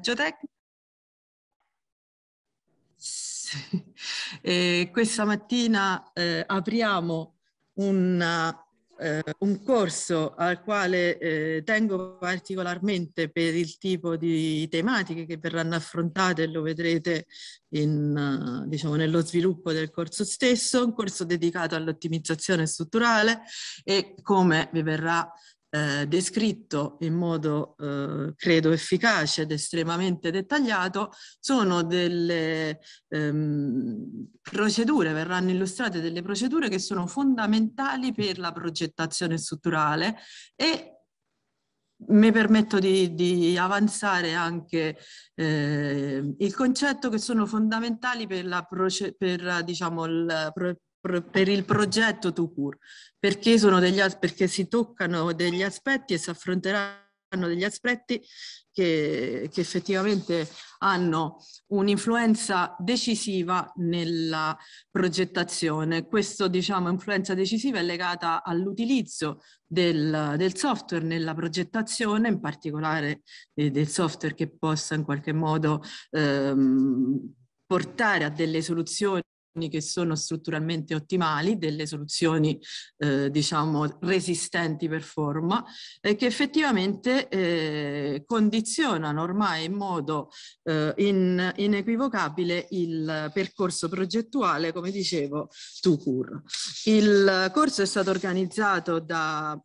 geotecnica. E questa mattina eh, apriamo una eh, un corso al quale eh, tengo particolarmente per il tipo di tematiche che verranno affrontate, lo vedrete in, uh, diciamo, nello sviluppo del corso stesso, un corso dedicato all'ottimizzazione strutturale e come vi verrà eh, descritto in modo eh, credo efficace ed estremamente dettagliato sono delle ehm, procedure, verranno illustrate delle procedure che sono fondamentali per la progettazione strutturale e mi permetto di, di avanzare anche eh, il concetto che sono fondamentali per, la per diciamo, il per il progetto Tucur, perché, sono degli, perché si toccano degli aspetti e si affronteranno degli aspetti che, che effettivamente hanno un'influenza decisiva nella progettazione. Questa diciamo, influenza decisiva è legata all'utilizzo del, del, software nella progettazione, in particolare eh, del software che possa in qualche modo ehm, portare a delle soluzioni che sono strutturalmente ottimali, delle soluzioni eh, diciamo resistenti per forma e che effettivamente eh, condizionano ormai in modo eh, in, inequivocabile il percorso progettuale, come dicevo, TUCUR. Il corso è stato organizzato da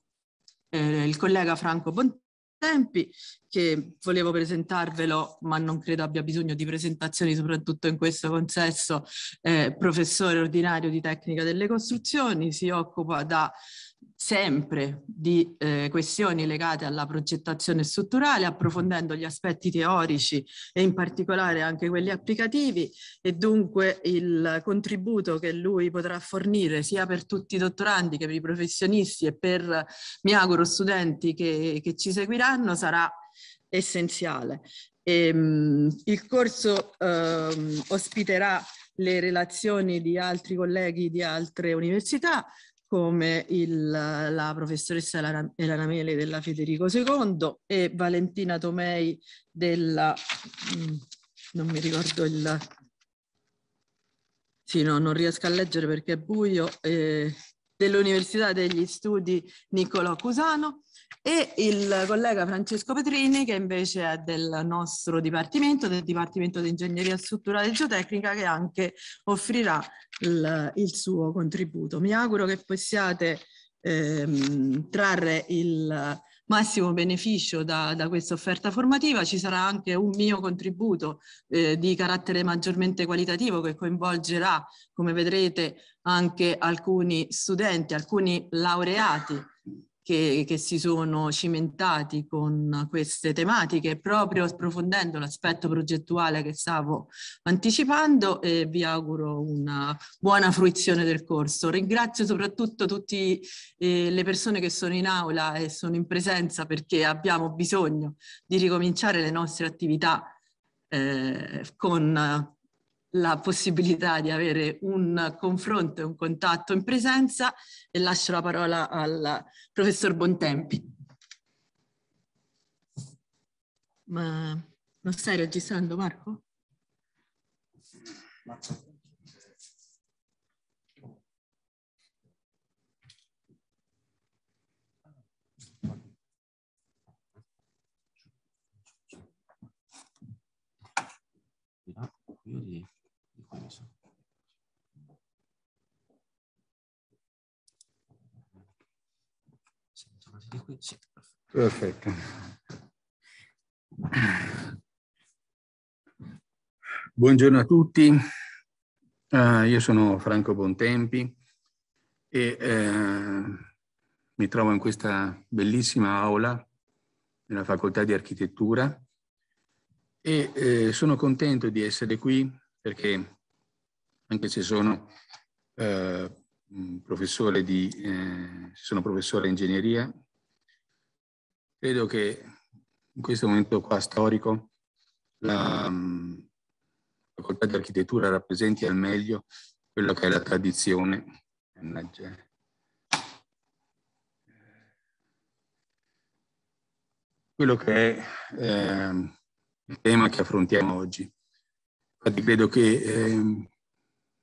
eh, il collega Franco Bontelli tempi, che volevo presentarvelo, ma non credo abbia bisogno di presentazioni, soprattutto in questo consesso, eh, professore ordinario di tecnica delle costruzioni, si occupa da sempre di eh, questioni legate alla progettazione strutturale, approfondendo gli aspetti teorici e in particolare anche quelli applicativi e dunque il contributo che lui potrà fornire sia per tutti i dottorandi che per i professionisti e per, mi auguro, studenti che, che ci seguiranno sarà essenziale. E, ehm, mh, il corso eh, ospiterà le relazioni di altri colleghi di altre università, come il, la professoressa Elena Mele della Federico II e Valentina Tomei della, mm, non mi ricordo il, sì no, non riesco a leggere perché è buio, eh, dell'Università degli Studi Niccolò Cusano e il collega Francesco Petrini che invece è del nostro dipartimento, del Dipartimento di Ingegneria Strutturale e Geotecnica che anche offrirà il, il suo contributo. Mi auguro che possiate ehm, trarre il massimo beneficio da, da, questa offerta formativa. Ci sarà anche un mio contributo eh, di carattere maggiormente qualitativo che coinvolgerà, come vedrete, anche alcuni studenti, alcuni laureati che, che, si sono cimentati con queste tematiche proprio approfondendo l'aspetto progettuale che stavo anticipando e vi auguro una buona fruizione del corso. Ringrazio soprattutto tutte eh, le persone che sono in aula e sono in presenza perché abbiamo bisogno di ricominciare le nostre attività eh, con la possibilità di avere un confronto e un contatto in presenza e lascio la parola al professor Bontempi. Ma non stai registrando Marco? Io di questo. Sì, perfetto. Buongiorno a tutti, uh, io sono Franco Bontempi e uh, mi trovo in questa bellissima aula nella facoltà di architettura e uh, sono contento di essere qui perché anche se sono professore di eh, sono professore di ingegneria, credo che in questo momento qua storico la um, facoltà di architettura rappresenti al meglio quello che è la tradizione quello che è eh, il tema che affrontiamo oggi. Infatti credo che eh,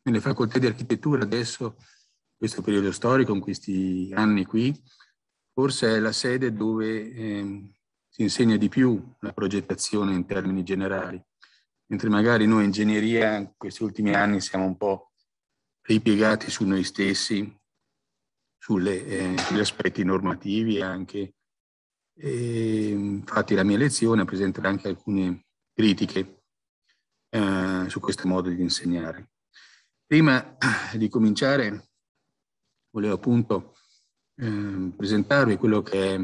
nelle facoltà di architettura adesso, in questo periodo storico, in questi anni qui, forse è la sede dove eh, si insegna di più la progettazione in termini generali, mentre magari noi ingegneria in questi ultimi anni siamo un po' ripiegati su noi stessi, sulle, eh, sugli aspetti normativi anche. E, infatti la mia lezione presenterà anche alcune critiche eh, su questo modo di insegnare. Prima di cominciare volevo appunto eh, presentarvi quello che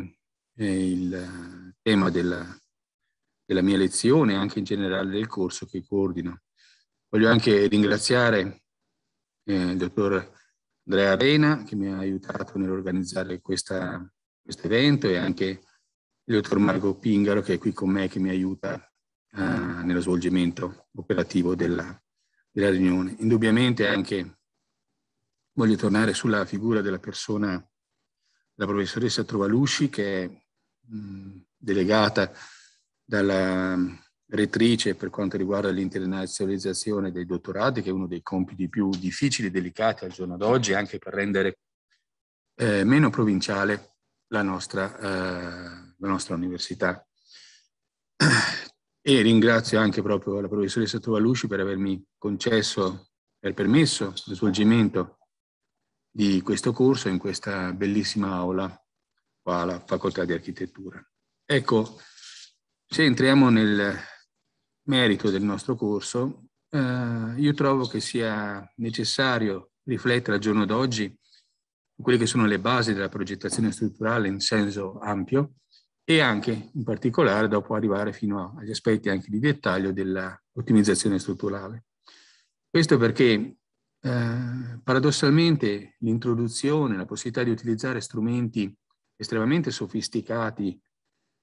è il tema della, della mia lezione e anche in generale del corso che coordino. Voglio anche ringraziare eh, il dottor Andrea Arena che mi ha aiutato nell'organizzare questo evento e anche il dottor Marco Pingaro che è qui con me che mi aiuta eh, nello svolgimento operativo della, della riunione. Indubbiamente anche voglio tornare sulla figura della persona, della professoressa Trovalusci che è delegata dalla rettrice per quanto riguarda l'internazionalizzazione dei dottorati, che è uno dei compiti più difficili e delicati al giorno d'oggi, anche per rendere eh, meno provinciale la nostra, eh, la nostra università. E ringrazio anche proprio la professoressa Tovalusci per avermi concesso, per permesso lo svolgimento di questo corso in questa bellissima aula qua alla Facoltà di Architettura. Ecco, se entriamo nel merito del nostro corso, eh, io trovo che sia necessario riflettere al giorno d'oggi su quelle che sono le basi della progettazione strutturale in senso ampio e anche in particolare dopo arrivare fino agli aspetti anche di dettaglio dell'ottimizzazione strutturale. Questo perché eh, paradossalmente l'introduzione, la possibilità di utilizzare strumenti estremamente sofisticati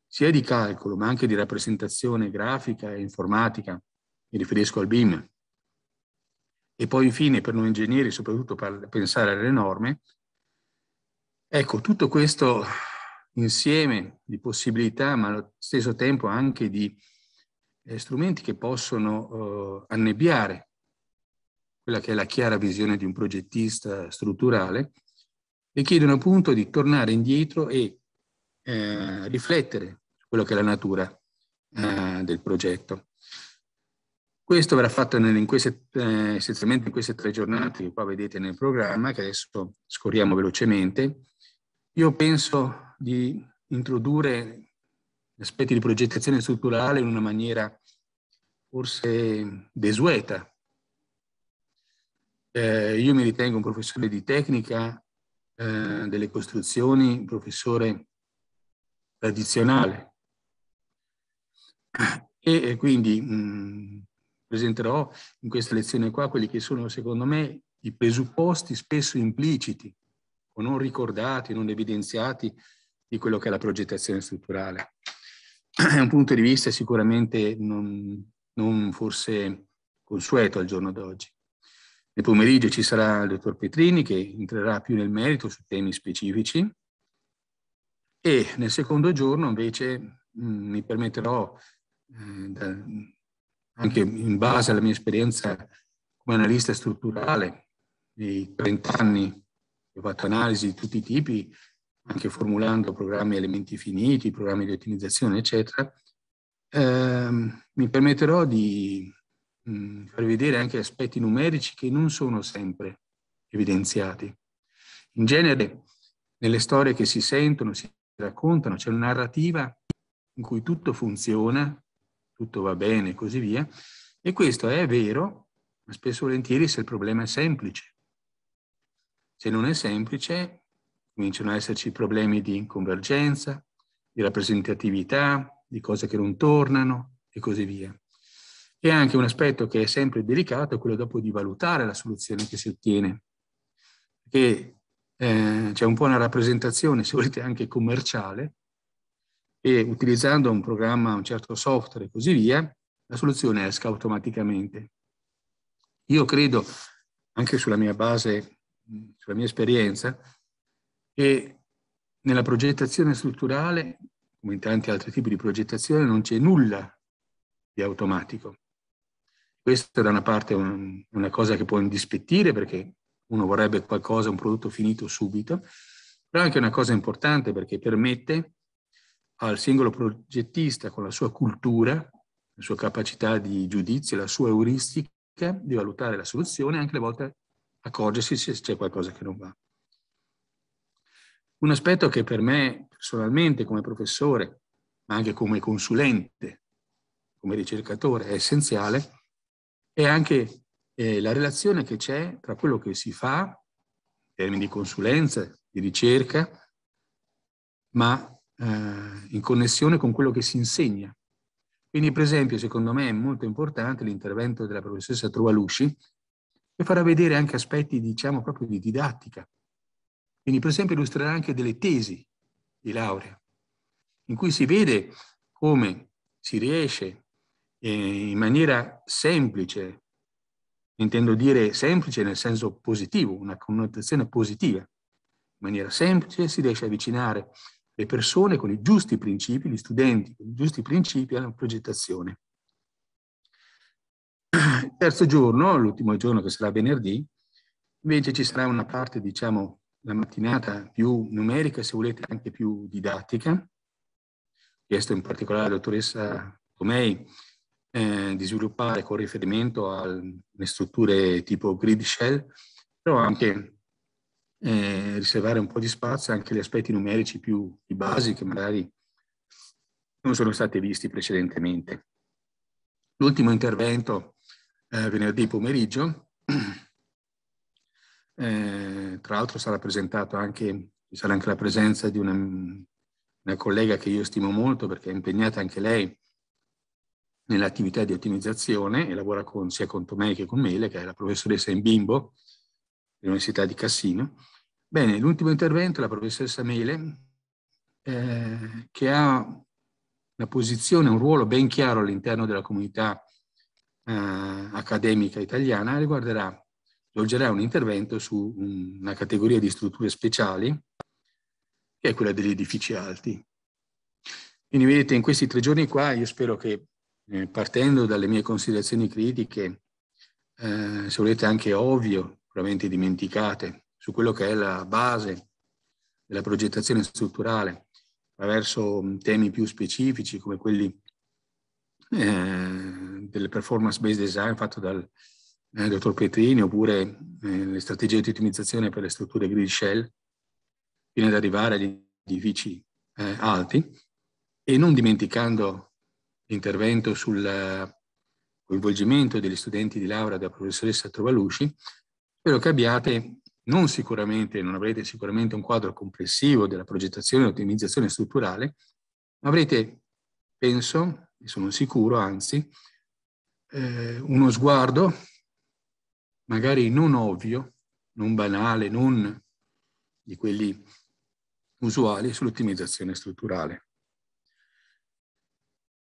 sia di calcolo ma anche di rappresentazione grafica e informatica, mi riferisco al BIM, e poi infine per noi ingegneri soprattutto per pensare alle norme, ecco tutto questo insieme di possibilità ma allo stesso tempo anche di eh, strumenti che possono eh, annebbiare quella che è la chiara visione di un progettista strutturale, richiedono appunto di tornare indietro e eh, riflettere quello che è la natura eh, del progetto. Questo verrà fatto in queste, eh, essenzialmente in queste tre giornate che qua vedete nel programma, che adesso scorriamo velocemente. Io penso di introdurre aspetti di progettazione strutturale in una maniera forse desueta. Eh, io mi ritengo un professore di tecnica eh, delle costruzioni, un professore tradizionale, e quindi mh, presenterò in questa lezione qua quelli che sono secondo me i presupposti spesso impliciti o non ricordati, non evidenziati di quello che è la progettazione strutturale. È un punto di vista sicuramente non, non forse consueto al giorno d'oggi. Nel pomeriggio ci sarà il dottor Petrini che entrerà più nel merito su temi specifici. E nel secondo giorno invece mh, mi permetterò eh, anche in base alla mia esperienza come analista strutturale, di 30 anni ho fatto analisi di tutti i tipi, anche formulando programmi elementi finiti, programmi di ottimizzazione, eccetera, eh, mi permetterò di mh, far vedere anche aspetti numerici che non sono sempre evidenziati. In genere, nelle storie che si sentono, si raccontano, c'è una narrativa in cui tutto funziona, tutto va bene e così via. E questo è vero, ma spesso e volentieri se il problema è semplice. Se non è semplice, cominciano ad esserci problemi di convergenza, di rappresentatività, di cose che non tornano e così via. E anche un aspetto che è sempre delicato è quello dopo di valutare la soluzione che si ottiene. Perché eh, c'è un po' una rappresentazione, se volete, anche commerciale e utilizzando un programma, un certo software e così via, la soluzione esca automaticamente. Io credo, anche sulla mia base, sulla mia esperienza, che nella progettazione strutturale, come in tanti altri tipi di progettazione, non c'è nulla di automatico. Questa da una parte è una cosa che può indispettire perché uno vorrebbe qualcosa, un prodotto finito subito, però è anche una cosa importante perché permette al singolo progettista con la sua cultura, la sua capacità di giudizio, la sua euristica di valutare la soluzione e anche alle volte accorgersi se c'è qualcosa che non va. Un aspetto che per me personalmente come professore, ma anche come consulente, come ricercatore, è essenziale, è anche eh, la relazione che c'è tra quello che si fa, in termini di consulenza, di ricerca, ma eh, in connessione con quello che si insegna. Quindi, per esempio, secondo me è molto importante l'intervento della professoressa Trovalusci, che farà vedere anche aspetti, diciamo, proprio di didattica. Quindi, per esempio, illustrerà anche delle tesi di laurea, in cui si vede come si riesce in maniera semplice, intendo dire semplice nel senso positivo, una connotazione positiva, in maniera semplice si riesce a avvicinare le persone con i giusti principi, gli studenti con i giusti principi alla progettazione. Il terzo giorno, l'ultimo giorno che sarà venerdì, invece ci sarà una parte, diciamo, la mattinata più numerica, se volete anche più didattica, chiesto in particolare alla dottoressa Tomei eh, di sviluppare con riferimento alle strutture tipo grid shell, però anche eh, riservare un po' di spazio anche agli aspetti numerici più di base che magari non sono stati visti precedentemente. L'ultimo intervento eh, venerdì pomeriggio, eh, tra l'altro sarà presentato anche, ci sarà anche la presenza di una, una collega che io stimo molto perché è impegnata anche lei nell'attività di ottimizzazione e lavora con, sia con Tomei che con Mele, che è la professoressa in bimbo dell'Università di Cassino. Bene, l'ultimo intervento la professoressa Mele, eh, che ha una posizione, un ruolo ben chiaro all'interno della comunità eh, accademica italiana, riguarderà, svolgerà un intervento su una categoria di strutture speciali, che è quella degli edifici alti. Quindi vedete, in questi tre giorni qua io spero che eh, partendo dalle mie considerazioni critiche, eh, se volete anche ovvio, probabilmente dimenticate, su quello che è la base della progettazione strutturale, attraverso mm, temi più specifici come quelli eh, del performance-based design fatto dal eh, dottor Petrini, oppure le strategie di ottimizzazione per le strutture grid shell, fino ad arrivare agli edifici eh, alti, e non dimenticando l'intervento sul coinvolgimento degli studenti di laurea della professoressa Trovalusci, spero che abbiate non sicuramente, non avrete sicuramente un quadro complessivo della progettazione e ottimizzazione strutturale, ma avrete, penso, e sono sicuro, anzi, eh, uno sguardo magari non ovvio, non banale, non di quelli usuali sull'ottimizzazione strutturale.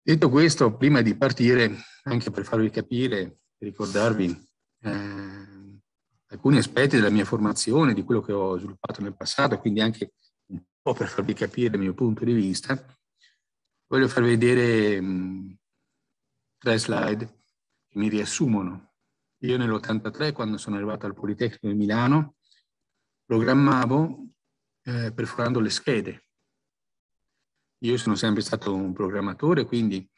Detto questo, prima di partire, anche per farvi capire, ricordarvi eh, alcuni aspetti della mia formazione, di quello che ho sviluppato nel passato, quindi anche un po' per farvi capire il mio punto di vista, voglio farvi vedere mh, tre slide che mi riassumono. Io nell'83, quando sono arrivato al Politecnico di Milano, programmavo eh, perforando le schede io sono sempre stato un programmatore, quindi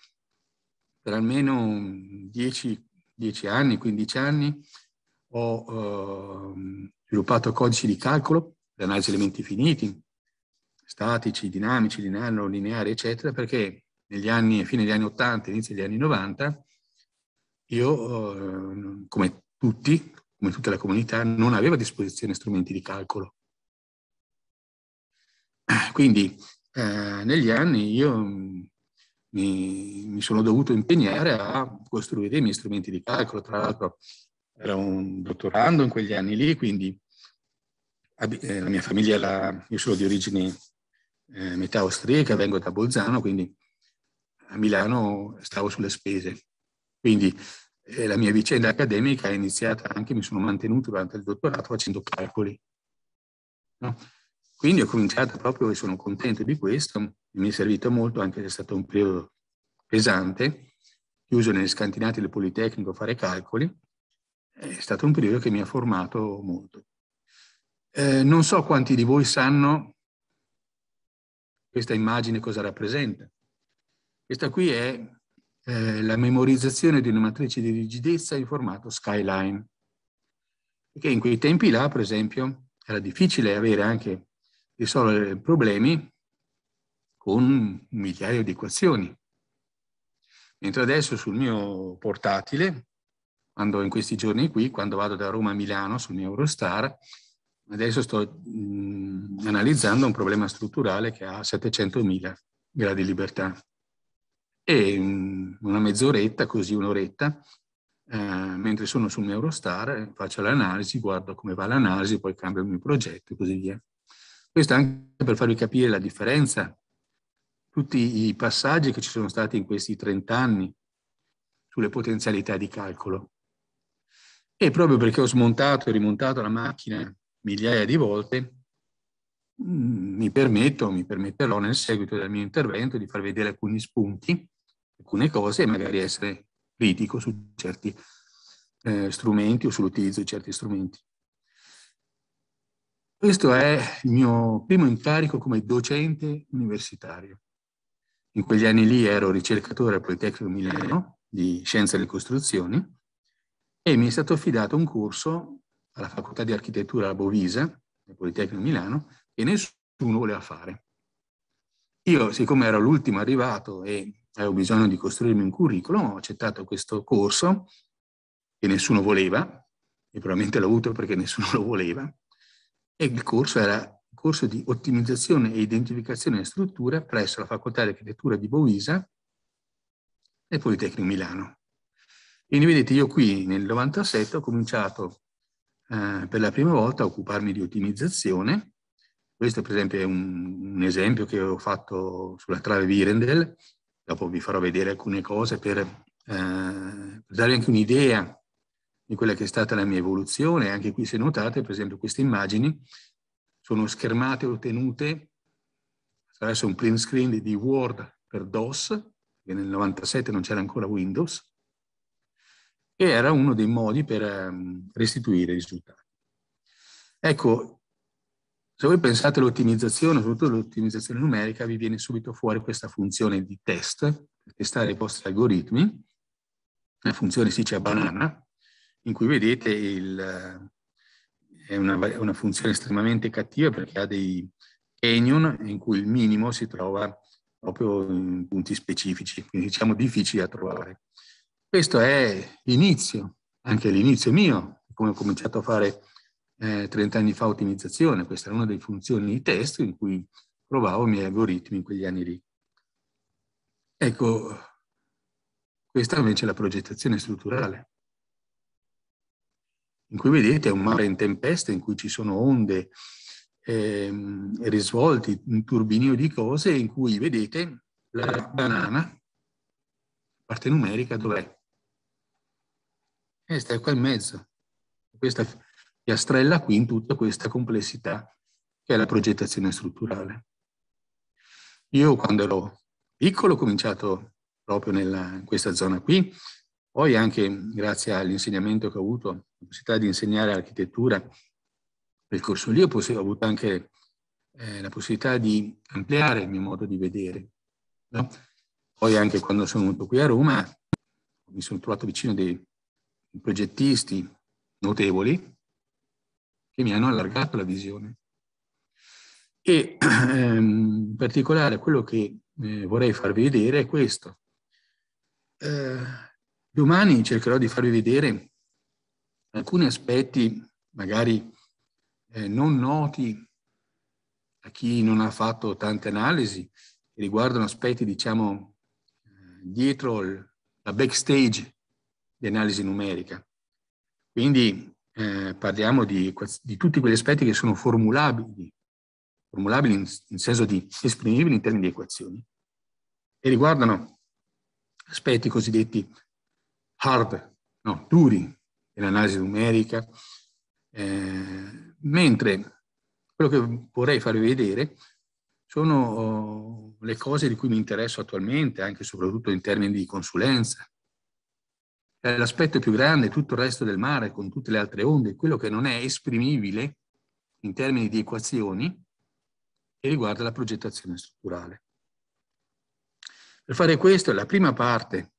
per almeno 10, 10 anni, 15 anni ho eh, sviluppato codici di calcolo, di analisi elementi finiti, statici, dinamici, lineari, lineari, eccetera, perché negli anni, fine degli anni 80, inizio degli anni 90, io, eh, come tutti, come tutta la comunità, non avevo a disposizione strumenti di calcolo. Quindi eh, negli anni io mm, mi, mi, sono dovuto impegnare a costruire i miei strumenti di calcolo. Tra l'altro ero un dottorando in quegli anni lì, quindi eh, la mia famiglia, la, io sono di origine eh, metà austriaca, vengo da Bolzano, quindi a Milano stavo sulle spese. Quindi eh, la mia vicenda accademica è iniziata anche, mi sono mantenuto durante il dottorato facendo calcoli. No? Quindi ho cominciato proprio e sono contento di questo, mi è servito molto anche se è stato un periodo pesante, chiuso negli scantinati del Politecnico a fare calcoli, è stato un periodo che mi ha formato molto. Eh, non so quanti di voi sanno questa immagine cosa rappresenta. Questa qui è eh, la memorizzazione di una matrice di rigidezza in formato skyline. Perché in quei tempi là, per esempio, era difficile avere anche risolvere problemi con un migliaio di equazioni. Mentre adesso sul mio portatile, quando in questi giorni qui, quando vado da Roma a Milano sul mio Eurostar, adesso sto mh, analizzando un problema strutturale che ha 700.000 gradi di libertà. E mh, una mezz'oretta, così un'oretta, eh, mentre sono sul mio Eurostar, faccio l'analisi, guardo come va l'analisi, poi cambio il mio progetto e così via. Questo anche per farvi capire la differenza, tutti i passaggi che ci sono stati in questi 30 anni sulle potenzialità di calcolo. E proprio perché ho smontato e rimontato la macchina migliaia di volte, mm, mi permetto, mi permetterò nel seguito del mio intervento di far vedere alcuni spunti, alcune cose e magari essere critico su certi eh, strumenti o sull'utilizzo di certi strumenti. Questo è il mio primo incarico come docente universitario. In quegli anni lì ero ricercatore al Politecnico Milano di Scienze delle Costruzioni e mi è stato affidato un corso alla Facoltà di Architettura a Bovisa, al Politecnico Milano, che nessuno voleva fare. Io, siccome ero l'ultimo arrivato e avevo bisogno di costruirmi un curriculum, ho accettato questo corso che nessuno voleva, e probabilmente l'ho avuto perché nessuno lo voleva, e il corso era il corso di ottimizzazione e identificazione delle strutture presso la Facoltà di Architettura di Bovisa e Politecnico Milano. Quindi vedete, io qui nel 97 ho cominciato eh, per la prima volta a occuparmi di ottimizzazione. Questo per esempio è un, un esempio che ho fatto sulla trave Virendel, dopo vi farò vedere alcune cose per, eh, per dare anche un'idea di quella che è stata la mia evoluzione. Anche qui se notate, per esempio, queste immagini sono schermate ottenute attraverso un print screen di Word per DOS, che nel 97 non c'era ancora Windows, e era uno dei modi per um, restituire i risultati. Ecco, se voi pensate all'ottimizzazione, soprattutto all'ottimizzazione numerica, vi viene subito fuori questa funzione di test, per testare i vostri algoritmi, la funzione si chiama banana, in cui vedete il, è una, una, funzione estremamente cattiva perché ha dei canyon in cui il minimo si trova proprio in punti specifici, quindi diciamo difficili da trovare. Questo è l'inizio, anche l'inizio mio, come ho cominciato a fare eh, 30 anni fa ottimizzazione, questa era una delle funzioni di test in cui provavo i miei algoritmi in quegli anni lì. Ecco, questa invece è la progettazione strutturale in cui vedete è un mare in tempesta, in cui ci sono onde, ehm, risvolti, un turbinio di cose, in cui vedete la banana, parte numerica, dov'è? E sta qua in mezzo. Questa piastrella qui in tutta questa complessità che è la progettazione strutturale. Io quando ero piccolo ho cominciato proprio nella, in questa zona qui, poi anche grazie all'insegnamento che ho avuto, possibilità di insegnare architettura nel corso lì, ho, ho avuto anche eh, la possibilità di ampliare il mio modo di vedere. No? Poi anche quando sono venuto qui a Roma mi sono trovato vicino dei progettisti notevoli che mi hanno allargato la visione. E ehm, in particolare quello che eh, vorrei farvi vedere è questo. Eh, Domani cercherò di farvi vedere alcuni aspetti magari eh, non noti a chi non ha fatto tante analisi, che riguardano aspetti, diciamo, eh, dietro il, la backstage di analisi numerica. Quindi eh, parliamo di, di, tutti quegli aspetti che sono formulabili, formulabili in, in senso di esprimibili in termini di equazioni, e riguardano aspetti cosiddetti hard, no, duri dell'analisi numerica, eh, mentre quello che vorrei farvi vedere sono oh, le cose di cui mi interesso attualmente, anche e soprattutto in termini di consulenza, è l'aspetto più grande, tutto il resto del mare con tutte le altre onde, quello che non è esprimibile in termini di equazioni e riguarda la progettazione strutturale. Per fare questo, la prima parte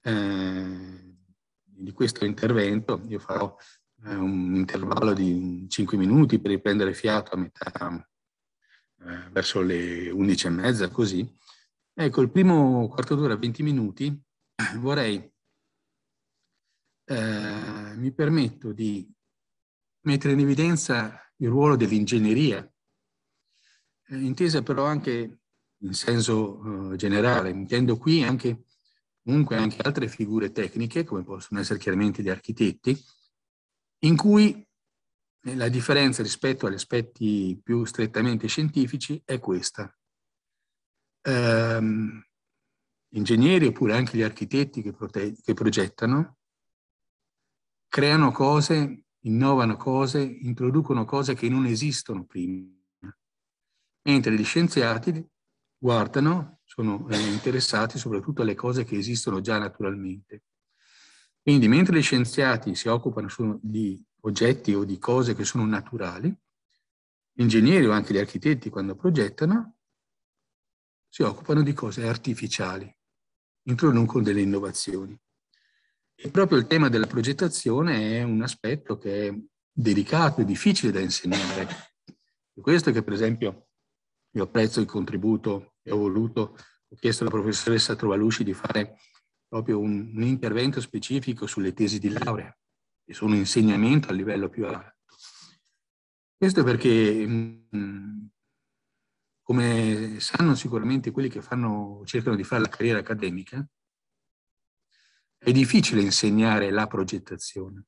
eh, di questo intervento, io farò eh, un intervallo di 5 minuti per riprendere fiato a metà, eh, verso le 11 e mezza, così. Ecco, il primo quarto d'ora, 20 minuti, vorrei, eh, mi permetto di mettere in evidenza il ruolo dell'ingegneria, eh, intesa però anche in senso uh, generale. Intendo qui anche, comunque anche altre figure tecniche, come possono essere chiaramente gli architetti, in cui la differenza rispetto agli aspetti più strettamente scientifici è questa. Um, ingegneri oppure anche gli architetti che, che progettano creano cose, innovano cose, introducono cose che non esistono prima, mentre gli scienziati guardano, sono eh, interessati soprattutto alle cose che esistono già naturalmente. Quindi mentre gli scienziati si occupano di oggetti o di cose che sono naturali, gli ingegneri o anche gli architetti quando progettano si occupano di cose artificiali, introducono delle innovazioni. E proprio il tema della progettazione è un aspetto che è delicato e difficile da insegnare. E questo che per esempio io apprezzo il contributo e ho voluto, ho chiesto alla professoressa Trovalusci di fare proprio un, un intervento specifico sulle tesi di laurea, che sono insegnamento a livello più alto. Questo perché, mh, come sanno sicuramente quelli che fanno, cercano di fare la carriera accademica, è difficile insegnare la progettazione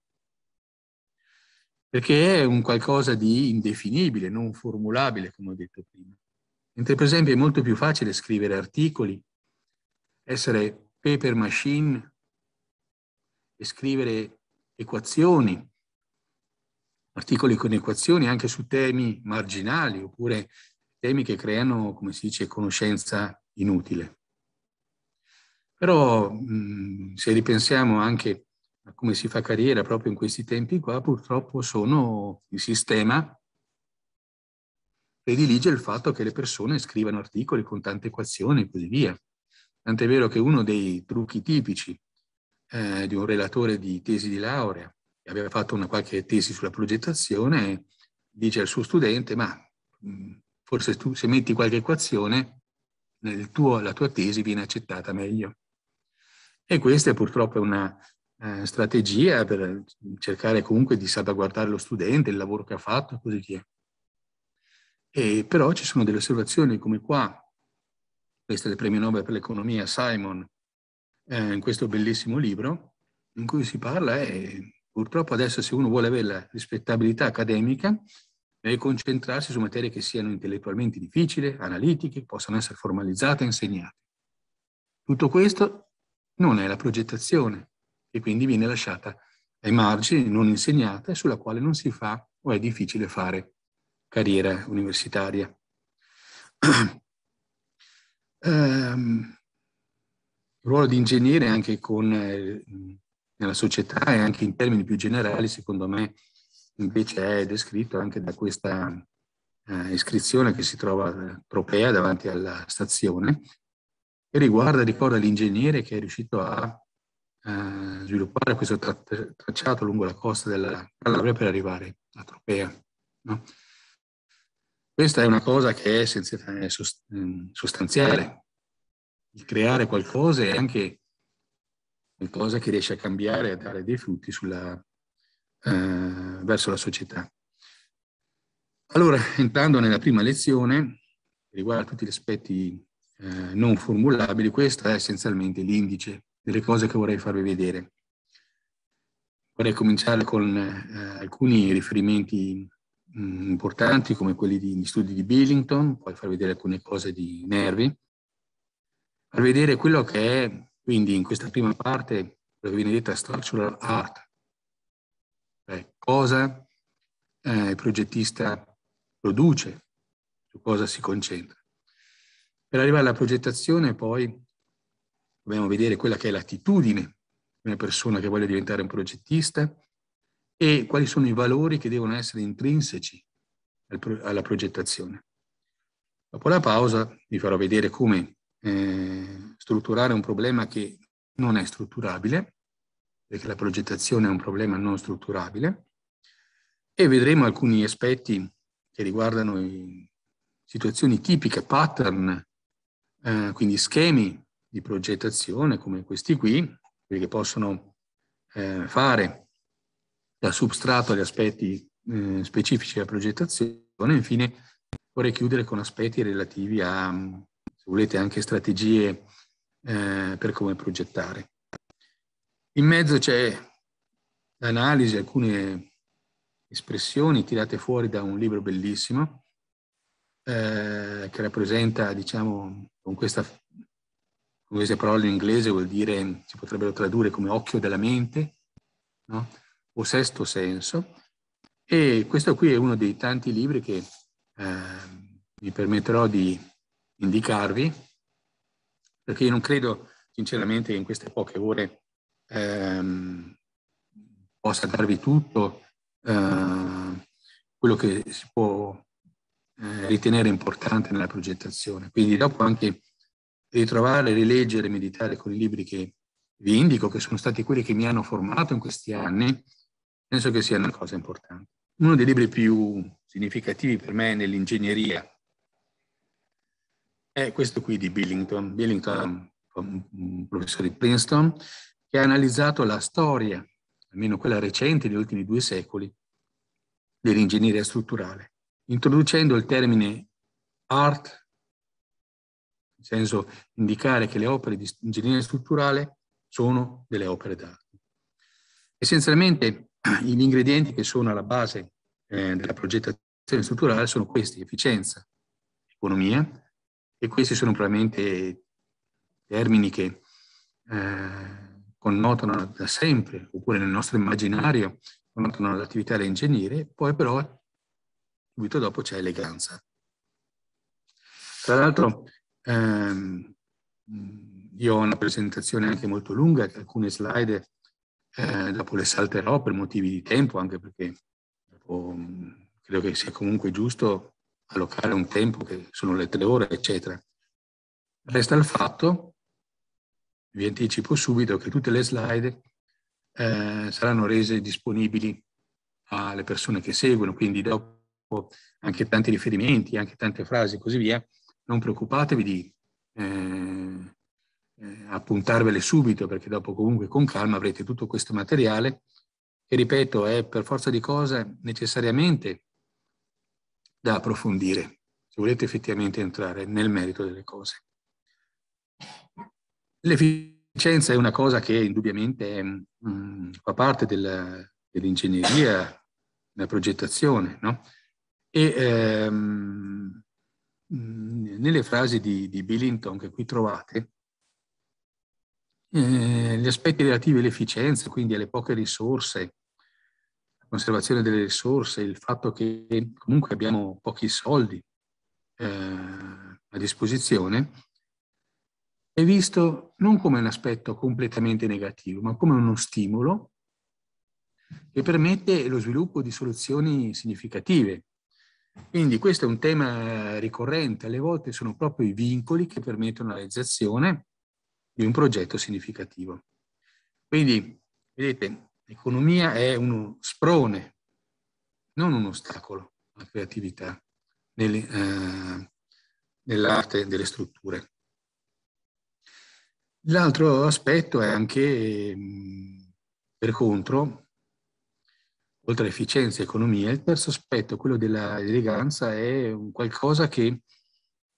perché è un qualcosa di indefinibile, non formulabile, come ho detto prima. Mentre per esempio è molto più facile scrivere articoli, essere paper machine e scrivere equazioni, articoli con equazioni anche su temi marginali oppure temi che creano, come si dice, conoscenza inutile. Però mh, se ripensiamo anche a come si fa carriera proprio in questi tempi qua, purtroppo sono il sistema predilige il fatto che le persone scrivano articoli con tante equazioni e così via. Tant'è vero che uno dei trucchi tipici eh, di un relatore di tesi di laurea, che aveva fatto una qualche tesi sulla progettazione, dice al suo studente, ma forse tu se metti qualche equazione, tuo, la tua tesi viene accettata meglio. E questa è purtroppo una eh, strategia per cercare comunque di salvaguardare lo studente, il lavoro che ha fatto e così via. E però ci sono delle osservazioni come qua, questo è il premio Nobel per l'economia Simon, eh, in questo bellissimo libro, in cui si parla e purtroppo adesso se uno vuole avere la rispettabilità accademica deve concentrarsi su materie che siano intellettualmente difficili, analitiche, possano essere formalizzate e insegnate. Tutto questo non è la progettazione e quindi viene lasciata ai margini, non insegnata e sulla quale non si fa o è difficile fare carriera universitaria. um, il ruolo di ingegnere anche con, eh, nella società e anche in termini più generali, secondo me, invece è descritto anche da questa eh, iscrizione che si trova Tropea davanti alla stazione e riguarda, ricorda l'ingegnere che è riuscito a eh, sviluppare questo tracciato lungo la costa della Calabria per arrivare a Tropea. No? Questa è una cosa che è ehm, sostanziale. Il creare qualcosa è anche qualcosa che riesce a cambiare a dare dei frutti sulla, eh, verso la società. Allora, entrando nella prima lezione, riguarda tutti gli aspetti eh, non formulabili, questo è essenzialmente l'indice delle cose che vorrei farvi vedere. Vorrei cominciare con eh, alcuni riferimenti Mm, importanti come quelli di, di studi di Billington, poi far vedere alcune cose di Nervi, far vedere quello che è, quindi in questa prima parte, quello che viene detta structural art, cioè cosa eh, il progettista produce, su cosa si concentra. Per arrivare alla progettazione poi dobbiamo vedere quella che è l'attitudine una persona che voglia diventare un progettista e quali sono i valori che devono essere intrinseci alla progettazione. Dopo la pausa vi farò vedere come eh, strutturare un problema che non è strutturabile, perché la progettazione è un problema non strutturabile, e vedremo alcuni aspetti che riguardano situazioni tipiche, pattern, eh, quindi schemi di progettazione come questi qui, quelli che possono eh, fare da substrato agli aspetti eh, specifici della progettazione. Infine vorrei chiudere con aspetti relativi a, se volete, anche strategie eh, per come progettare. In mezzo c'è l'analisi, alcune espressioni tirate fuori da un libro bellissimo eh, che rappresenta, diciamo, con, questa, con queste parole in inglese vuol dire, si potrebbero tradurre come occhio della mente, no? O sesto senso. E questo qui è uno dei tanti libri che eh, mi permetterò di indicarvi, perché io non credo sinceramente che in queste poche ore ehm, possa darvi tutto eh, quello che si può eh, ritenere importante nella progettazione. Quindi dopo anche ritrovare, rileggere, meditare con i libri che vi indico, che sono stati quelli che mi hanno formato in questi anni, penso che sia una cosa importante. Uno dei libri più significativi per me nell'ingegneria è questo qui di Billington. Billington, un professore di Princeton, che ha analizzato la storia, almeno quella recente degli ultimi due secoli, dell'ingegneria strutturale, introducendo il termine art, nel senso indicare che le opere di ingegneria strutturale sono delle opere d'arte. Essenzialmente gli ingredienti che sono alla base eh, della progettazione strutturale sono questi, efficienza, economia, e questi sono probabilmente termini che eh, connotano da sempre, oppure nel nostro immaginario, connotano l'attività dell'ingegnere, poi però subito dopo c'è eleganza. Tra l'altro ehm, io ho una presentazione anche molto lunga, alcune slide eh, dopo le salterò per motivi di tempo, anche perché dopo, credo che sia comunque giusto allocare un tempo che sono le tre ore, eccetera. Resta il fatto vi anticipo subito che tutte le slide eh, saranno rese disponibili alle persone che seguono, quindi dopo anche tanti riferimenti, anche tante frasi e così via, non preoccupatevi di eh, eh, appuntarvele subito perché dopo comunque con calma avrete tutto questo materiale che ripeto è per forza di cose necessariamente da approfondire se volete effettivamente entrare nel merito delle cose. L'efficienza è una cosa che indubbiamente mh, mm, fa parte del, dell'ingegneria, della progettazione, no? E ehm, mm, nelle frasi di, di, Billington che qui trovate, eh, gli aspetti relativi all'efficienza, quindi alle poche risorse, la conservazione delle risorse, il fatto che comunque abbiamo pochi soldi eh, a disposizione, è visto non come un aspetto completamente negativo, ma come uno stimolo che permette lo sviluppo di soluzioni significative. Quindi questo è un tema ricorrente, alle volte sono proprio i vincoli che permettono la realizzazione di un progetto significativo. Quindi, vedete, l'economia è uno sprone, non un ostacolo alla creatività eh, nell'arte delle strutture. L'altro aspetto è anche, per contro, oltre all'efficienza e economia, il terzo aspetto, quello dell'eleganza, è qualcosa che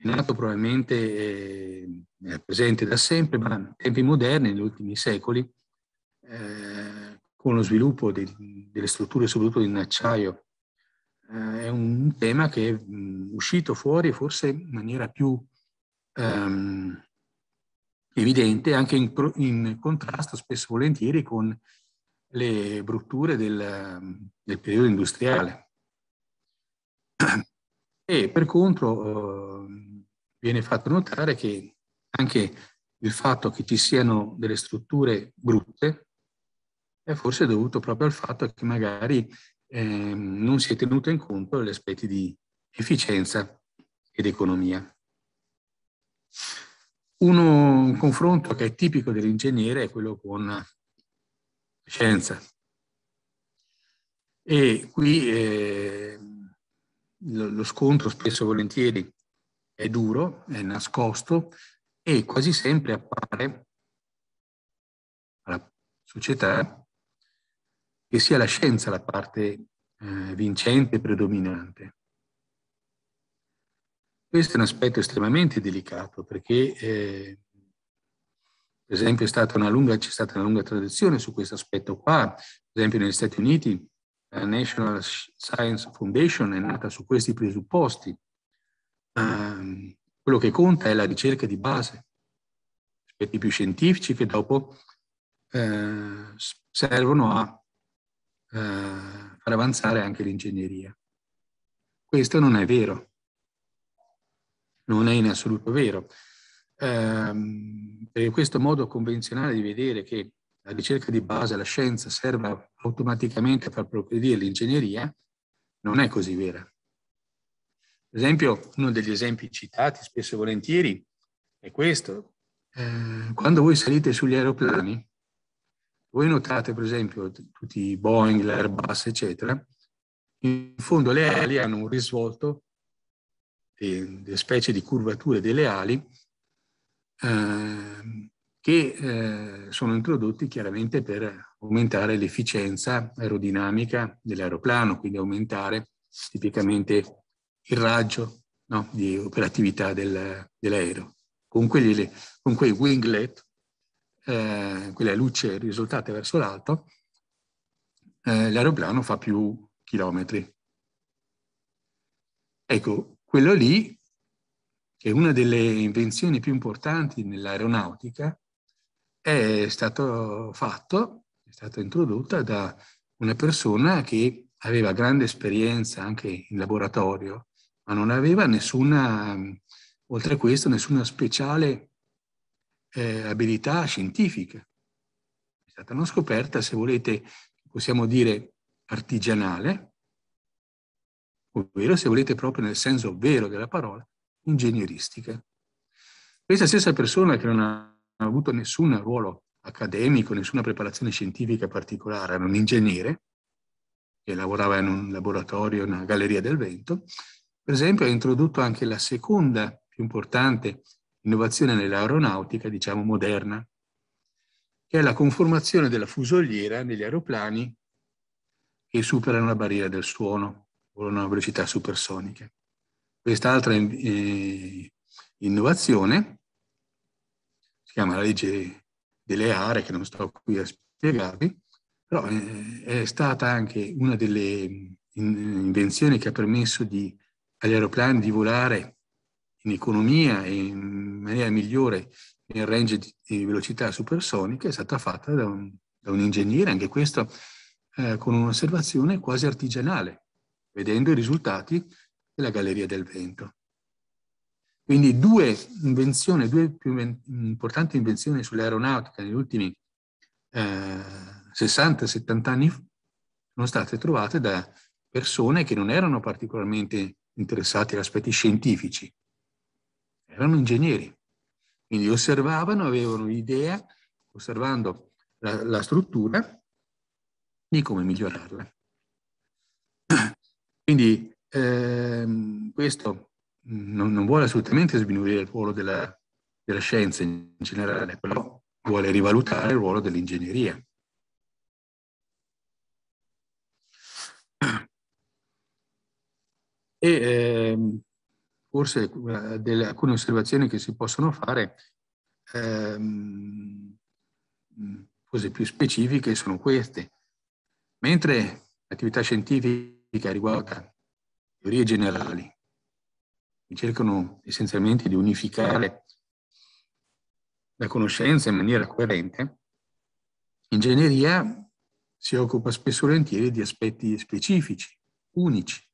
è nato probabilmente, eh, è presente da sempre, ma in tempi moderni, negli ultimi secoli, eh, con lo sviluppo di, delle strutture, soprattutto in acciaio, eh, è un tema che è uscito fuori forse in maniera più ehm, evidente anche in, in contrasto spesso volentieri con le brutture del, del periodo industriale. E per contro eh, viene fatto notare che anche il fatto che ci siano delle strutture brutte è forse dovuto proprio al fatto che magari eh, non si è tenuto in conto gli aspetti di efficienza ed economia. Uno, un confronto che è tipico dell'ingegnere è quello con scienza. E qui eh, lo, lo scontro spesso e volentieri è duro, è nascosto e quasi sempre appare alla società che sia la scienza la parte eh, vincente e predominante. Questo è un aspetto estremamente delicato perché, eh, per esempio, lunga, c'è stata una lunga tradizione su questo aspetto qua. Per esempio, negli Stati Uniti la National Science Foundation è nata su questi presupposti. Um, quello che conta è la ricerca di base, aspetti più scientifici che dopo eh, servono a eh, far avanzare anche l'ingegneria. Questo non è vero non è in assoluto vero. Eh, per questo modo convenzionale di vedere che la ricerca di base, la scienza, serva automaticamente a far progredire l'ingegneria, non è così vera. Per esempio, uno degli esempi citati spesso e volentieri è questo. Eh, quando voi salite sugli aeroplani, voi notate per esempio tutti i Boeing, l'Airbus, eccetera, in fondo le ali hanno un risvolto delle specie di curvature delle ali eh, che eh, sono introdotti chiaramente per aumentare l'efficienza aerodinamica dell'aeroplano, quindi aumentare tipicamente il raggio no, di operatività del, dell'aereo. Con, quelli, con quei winglet, eh, quelle luce risultate verso l'alto, eh, l'aeroplano fa più chilometri. Ecco, quello lì, è una delle invenzioni più importanti nell'aeronautica, è stato fatto, è stata introdotta da una persona che aveva grande esperienza anche in laboratorio, ma non aveva nessuna, oltre a questo, nessuna speciale eh, abilità scientifica. È stata una scoperta, se volete, possiamo dire artigianale, ovvero se volete proprio nel senso vero della parola, ingegneristica. Questa stessa persona che non ha avuto nessun ruolo accademico, nessuna preparazione scientifica particolare, era un ingegnere che lavorava in un laboratorio, in una galleria del vento, per esempio ha introdotto anche la seconda più importante innovazione nell'aeronautica, diciamo moderna, che è la conformazione della fusoliera negli aeroplani che superano la barriera del suono volano a velocità supersoniche. Quest'altra eh, innovazione si chiama la legge delle aree, che non sto qui a spiegarvi, però eh, è stata anche una delle invenzioni che ha permesso di, agli aeroplani di volare in economia e in maniera migliore nel range di, velocità supersonica, è stata fatta da un, da un ingegnere, anche questo eh, con un'osservazione quasi artigianale vedendo i risultati della Galleria del Vento. Quindi due invenzioni, due più importanti invenzioni sull'aeronautica negli ultimi eh, 60-70 anni sono state trovate da persone che non erano particolarmente interessate agli aspetti scientifici, erano ingegneri. Quindi osservavano, avevano l'idea, osservando la, la struttura, di come migliorarla. Quindi ehm, questo non, non, vuole assolutamente sminuire il ruolo della, della scienza in generale, però vuole rivalutare il ruolo dell'ingegneria. E ehm, forse eh, delle, alcune osservazioni che si possono fare, ehm, cose più specifiche, sono queste. Mentre l'attività scientifica riguarda teorie generali, che cercano essenzialmente di unificare la conoscenza in maniera coerente, ingegneria si occupa spesso volentieri di aspetti specifici, unici,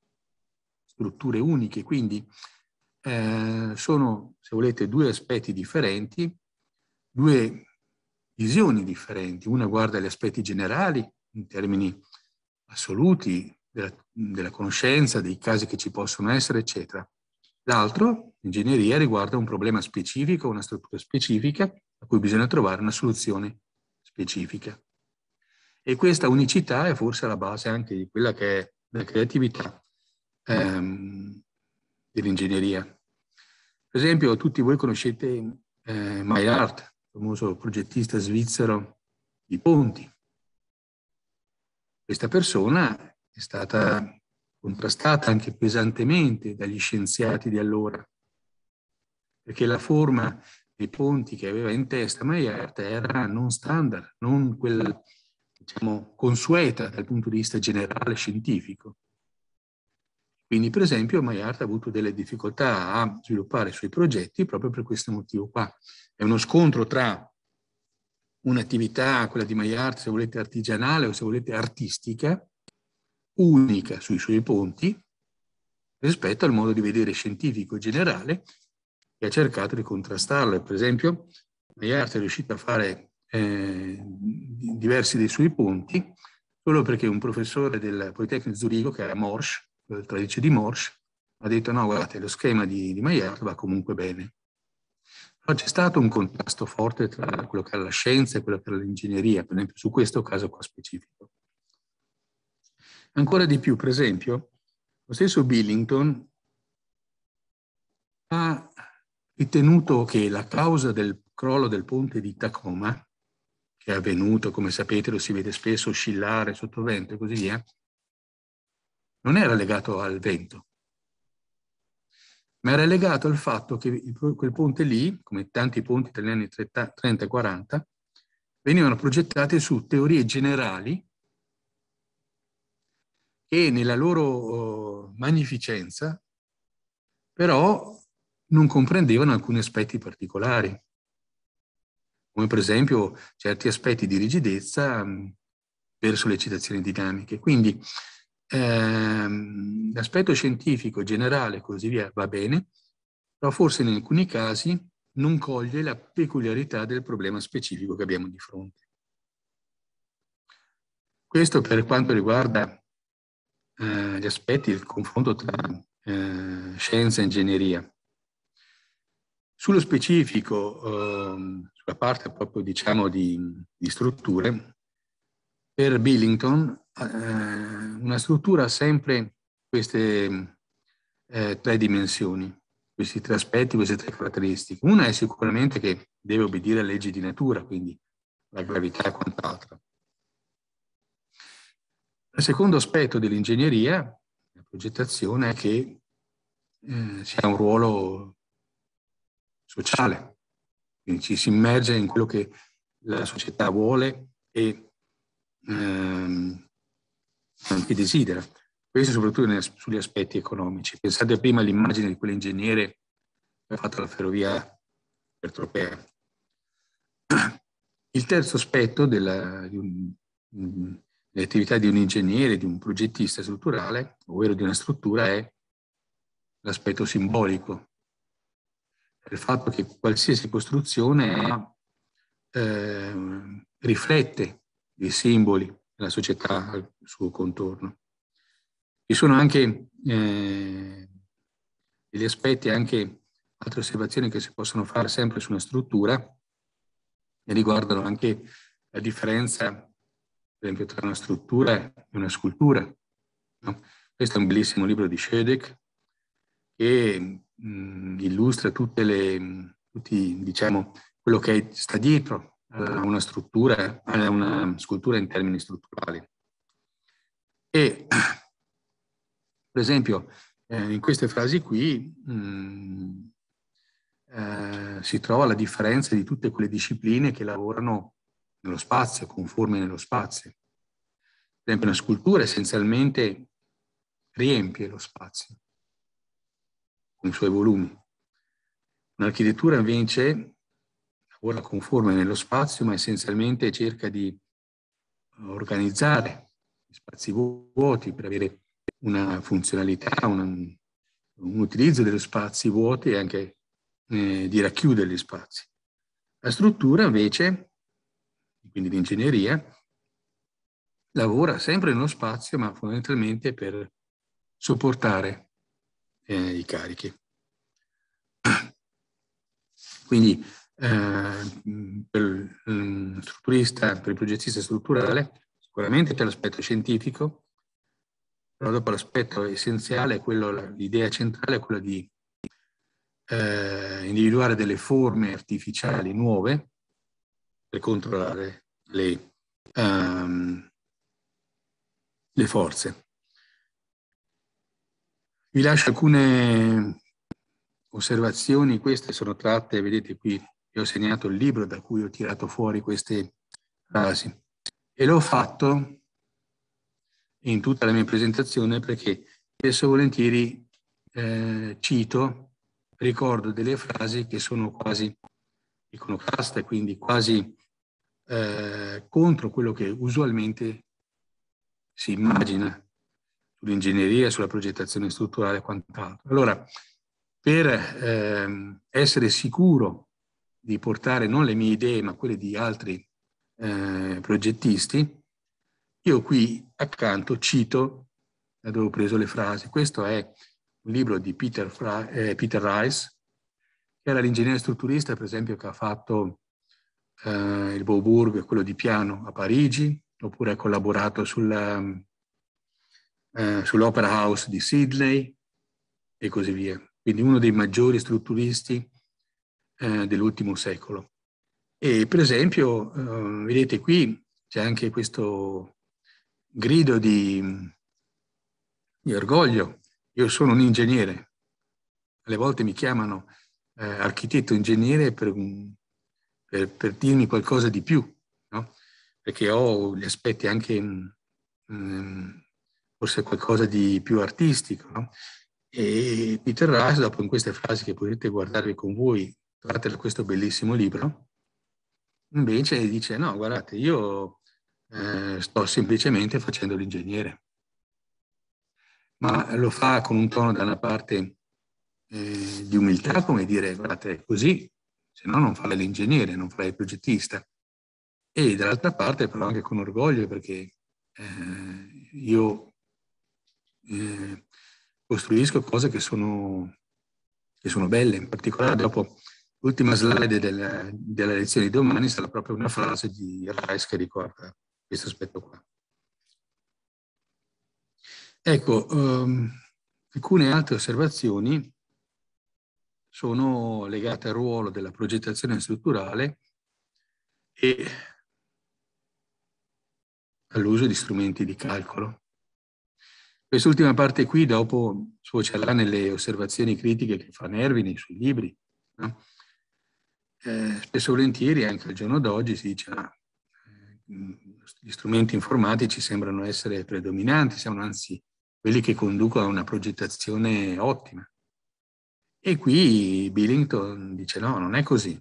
strutture uniche, quindi eh, sono, se volete, due aspetti differenti, due visioni differenti. Una guarda gli aspetti generali in termini assoluti della, della conoscenza, dei casi che ci possono essere, eccetera. L'altro, ingegneria, riguarda un problema specifico, una struttura specifica a cui bisogna trovare una soluzione specifica. E questa unicità è forse la base anche di quella che è la creatività ehm, dell'ingegneria. Per esempio, tutti voi conoscete eh, Maillard, famoso progettista svizzero di ponti. Questa persona è stata contrastata anche pesantemente dagli scienziati di allora, perché la forma dei ponti che aveva in testa Maillard era non standard, non quella diciamo, consueta dal punto di vista generale scientifico. Quindi, per esempio, Maillard ha avuto delle difficoltà a sviluppare i suoi progetti proprio per questo motivo qua. È uno scontro tra un'attività, quella di Maillard, se volete artigianale o se volete artistica, unica sui suoi ponti, rispetto al modo di vedere scientifico generale che ha cercato di contrastarlo. Per esempio, Maillard è riuscito a fare eh, diversi dei suoi ponti solo perché un professore del Politecnico di Zurigo, che era Morsch, il tradice di Morsch, ha detto no, guardate, lo schema di, di Maillard va comunque bene. Però c'è stato un contrasto forte tra quello che era la scienza e quello che era l'ingegneria, per esempio su questo caso qua specifico. Ancora di più, per esempio, lo stesso Billington ha ritenuto che la causa del crollo del ponte di Tacoma, che è avvenuto, come sapete, lo si vede spesso oscillare sotto vento e così via, non era legato al vento, ma era legato al fatto che quel ponte lì, come tanti ponti degli anni 30 e 40, venivano progettati su teorie generali che nella loro oh, magnificenza però non comprendevano alcuni aspetti particolari, come per esempio certi aspetti di rigidezza verso le eccitazioni dinamiche. Quindi ehm, l'aspetto scientifico generale così via va bene, però forse in alcuni casi non coglie la peculiarità del problema specifico che abbiamo di fronte. Questo per quanto riguarda eh, gli aspetti del confronto tra eh, scienza e ingegneria. Sullo specifico, eh, sulla parte proprio diciamo di, di strutture, per Billington eh, una struttura ha sempre queste eh, tre dimensioni, questi tre aspetti, queste tre caratteristiche. Una è sicuramente che deve obbedire a leggi di natura, quindi la gravità e quant'altro. Il secondo aspetto dell'ingegneria, la progettazione, è che eh, si ha un ruolo sociale, quindi ci si immerge in quello che la società vuole e ehm, che desidera. Questo soprattutto sugli aspetti economici. Pensate prima all'immagine di quell'ingegnere che ha fatto la ferrovia per Tropea. Il terzo aspetto della, di un, dell'attività di un ingegnere, di un progettista strutturale, ovvero di una struttura, è l'aspetto simbolico. Il fatto che qualsiasi costruzione eh, riflette dei simboli della società al suo contorno. Ci sono anche eh, degli aspetti, anche altre osservazioni che si possono fare sempre su una struttura e riguardano anche la differenza, per esempio, tra una struttura e una scultura. No? Questo è un bellissimo libro di Schödeck che mh, illustra tutte le, tutti, diciamo, quello che sta dietro una struttura, a una scultura in termini strutturali. E, per esempio, eh, in queste frasi qui mh, mm, eh, si trova la differenza di tutte quelle discipline che lavorano nello spazio, conformi nello spazio. Per esempio, una scultura essenzialmente riempie lo spazio con i suoi volumi. Un'architettura invece lavora conforme nello spazio, ma essenzialmente cerca di organizzare gli spazi vuoti per avere una funzionalità, una, un utilizzo degli spazi vuoti e anche eh, di racchiudere gli spazi. La struttura invece quindi l'ingegneria, lavora sempre nello spazio, ma fondamentalmente per sopportare eh, i carichi. Quindi eh, per il strutturista, per il progettista strutturale, sicuramente c'è l'aspetto scientifico, però dopo l'aspetto essenziale, quello, l'idea centrale è quella di eh, individuare delle forme artificiali nuove per controllare le, um, le forze. Vi lascio alcune osservazioni, queste sono tratte, vedete qui, ho segnato il libro da cui ho tirato fuori queste frasi e l'ho fatto in tutta la mia presentazione perché spesso volentieri eh, cito, ricordo delle frasi che sono quasi iconoclaste, quindi quasi eh, contro quello che usualmente si immagina sull'ingegneria, sulla progettazione strutturale e quant'altro. Allora, per eh, essere sicuro di portare non le mie idee, ma quelle di altri eh, progettisti, io qui accanto cito da dove ho preso le frasi. Questo è un libro di Peter, Fra, eh, Peter Rice, che era l'ingegnere strutturista, per esempio, che ha fatto eh, il Beaubourg, quello di piano a Parigi, oppure ha collaborato sulla, eh, sull'Opera House di Sydney e così via. Quindi uno dei maggiori strutturisti eh, dell'ultimo secolo. E per esempio, eh, vedete qui c'è anche questo grido di, di, orgoglio. Io sono un ingegnere. Alle volte mi chiamano eh, architetto ingegnere per, per, per, dirmi qualcosa di più, no? perché ho gli aspetti anche mh, mm, forse qualcosa di più artistico. No? E Peter Rice, dopo in queste frasi che potete guardarvi con voi, trovate questo bellissimo libro, invece dice no, guardate, io eh, sto semplicemente facendo l'ingegnere. Ma lo fa con un tono da una parte eh, di umiltà, come dire, guardate, così, se no non fai l'ingegnere, non fai il progettista. E dall'altra parte però anche con orgoglio, perché eh, io eh, costruisco cose che sono, che sono belle, in particolare dopo l'ultima slide della, della lezione di domani sarà proprio una frase di Rice che ricorda questo aspetto qua. Ecco, um, alcune altre osservazioni sono legate al ruolo della progettazione strutturale e all'uso di strumenti di calcolo. Quest'ultima parte qui dopo sfocerà nelle osservazioni critiche che fa Nervini sui libri. No? Eh, spesso e volentieri, anche al giorno d'oggi, si dice ah, gli strumenti informatici sembrano essere predominanti, sembrano anzi quelli che conducono a una progettazione ottima. E qui Billington dice no, non è così,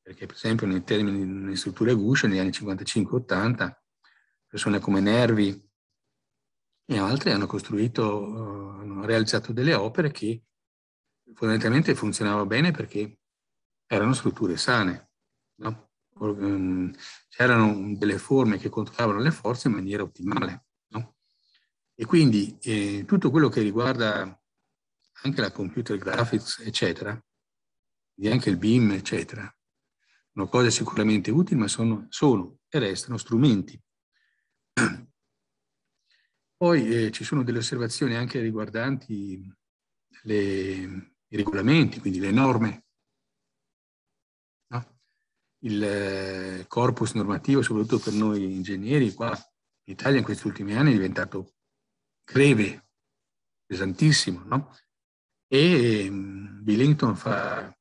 perché per esempio nei termini nelle strutture guscio negli anni 55-80 persone come Nervi e altri hanno costruito, uh, hanno realizzato delle opere che fondamentalmente funzionavano bene perché erano strutture sane. No? Ehm, c'erano delle forme che controllavano le forze in maniera ottimale. No? E quindi eh, tutto quello che riguarda anche la computer graphics, eccetera, e anche il BIM, eccetera, sono cose sicuramente utili, ma sono, sono e restano strumenti. Poi eh, ci sono delle osservazioni anche riguardanti le, i regolamenti, quindi le norme il eh, corpus normativo, soprattutto per noi ingegneri, qua in Italia in questi ultimi anni è diventato greve, pesantissimo, no? E um, Billington fa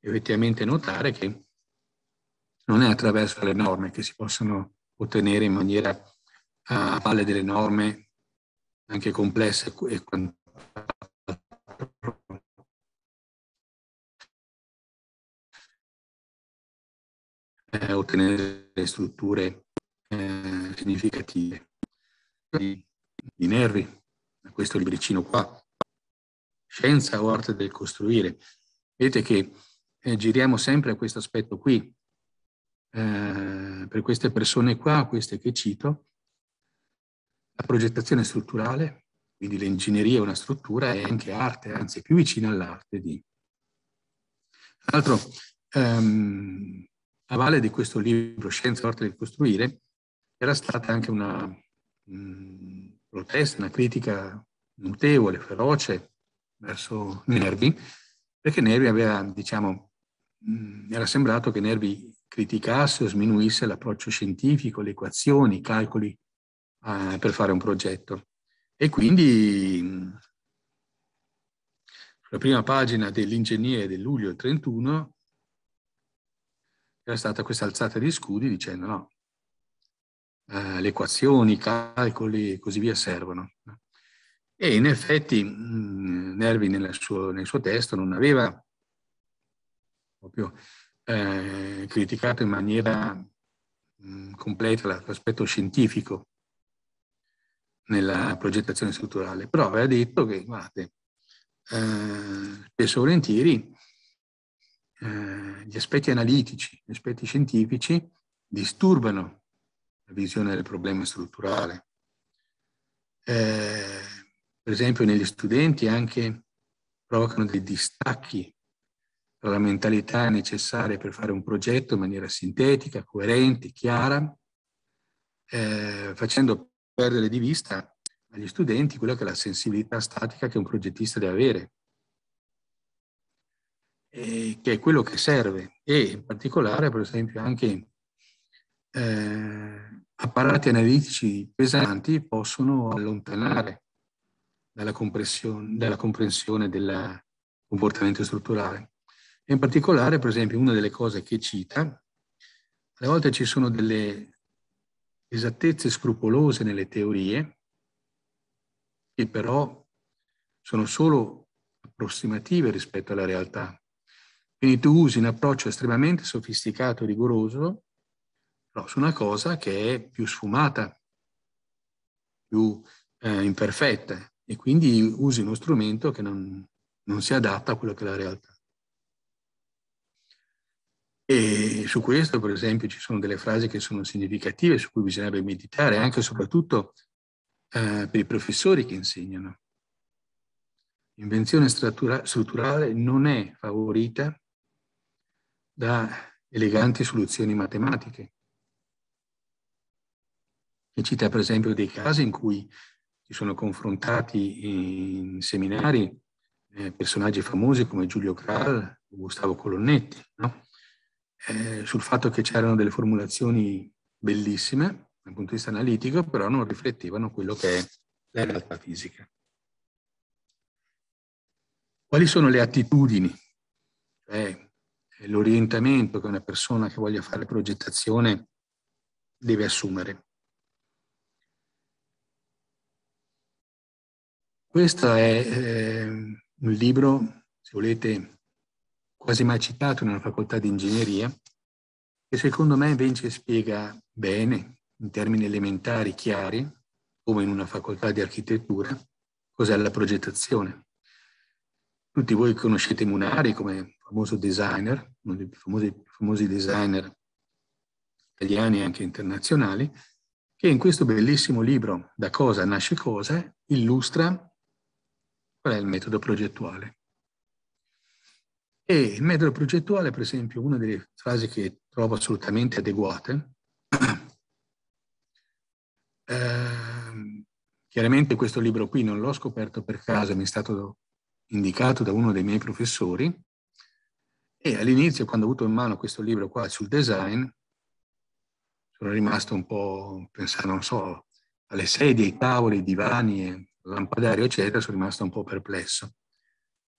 effettivamente notare che non è attraverso le norme che si possono ottenere in maniera a valle delle norme anche complesse e quant'altro eh, ottenere strutture eh, significative. Di, di nervi, questo libricino qua, scienza o arte del costruire. Vedete che eh, giriamo sempre a questo aspetto qui. eh, per queste persone qua, queste che cito, la progettazione strutturale, quindi l'ingegneria è una struttura, è anche arte, anzi è più vicina all'arte di... Tra l'altro, ehm, a valle di questo libro, Scienza, Arte del Costruire, era stata anche una mh, mm, protesta, una critica notevole, feroce verso Nervi, perché Nervi aveva, diciamo, mh, mm, era sembrato che Nervi criticasse o sminuisse l'approccio scientifico, le equazioni, i calcoli eh, per fare un progetto. E quindi mm, sulla prima pagina dell'ingegnere del luglio 31 era stata questa alzata di scudi dicendo no, eh, le equazioni, i calcoli e così via servono. E in effetti mh, mm, Nervi nel suo, nel suo, testo non aveva proprio eh, criticato in maniera mh, mm, completa l'aspetto scientifico nella progettazione strutturale, però aveva detto che, guardate, eh, spesso e volentieri eh, gli aspetti analitici, gli aspetti scientifici disturbano la visione del problema strutturale. Eh, per esempio negli studenti anche provocano dei distacchi tra la mentalità necessaria per fare un progetto in maniera sintetica, coerente, chiara, eh, facendo perdere di vista agli studenti quella che è la sensibilità statica che un progettista deve avere eh, che è quello che serve e in particolare per esempio anche eh, apparati analitici pesanti possono allontanare dalla, dalla comprensione del comportamento strutturale. E in particolare, per esempio, una delle cose che cita, alle volte ci sono delle esattezze scrupolose nelle teorie, che però sono solo approssimative rispetto alla realtà. Quindi tu usi un approccio estremamente sofisticato e rigoroso, però su una cosa che è più sfumata, più eh, imperfetta, e quindi usi uno strumento che non, non si adatta a quello che è la realtà. E su questo, per esempio, ci sono delle frasi che sono significative, su cui bisognerebbe meditare, anche e soprattutto eh, per i professori che insegnano. L'invenzione strutturale non è favorita da eleganti soluzioni matematiche. E cita per esempio dei casi in cui si sono confrontati in seminari eh, personaggi famosi come Giulio Kral o Gustavo Colonnetti, no? eh, sul fatto che c'erano delle formulazioni bellissime dal punto di vista analitico, però non riflettevano quello che è la realtà fisica. Quali sono le attitudini? Cioè, l'orientamento che una persona che voglia fare progettazione deve assumere. Questo è eh, un libro, se volete, quasi mai citato una facoltà di ingegneria, che secondo me invece spiega bene, in termini elementari, chiari, come in una facoltà di architettura, cos'è la progettazione. Tutti voi conoscete Munari come famoso designer, uno dei famosi, famosi designer italiani e anche internazionali, che in questo bellissimo libro Da cosa nasce cosa illustra qual è il metodo progettuale. E il metodo progettuale, per esempio, una delle frasi che trovo assolutamente adeguate, eh, chiaramente questo libro qui non l'ho scoperto per caso, mi è stato indicato da uno dei miei professori, e all'inizio, quando ho avuto in mano questo libro qua sul design, sono rimasto un po', pensando, non so, alle sedie, ai tavoli, ai divani, al lampadario, eccetera, sono rimasto un po' perplesso.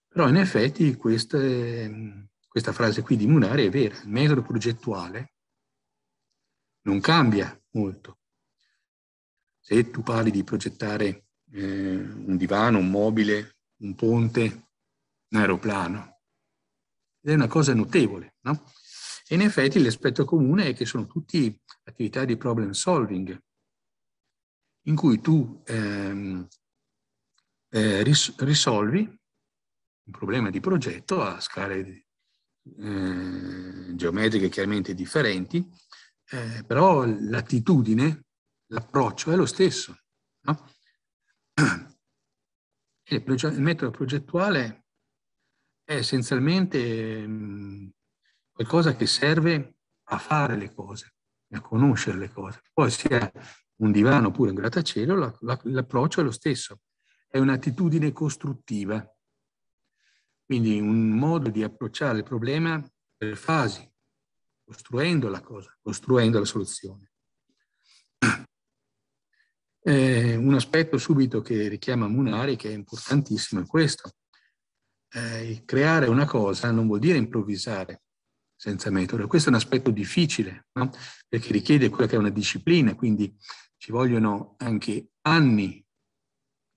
Però in effetti queste, questa frase qui di Munari è vera, il metodo progettuale non cambia molto. Se tu parli di progettare eh, un divano, un mobile, un ponte, un aeroplano, ed è una cosa notevole, no? E in effetti l'aspetto comune è che sono tutte attività di problem solving, in cui tu ehm, eh, ris- risolvi un problema di progetto a scale eh, geometriche chiaramente differenti, eh, però l'attitudine, l'approccio è lo stesso. No? Il, il, metodo progettuale è essenzialmente qualcosa che serve a fare le cose, a conoscere le cose. Poi sia un divano oppure un grattacielo, la, la, l'approccio è lo stesso, è un'attitudine costruttiva, quindi un modo di approcciare il problema per fasi, costruendo la cosa, costruendo la soluzione. Eh, un aspetto subito che richiama Munari, che è importantissimo, è questo. Eh, creare una cosa non vuol dire improvvisare senza metodo. Questo è un aspetto difficile, no? perché richiede quella che è una disciplina, quindi ci vogliono anche anni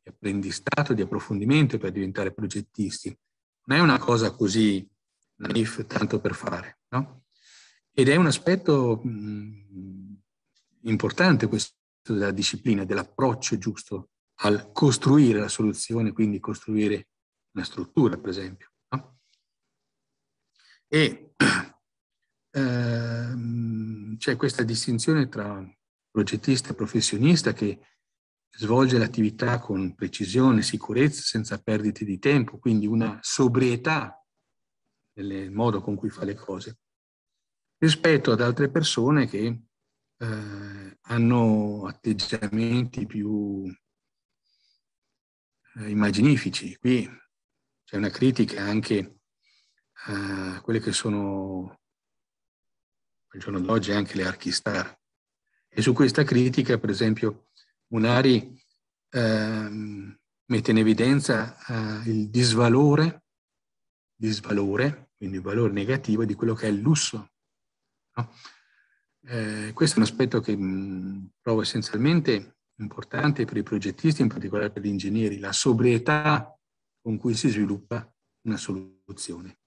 di apprendistato, di approfondimento per diventare progettisti. Non è una cosa così naif tanto per fare, no? Ed è un aspetto mh, importante questo della disciplina, dell'approccio giusto al costruire la soluzione, quindi costruire una struttura, per esempio. No? E ehm, c'è questa distinzione tra progettista professionista che svolge l'attività con precisione, sicurezza, senza perdite di tempo, quindi una sobrietà nel modo con cui fa le cose, rispetto ad altre persone che eh, hanno atteggiamenti più eh, immaginifici. Qui c'è una critica anche a quelle che sono al giorno d'oggi anche le archistar. E su questa critica, per esempio, Munari ehm, mette in evidenza eh, il disvalore, disvalore, quindi il valore negativo di quello che è il lusso. No? Eh, questo è un aspetto che mh, trovo essenzialmente importante per i progettisti, in particolare per gli ingegneri, la sobrietà con cui si sviluppa una soluzione.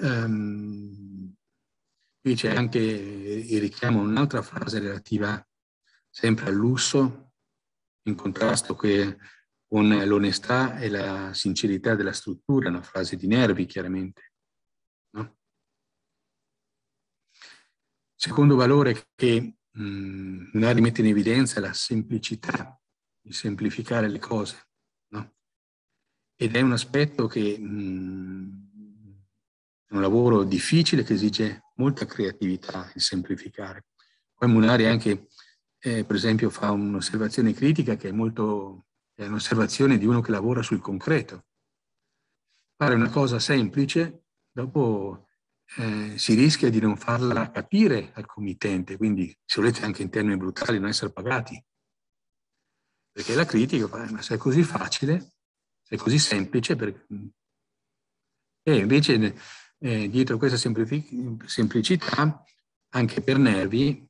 Um, Qui c'è anche il richiamo a un'altra frase relativa sempre al lusso, in contrasto con l'onestà e la sincerità della struttura, una frase di Nervi chiaramente. No? Secondo valore che mh, Nari mette in evidenza è la semplicità, di semplificare le cose. Ed è un aspetto che mh, è un lavoro difficile che esige molta creatività il semplificare. Poi Munari anche, eh, per esempio, fa un'osservazione critica che è molto, è un'osservazione di uno che lavora sul concreto. Fare una cosa semplice, dopo eh, si rischia di non farla capire al committente, quindi se volete anche in termini brutali non essere pagati. Perché la critica ma se è così facile, è così semplice, per... e invece eh, dietro questa semplicità, anche per Nervi,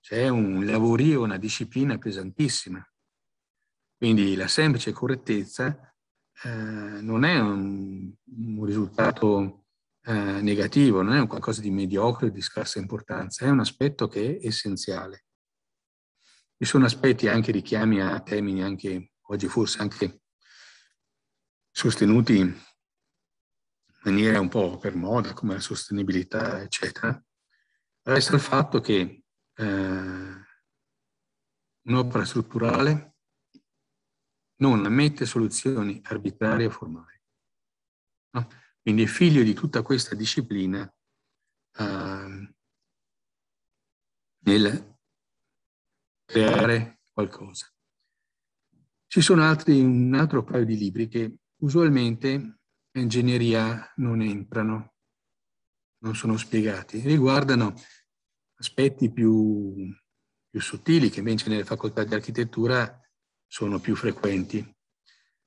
c'è un lavorio, una disciplina pesantissima. Quindi la semplice correttezza eh, non è un, un risultato eh, negativo, non è un qualcosa di mediocre, di scarsa importanza, è un aspetto che è essenziale. Ci sono aspetti anche richiami a termini anche oggi forse anche sostenuti maniera un po' per moda, come la sostenibilità, eccetera, resta il fatto che eh, un'opera strutturale non ammette soluzioni arbitrarie e formali. No? Quindi è figlio di tutta questa disciplina eh, nel creare qualcosa. Ci sono altri, un altro paio di libri che usualmente ingegneria non entrano, non sono spiegati, riguardano aspetti più, più sottili che invece nelle facoltà di architettura sono più frequenti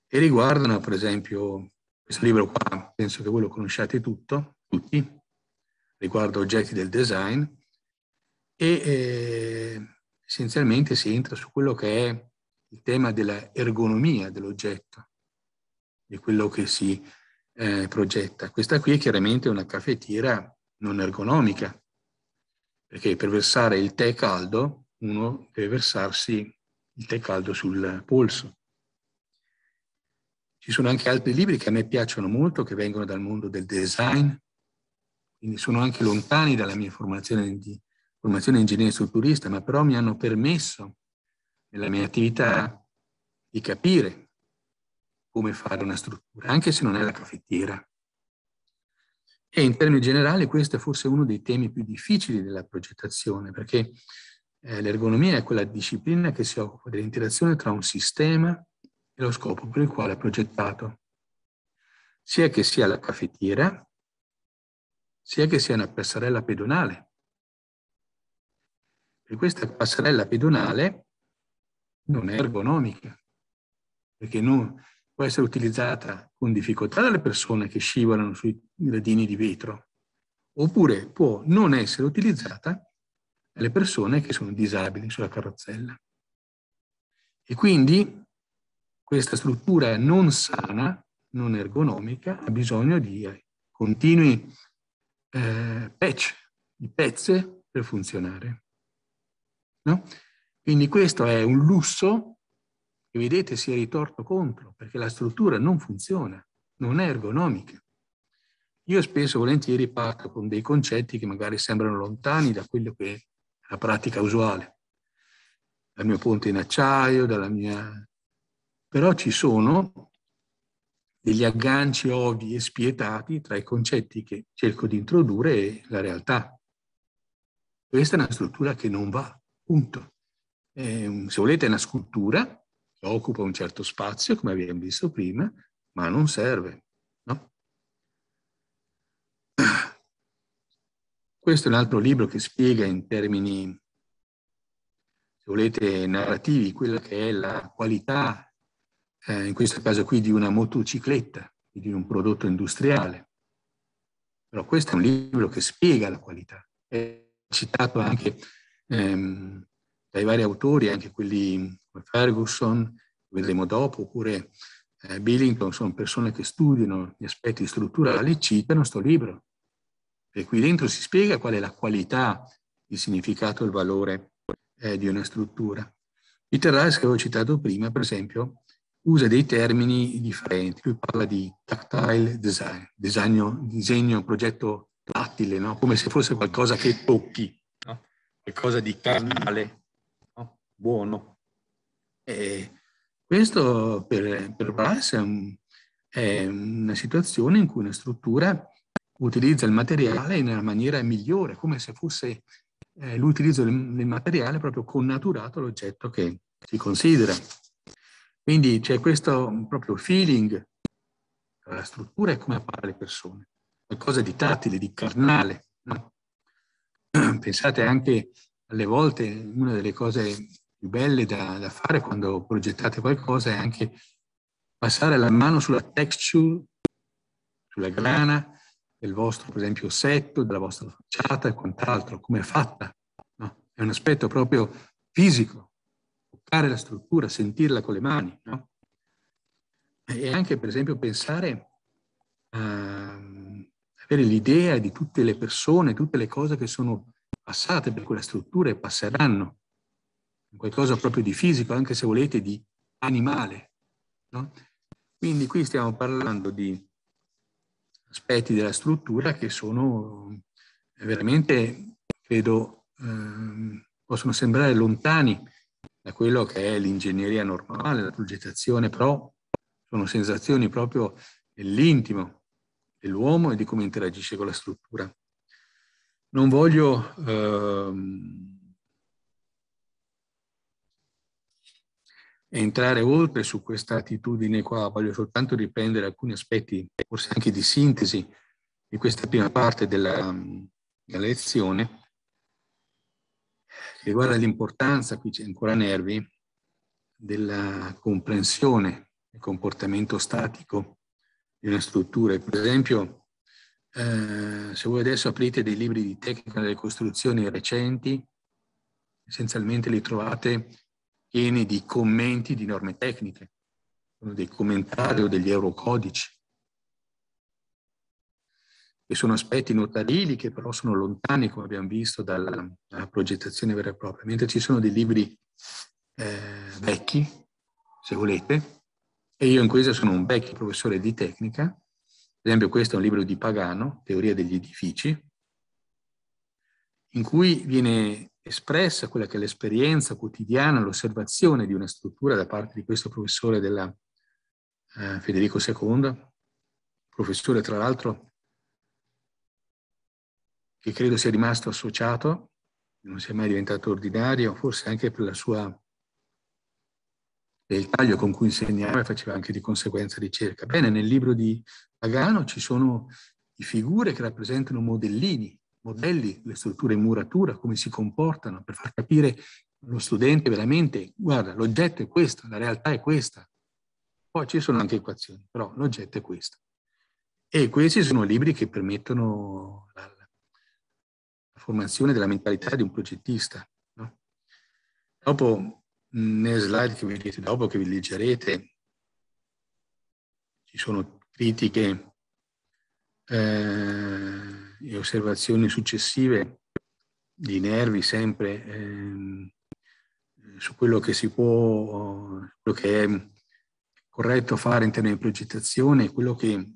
e riguardano per esempio questo libro qua, penso che voi lo conosciate tutto, tutti, riguarda oggetti del design e eh, essenzialmente si entra su quello che è il tema della ergonomia dell'oggetto, di quello che si eh, progetta. Questa qui è chiaramente una caffettiera non ergonomica, perché per versare il tè caldo uno deve versarsi il tè caldo sul polso. Ci sono anche altri libri che a me piacciono molto, che vengono dal mondo del design, quindi sono anche lontani dalla mia formazione di formazione ingegnere strutturista, ma però mi hanno permesso nella mia attività di capire come fare una struttura, anche se non è la caffettiera. E in termini generali questo è forse uno dei temi più difficili della progettazione, perché eh, l'ergonomia è quella disciplina che si occupa dell'interazione tra un sistema e lo scopo per il quale è progettato, sia che sia la caffettiera, sia che sia una passerella pedonale. E questa passerella pedonale non è ergonomica, perché non, può essere utilizzata con difficoltà dalle persone che scivolano sui gradini di vetro, oppure può non essere utilizzata dalle persone che sono disabili sulla carrozzella. E quindi questa struttura non sana, non ergonomica, ha bisogno di continui eh, patch, di pezze per funzionare. No? Quindi questo è un lusso che vedete si è ritorto contro, perché la struttura non funziona, non è ergonomica. Io spesso volentieri parto con dei concetti che magari sembrano lontani da quello che è la pratica usuale. Dal mio ponte in acciaio, dalla mia... Però ci sono degli agganci ovvi e spietati tra i concetti che cerco di introdurre e la realtà. Questa è una struttura che non va, punto. Eh, se volete è una scultura, occupa un certo spazio, come abbiamo visto prima, ma non serve. No? Questo è un altro libro che spiega in termini, se volete, narrativi, quella che è la qualità, eh, in questo caso qui, di una motocicletta, di un prodotto industriale. Però questo è un libro che spiega la qualità. È citato anche ehm, dai vari autori, anche quelli Ferguson, vedremo dopo, oppure eh, Billington, sono persone che studiano gli aspetti strutturali, citano questo libro. E qui dentro si spiega qual è la qualità, il significato, il valore eh, di una struttura. Peter Rice, che avevo citato prima, per esempio, usa dei termini differenti. Lui parla di tactile design, disegno, disegno progetto tattile, no? come se fosse qualcosa che tocchi, no? qualcosa di carnale, no? buono. E questo per, per Brass è, un, è, una situazione in cui una struttura utilizza il materiale una maniera migliore, come se fosse eh, l'utilizzo del, del, materiale proprio connaturato all'oggetto che si considera. Quindi c'è questo proprio feeling tra la struttura e come appare le persone, qualcosa di tattile, di carnale. No? Pensate anche alle volte, una delle cose più belle da, da fare quando progettate qualcosa è anche passare la mano sulla texture, sulla grana del vostro, per esempio, setto, della vostra facciata e quant'altro, come è fatta. No? È un aspetto proprio fisico, toccare la struttura, sentirla con le mani. No? E anche, per esempio, pensare a avere l'idea di tutte le persone, tutte le cose che sono passate per quella struttura e passeranno qualcosa proprio di fisico, anche se volete di animale. No? Quindi qui stiamo parlando di aspetti della struttura che sono veramente, credo, eh, possono sembrare lontani da quello che è l'ingegneria normale, la progettazione, però sono sensazioni proprio dell'intimo dell'uomo e di come interagisce con la struttura. Non voglio... Ehm, entrare oltre su questa attitudine qua, voglio soltanto riprendere alcuni aspetti, forse anche di sintesi, di questa prima parte della, della lezione, che riguarda l'importanza, qui c'è ancora Nervi, della comprensione del comportamento statico di una struttura. Per esempio, eh, se voi adesso aprite dei libri di tecnica delle costruzioni recenti, essenzialmente li trovate pieni di commenti di norme tecniche, dei commentari o degli eurocodici, che sono aspetti notarili che però sono lontani, come abbiamo visto, dalla, dalla progettazione vera e propria, mentre ci sono dei libri eh, vecchi, se volete, e io in questo sono un vecchio professore di tecnica, per esempio questo è un libro di Pagano, Teoria degli edifici, in cui viene espressa quella che è l'esperienza quotidiana, l'osservazione di una struttura da parte di questo professore della eh, Federico II, professore tra l'altro che credo sia rimasto associato, non sia mai diventato ordinario, forse anche per la sua il taglio con cui insegnava e faceva anche di conseguenza ricerca. Bene, nel libro di Pagano ci sono figure che rappresentano modellini, modelli delle strutture in muratura, come si comportano, per far capire allo studente veramente, guarda, l'oggetto è questo, la realtà è questa. Poi ci sono anche equazioni, però l'oggetto è questo. E questi sono libri che permettono la, la formazione della mentalità di un progettista. No? Dopo nelle slide che vedete dopo, che vi leggerete, ci sono critiche eh, e osservazioni successive di Nervi sempre eh, su quello che si può, quello che è corretto fare in termini di progettazione quello che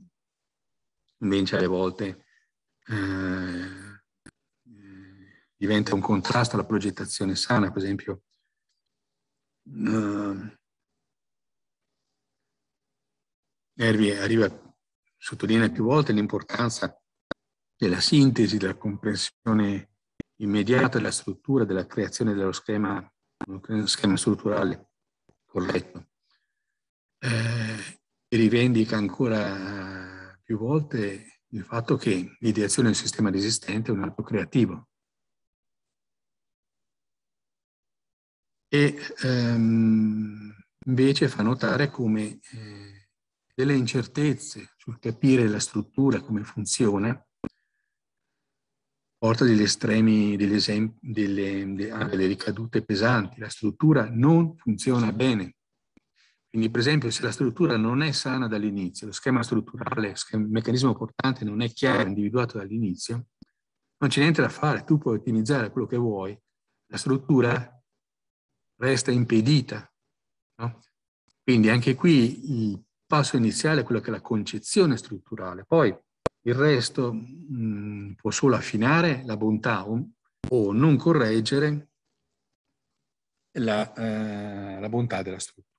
invece alle volte eh, diventa un contrasto alla progettazione sana, per esempio uh, Nervi arriva, sottolinea più volte l'importanza della sintesi, della comprensione immediata della struttura, della creazione dello schema, schema strutturale corretto. Eh, e rivendica ancora più volte il fatto che l'ideazione del sistema resistente è un atto creativo, e ehm, invece fa notare come eh, delle incertezze sul capire la struttura, come funziona, porta degli estremi, degli esempi, delle, delle ricadute pesanti. La struttura non funziona bene. Quindi, per esempio, se la struttura non è sana dall'inizio, lo schema strutturale, il meccanismo portante non è chiaro, individuato dall'inizio, non c'è niente da fare. Tu puoi ottimizzare quello che vuoi. La struttura resta impedita. No? Quindi anche qui il passo iniziale è quello che è la concezione strutturale, poi il resto mh, può solo affinare la bontà o, non correggere la, eh, la bontà della struttura.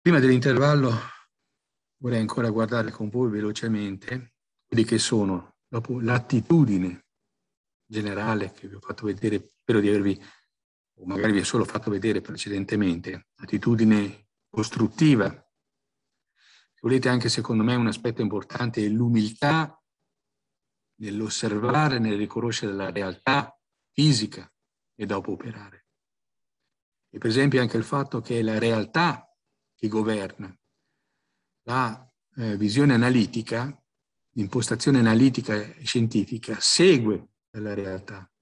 Prima dell'intervallo vorrei ancora guardare con voi velocemente quelli che sono, dopo l'attitudine generale che vi ho fatto vedere, spero di avervi o magari vi ho solo fatto vedere precedentemente, attitudine costruttiva. Volete anche secondo me un aspetto importante è l'umiltà nell'osservare, nel riconoscere la realtà fisica e dopo operare. E per esempio anche il fatto che è la realtà che governa. La eh, visione analitica, l'impostazione analitica e scientifica segue la realtà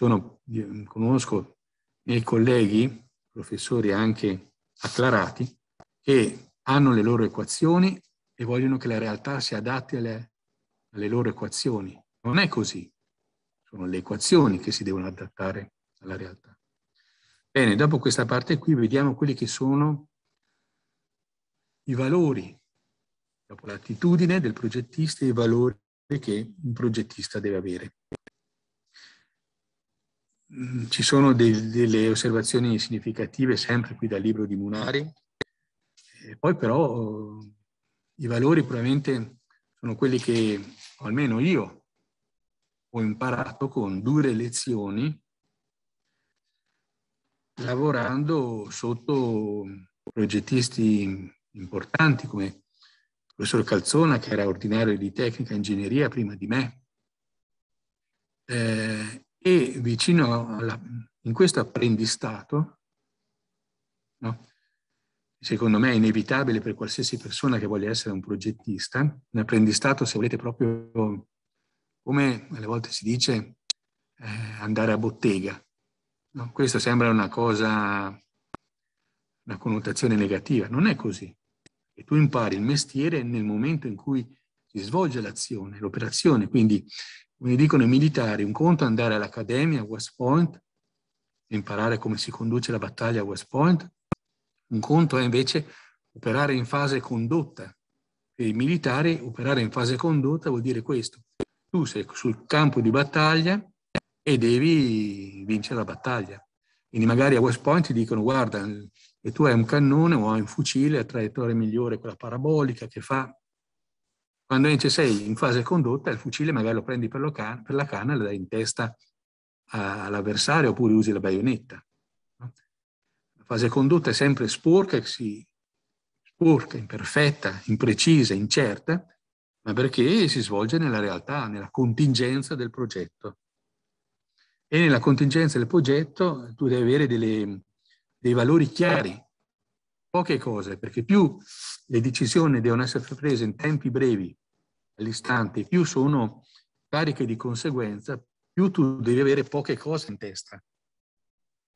sono, conosco miei colleghi, professori anche acclarati, che hanno le loro equazioni e vogliono che la realtà si adatti alle, alle loro equazioni. Non è così. Sono le equazioni che si devono adattare alla realtà. Bene, dopo questa parte qui vediamo quelli che sono i valori, dopo l'attitudine del progettista, i valori che un progettista deve avere. Mm, ci sono de, delle osservazioni significative sempre qui dal libro di Munari, e poi però i valori probabilmente sono quelli che, almeno io, ho imparato con dure lezioni lavorando sotto progettisti importanti come il professor Calzona, che era ordinario di tecnica e ingegneria prima di me, eh, e vicino alla, in questo apprendistato, no? Secondo me è inevitabile per qualsiasi persona che voglia essere un progettista, un apprendistato se volete proprio come alle volte si dice eh, andare a bottega. No? Questo sembra una cosa, una connotazione negativa, non è così. E tu impari il mestiere nel momento in cui si svolge l'azione, l'operazione, quindi come dicono i militari, un conto è andare all'accademia a West Point imparare come si conduce la battaglia a West Point, un conto è invece operare in fase condotta. Per i militari operare in fase condotta vuol dire questo, tu sei sul campo di battaglia e devi vincere la battaglia. Quindi magari a West Point ti dicono guarda, e tu hai un cannone o hai un fucile a traiettoria migliore, quella parabolica che fa... Quando invece sei in fase condotta, il fucile magari lo prendi per, can- per la canna e lo dai in testa all'avversario oppure usi la baionetta. Fase condotta è sempre sporca, si, sporca, imperfetta, imprecisa, incerta, ma perché si svolge nella realtà, nella contingenza del progetto. E nella contingenza del progetto tu devi avere delle, dei valori chiari, poche cose, perché più le decisioni devono essere prese in tempi brevi, all'istante, più sono cariche di conseguenza, più tu devi avere poche cose in testa,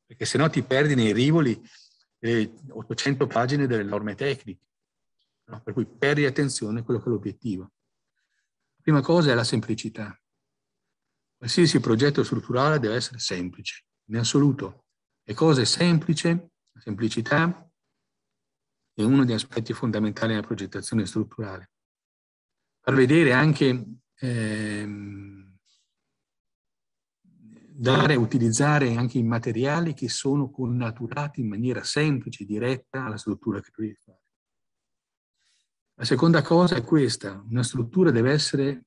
perché se no ti perdi nei rivoli delle 800 pagine delle norme tecniche, no? per cui perdi attenzione a quello che è l'obiettivo. La prima cosa è la semplicità. Qualsiasi progetto strutturale deve essere semplice, in assoluto. Le cose semplici, la semplicità è uno degli aspetti fondamentali della progettazione strutturale. Far vedere anche, ehm, dare, utilizzare anche i materiali che sono connaturati in maniera semplice, diretta alla struttura che tu devi fare. La seconda cosa è questa, una struttura deve essere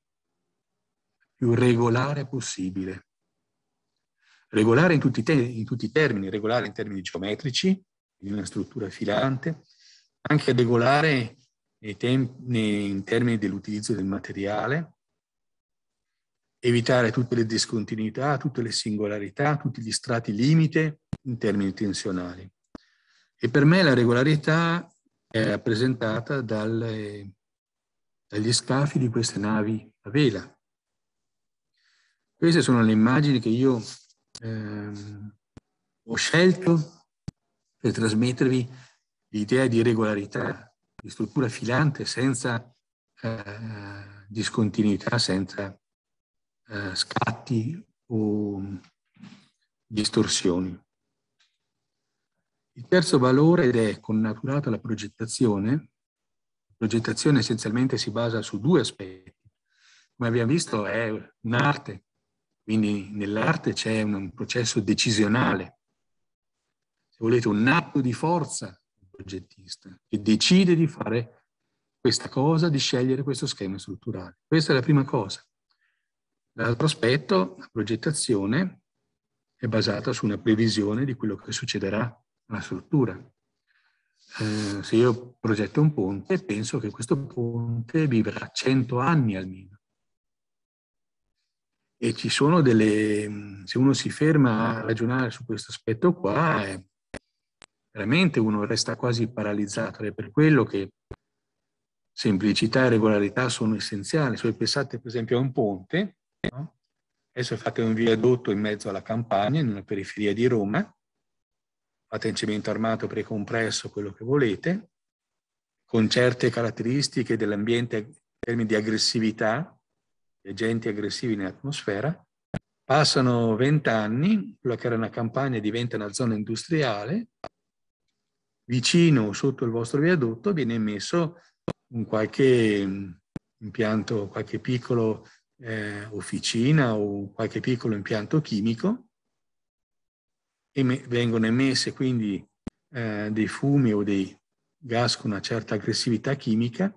più regolare possibile. Regolare in tutti, in tutti i termini, regolare in termini geometrici, in una struttura filante, anche regolare nei nei, in termini dell'utilizzo del materiale, evitare tutte le discontinuità, tutte le singolarità, tutti gli strati limite in termini tensionali. E per me la regolarità è rappresentata dalle, dagli scafi di queste navi a vela, queste sono le immagini che io ehm, ho scelto per trasmettervi l'idea di regolarità, di struttura filante senza eh, discontinuità, senza eh, scatti o distorsioni. Il terzo valore, ed è connaturato alla progettazione, la progettazione essenzialmente si basa su due aspetti. Come abbiamo visto è un'arte, quindi nell'arte c'è un processo decisionale, se volete un atto di forza del progettista, che decide di fare questa cosa, di scegliere questo schema strutturale. Questa è la prima cosa. L'altro aspetto, la progettazione, è basata su una previsione di quello che succederà alla struttura. Eh, se io progetto un ponte, penso che questo ponte vivrà 100 anni almeno. E ci sono delle, se uno si ferma a ragionare su questo aspetto qua, è, veramente uno resta quasi paralizzato. È per quello che semplicità e regolarità sono essenziali. Se pensate per esempio a un ponte, no? adesso fate un viadotto in mezzo alla campagna, in una periferia di Roma, fate in cemento armato precompresso, quello che volete, con certe caratteristiche dell'ambiente in termini di aggressività, agenti aggressivi nell'atmosfera, passano vent'anni, quella che era una campagna diventa una zona industriale, vicino sotto il vostro viadotto viene emesso un qualche mm, impianto, qualche piccolo eh, officina o qualche piccolo impianto chimico, e vengono emesse quindi eh, dei fumi o dei gas con una certa aggressività chimica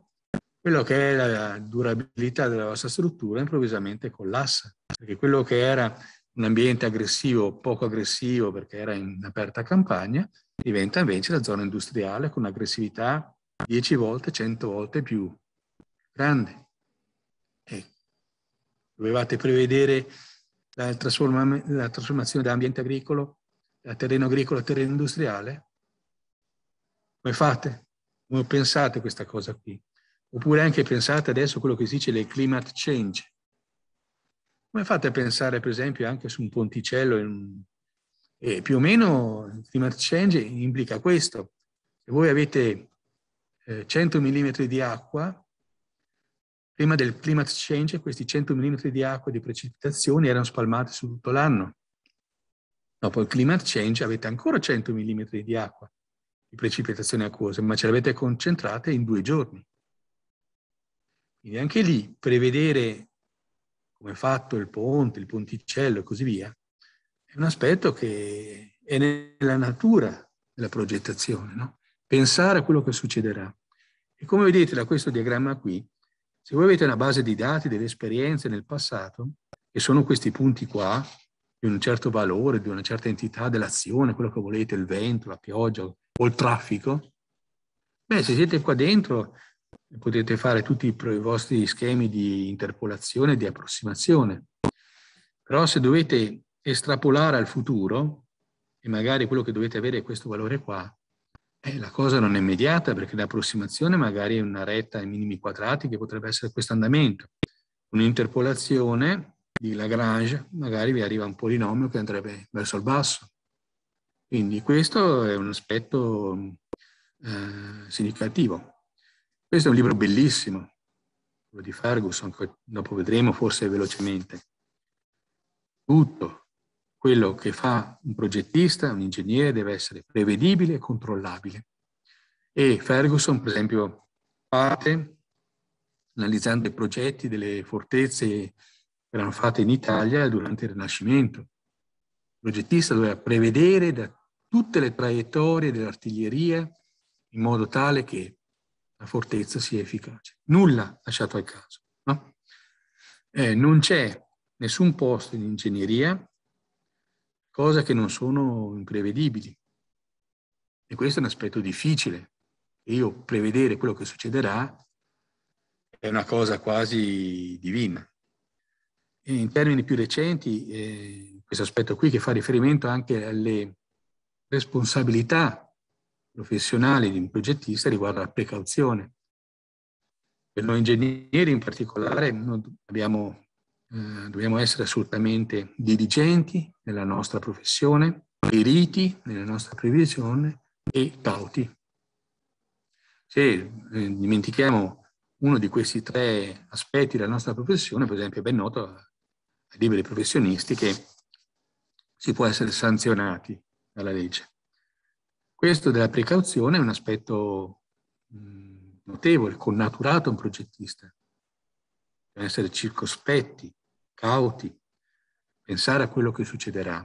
quello che è la durabilità della vostra struttura improvvisamente collassa, perché quello che era un ambiente aggressivo, poco aggressivo perché era in aperta campagna, diventa invece la zona industriale con un'aggressività 10 volte, 100 volte più grande. Dovevate prevedere la, trasforma- la trasformazione dall'ambiente agricolo, da terreno agricolo a terreno industriale? Come fate? Come pensate questa cosa qui? Oppure anche pensate adesso quello che si dice le climate change. Come fate a pensare, per esempio, anche su un ponticello? In... E più o meno il climate change implica questo. Se voi avete eh, 100 mm di acqua, prima del climate change questi 100 mm di acqua di precipitazioni erano spalmati su tutto l'anno. Dopo il climate change avete ancora 100 mm di acqua di precipitazioni acquose, ma ce l'avete concentrate in due giorni. Quindi anche lì prevedere come è fatto il ponte, il ponticello e così via, è un aspetto che è nella natura della progettazione, no? pensare a quello che succederà. E come vedete da questo diagramma qui, se voi avete una base di dati delle esperienze nel passato, che sono questi punti qua, di un certo valore, di una certa entità dell'azione, quello che volete, il vento, la pioggia o il traffico, beh, se siete qua dentro potete fare tutti i vostri schemi di interpolazione e di approssimazione. Però se dovete estrapolare al futuro, e magari quello che dovete avere è questo valore qua, eh, la cosa non è immediata perché l'approssimazione magari è una retta ai minimi quadrati che potrebbe essere questo andamento. Un'interpolazione di Lagrange magari vi arriva un polinomio che andrebbe verso il basso. Quindi questo è un aspetto eh, significativo. Questo è un libro bellissimo, quello di Ferguson, dopo vedremo forse velocemente. Tutto quello che fa un progettista, un ingegnere, deve essere prevedibile e controllabile. E Ferguson, per esempio, parte analizzando i progetti delle fortezze che erano fatte in Italia durante il Rinascimento. Il progettista doveva prevedere da tutte le traiettorie dell'artiglieria in modo tale che la fortezza sia efficace. Nulla lasciato al caso. No? Eh, non c'è nessun posto in ingegneria, cose che non sono imprevedibili. E questo è un aspetto difficile. Io prevedere quello che succederà è una cosa quasi divina. E in termini più recenti, eh, questo aspetto qui che fa riferimento anche alle responsabilità professionali di un progettista riguarda la precauzione. Per noi ingegneri in particolare abbiamo, eh, dobbiamo essere assolutamente dirigenti nella nostra professione, periti nella nostra previsione e cauti. Se eh, dimentichiamo uno di questi tre aspetti della nostra professione, per esempio è ben noto ai liberi professionisti che si può essere sanzionati dalla legge. Questo della precauzione è un aspetto mh, notevole, connaturato a un progettista. Deve essere circospetti, cauti, pensare a quello che succederà.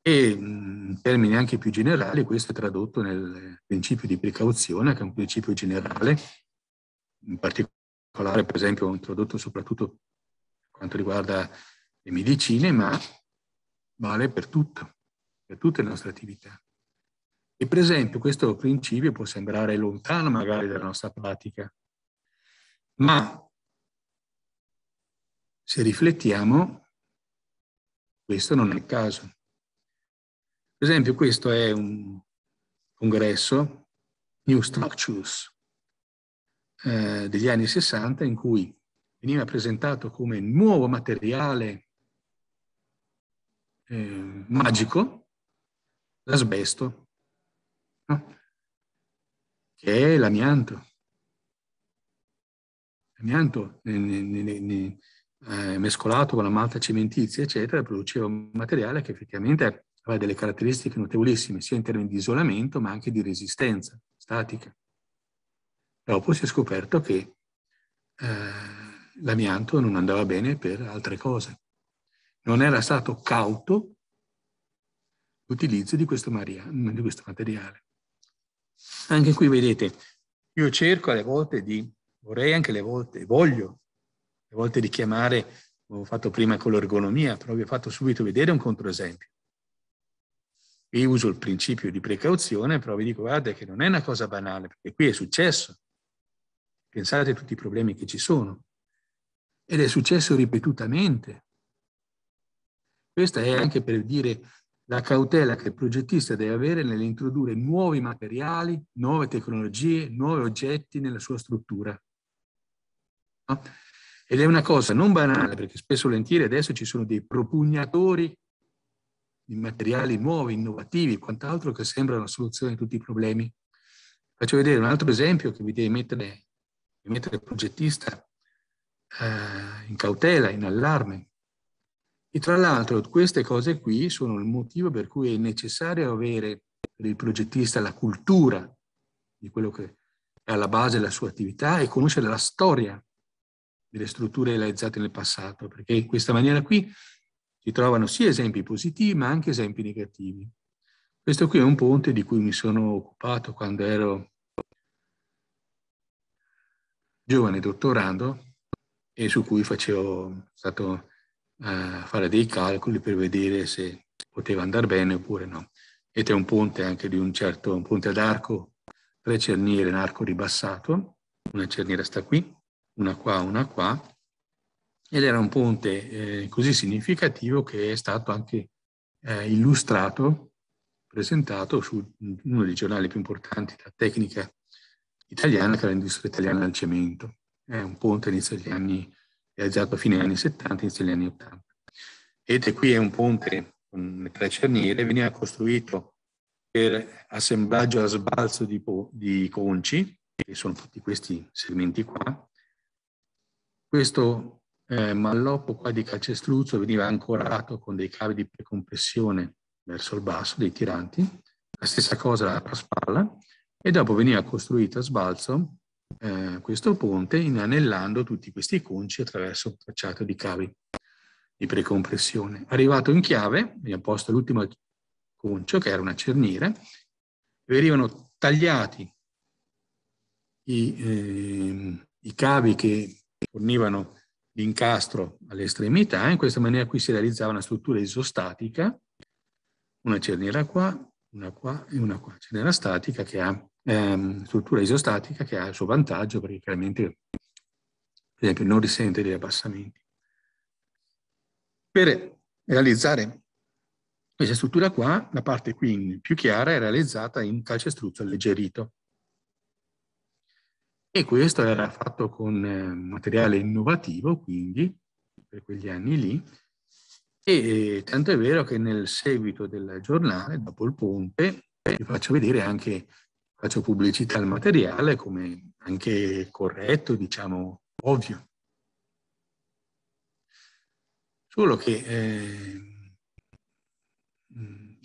E in termini anche più generali, questo è tradotto nel principio di precauzione, che è un principio generale, in particolare, per esempio, introdotto soprattutto per quanto riguarda le medicine, ma vale per tutto, per tutte le nostre attività. E per esempio questo principio può sembrare lontano magari dalla nostra pratica, ma se riflettiamo, questo non è il caso. Per esempio questo è un congresso, New Structures, eh, degli anni 60, in cui veniva presentato come nuovo materiale eh, magico l'asbesto che è l'amianto. L'amianto eh, mescolato con la malta cementizia, eccetera, produceva un materiale che effettivamente aveva delle caratteristiche notevolissime, sia in termini di isolamento, ma anche di resistenza statica. Dopo si è scoperto che eh, l'amianto non andava bene per altre cose. Non era stato cauto l'utilizzo di di questo materiale. Anche qui vedete, io cerco alle volte di, vorrei anche alle volte, voglio, volte richiamare, ho fatto prima con l'ergonomia, però vi ho fatto subito vedere un controesempio. Io uso il principio di precauzione, però vi dico, guarda che non è una cosa banale, perché qui è successo. Pensate a tutti i problemi che ci sono. Ed è successo ripetutamente. Questa è anche per dire la cautela che il progettista deve avere nell'introdurre nuovi materiali, nuove tecnologie, nuovi oggetti nella sua struttura. No? Ed è una cosa non banale, perché spesso e volentieri adesso ci sono dei propugnatori di materiali nuovi, innovativi quant'altro che sembrano la soluzione di tutti i problemi. Faccio vedere un altro esempio che vi deve mettere, mettere il progettista eh, in cautela, in allarme. E tra l'altro queste cose qui sono il motivo per cui è necessario avere per il progettista la cultura di quello che è alla base della sua attività e conoscere la storia delle strutture realizzate nel passato, perché in questa maniera qui si trovano sia esempi positivi ma anche esempi negativi. Questo qui è un ponte di cui mi sono occupato quando ero giovane dottorando e su cui facevo, stato a uh, fare dei calcoli per vedere se poteva andare bene oppure no. Ed è un ponte anche di un certo, un ponte ad arco, tre cerniere in arco ribassato, una cerniera sta qui, una qua, una qua, ed era un ponte eh, così significativo che è stato anche eh, illustrato, presentato su uno dei giornali più importanti della tecnica italiana, che è l'industria italiana del cemento. È un ponte inizio degli anni, realizzato a fine anni 70, inizio degli anni 80. Vedete, qui è un ponte con tre cerniere, veniva costruito per assemblaggio a sbalzo di, di conci, che sono tutti questi segmenti qua. Questo eh, malloppo qua di calcestruzzo veniva ancorato con dei cavi di precompressione verso il basso, dei tiranti, la stessa cosa a spalla, e dopo veniva costruito a sbalzo eh, questo ponte inanellando tutti questi conci attraverso un tracciato di cavi di precompressione. Arrivato in chiave, abbiamo posto l'ultimo concio, che era una cerniera, venivano tagliati i, eh, i cavi che fornivano l'incastro alle estremità, in questa maniera qui si realizzava una struttura isostatica, una cerniera qua, una qua e una qua, cerniera statica che ha, ehm, struttura isostatica che ha il suo vantaggio perché chiaramente, per esempio, non risente degli abbassamenti. Per realizzare questa struttura qua, la parte qui più chiara è realizzata in calcestruzzo alleggerito. E questo era fatto con eh, materiale innovativo, quindi, per quegli anni lì, e tanto è vero che nel seguito del giornale, dopo il ponte, vi faccio vedere anche, faccio pubblicità al materiale come anche corretto, diciamo, ovvio. Solo che eh,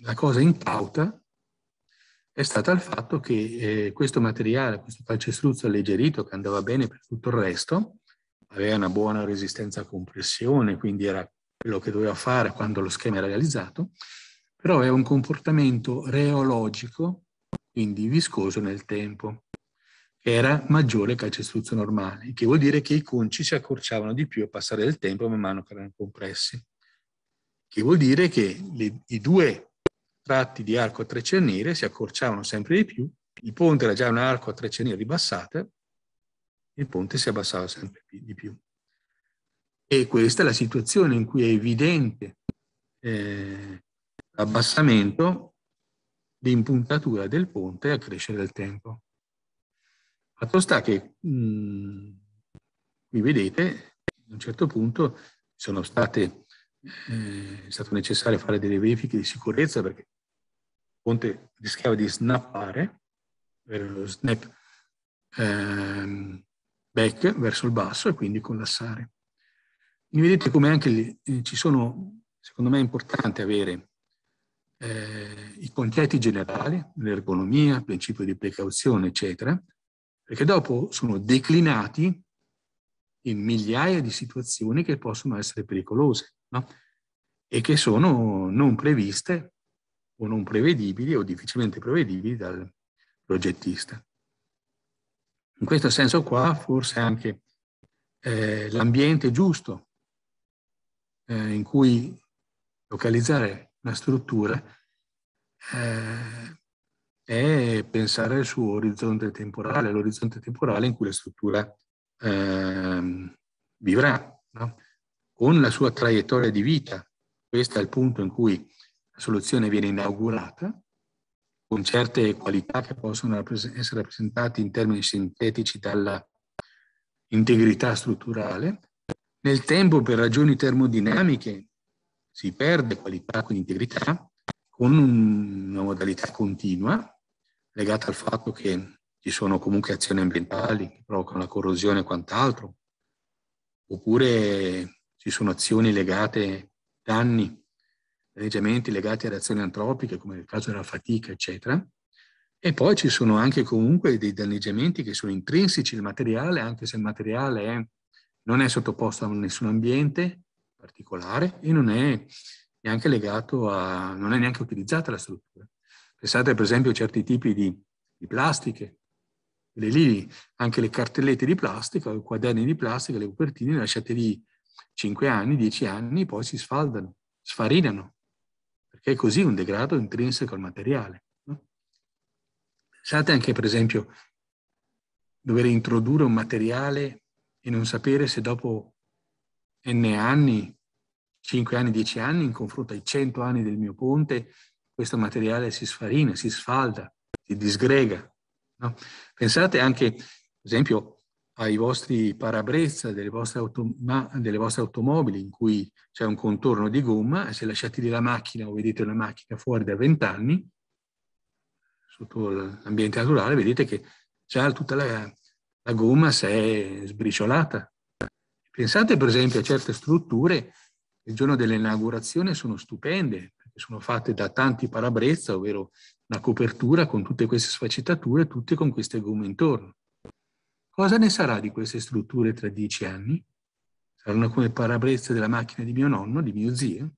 la cosa incauta è stata il fatto che eh, questo materiale, questo calcestruzzo alleggerito che andava bene per tutto il resto, aveva una buona resistenza a compressione, quindi era quello che doveva fare quando lo schema era realizzato, però aveva un comportamento reologico, quindi viscoso nel tempo, che era maggiore che il calcestruzzo normale, che vuol dire che i conci si accorciavano di più a passare del tempo man mano che erano compressi. Che vuol dire che le, i due tratti di arco a tre cerniere si accorciavano sempre di più, il ponte era già un arco a tre cerniere ribassate, il ponte si abbassava sempre di più. E questa è la situazione in cui è evidente eh, l'abbassamento di impuntatura del ponte a crescere del tempo. Fatto sta che qui vedete, a un certo punto sono state eh, è stato necessario fare delle verifiche di sicurezza perché ponte rischiava di snappare, avere lo snap ehm, back verso il basso e quindi collassare. Quindi vedete come anche lì, eh, ci sono, secondo me è importante avere eh, i concetti generali, l'ergonomia, il principio di precauzione, eccetera, perché dopo sono declinati in migliaia di situazioni che possono essere pericolose no? e che sono non previste o non prevedibili o difficilmente prevedibili dal progettista. In questo senso qua forse anche eh, l'ambiente giusto eh, in cui localizzare una struttura eh, è pensare al suo orizzonte temporale, l'orizzonte temporale in cui la struttura ehm, vivrà. No? con la sua traiettoria di vita. Questo è il punto in cui soluzione viene inaugurata, con certe qualità che possono essere rappresentate in termini sintetici dalla integrità strutturale. Nel tempo, per ragioni termodinamiche, si perde qualità con integrità, con una modalità continua, legata al fatto che ci sono comunque azioni ambientali che provocano la corrosione e quant'altro, oppure ci sono azioni legate, danni, danneggiamenti legati a reazioni antropiche, come nel caso della fatica, eccetera. E poi ci sono anche comunque dei danneggiamenti che sono intrinseci al materiale, anche se il materiale è non è sottoposto a nessun ambiente particolare e non è neanche legato a, non è neanche utilizzata la struttura. Pensate per esempio a certi tipi di, di plastiche, le lì, anche le cartellette di plastica, i quaderni di plastica, le copertine lasciate lì 5 anni, 10 anni, poi si sfaldano, sfarinano, perché è così un degrado intrinseco al materiale. No? Pensate anche per esempio dover introdurre un materiale e non sapere se dopo n anni, 5 anni, 10 anni, in confronto ai 100 anni del mio ponte, questo materiale si sfarina, si sfalda, si disgrega. No? Pensate anche, per esempio, ai vostri parabrezza delle vostre, automa- delle vostre automobili in cui c'è un contorno di gomma e se lasciate lì la macchina o vedete una macchina fuori da 20 anni, sotto l'ambiente naturale, vedete che già tutta la, la gomma si è sbriciolata. Pensate per esempio a certe strutture il giorno dell'inaugurazione sono stupende, perché sono fatte da tanti parabrezza, ovvero una copertura con tutte queste sfaccettature, tutte con queste gomme intorno. Cosa ne sarà di queste strutture tra dieci anni? Saranno come il parabrezza della macchina di mio nonno, di mio zio?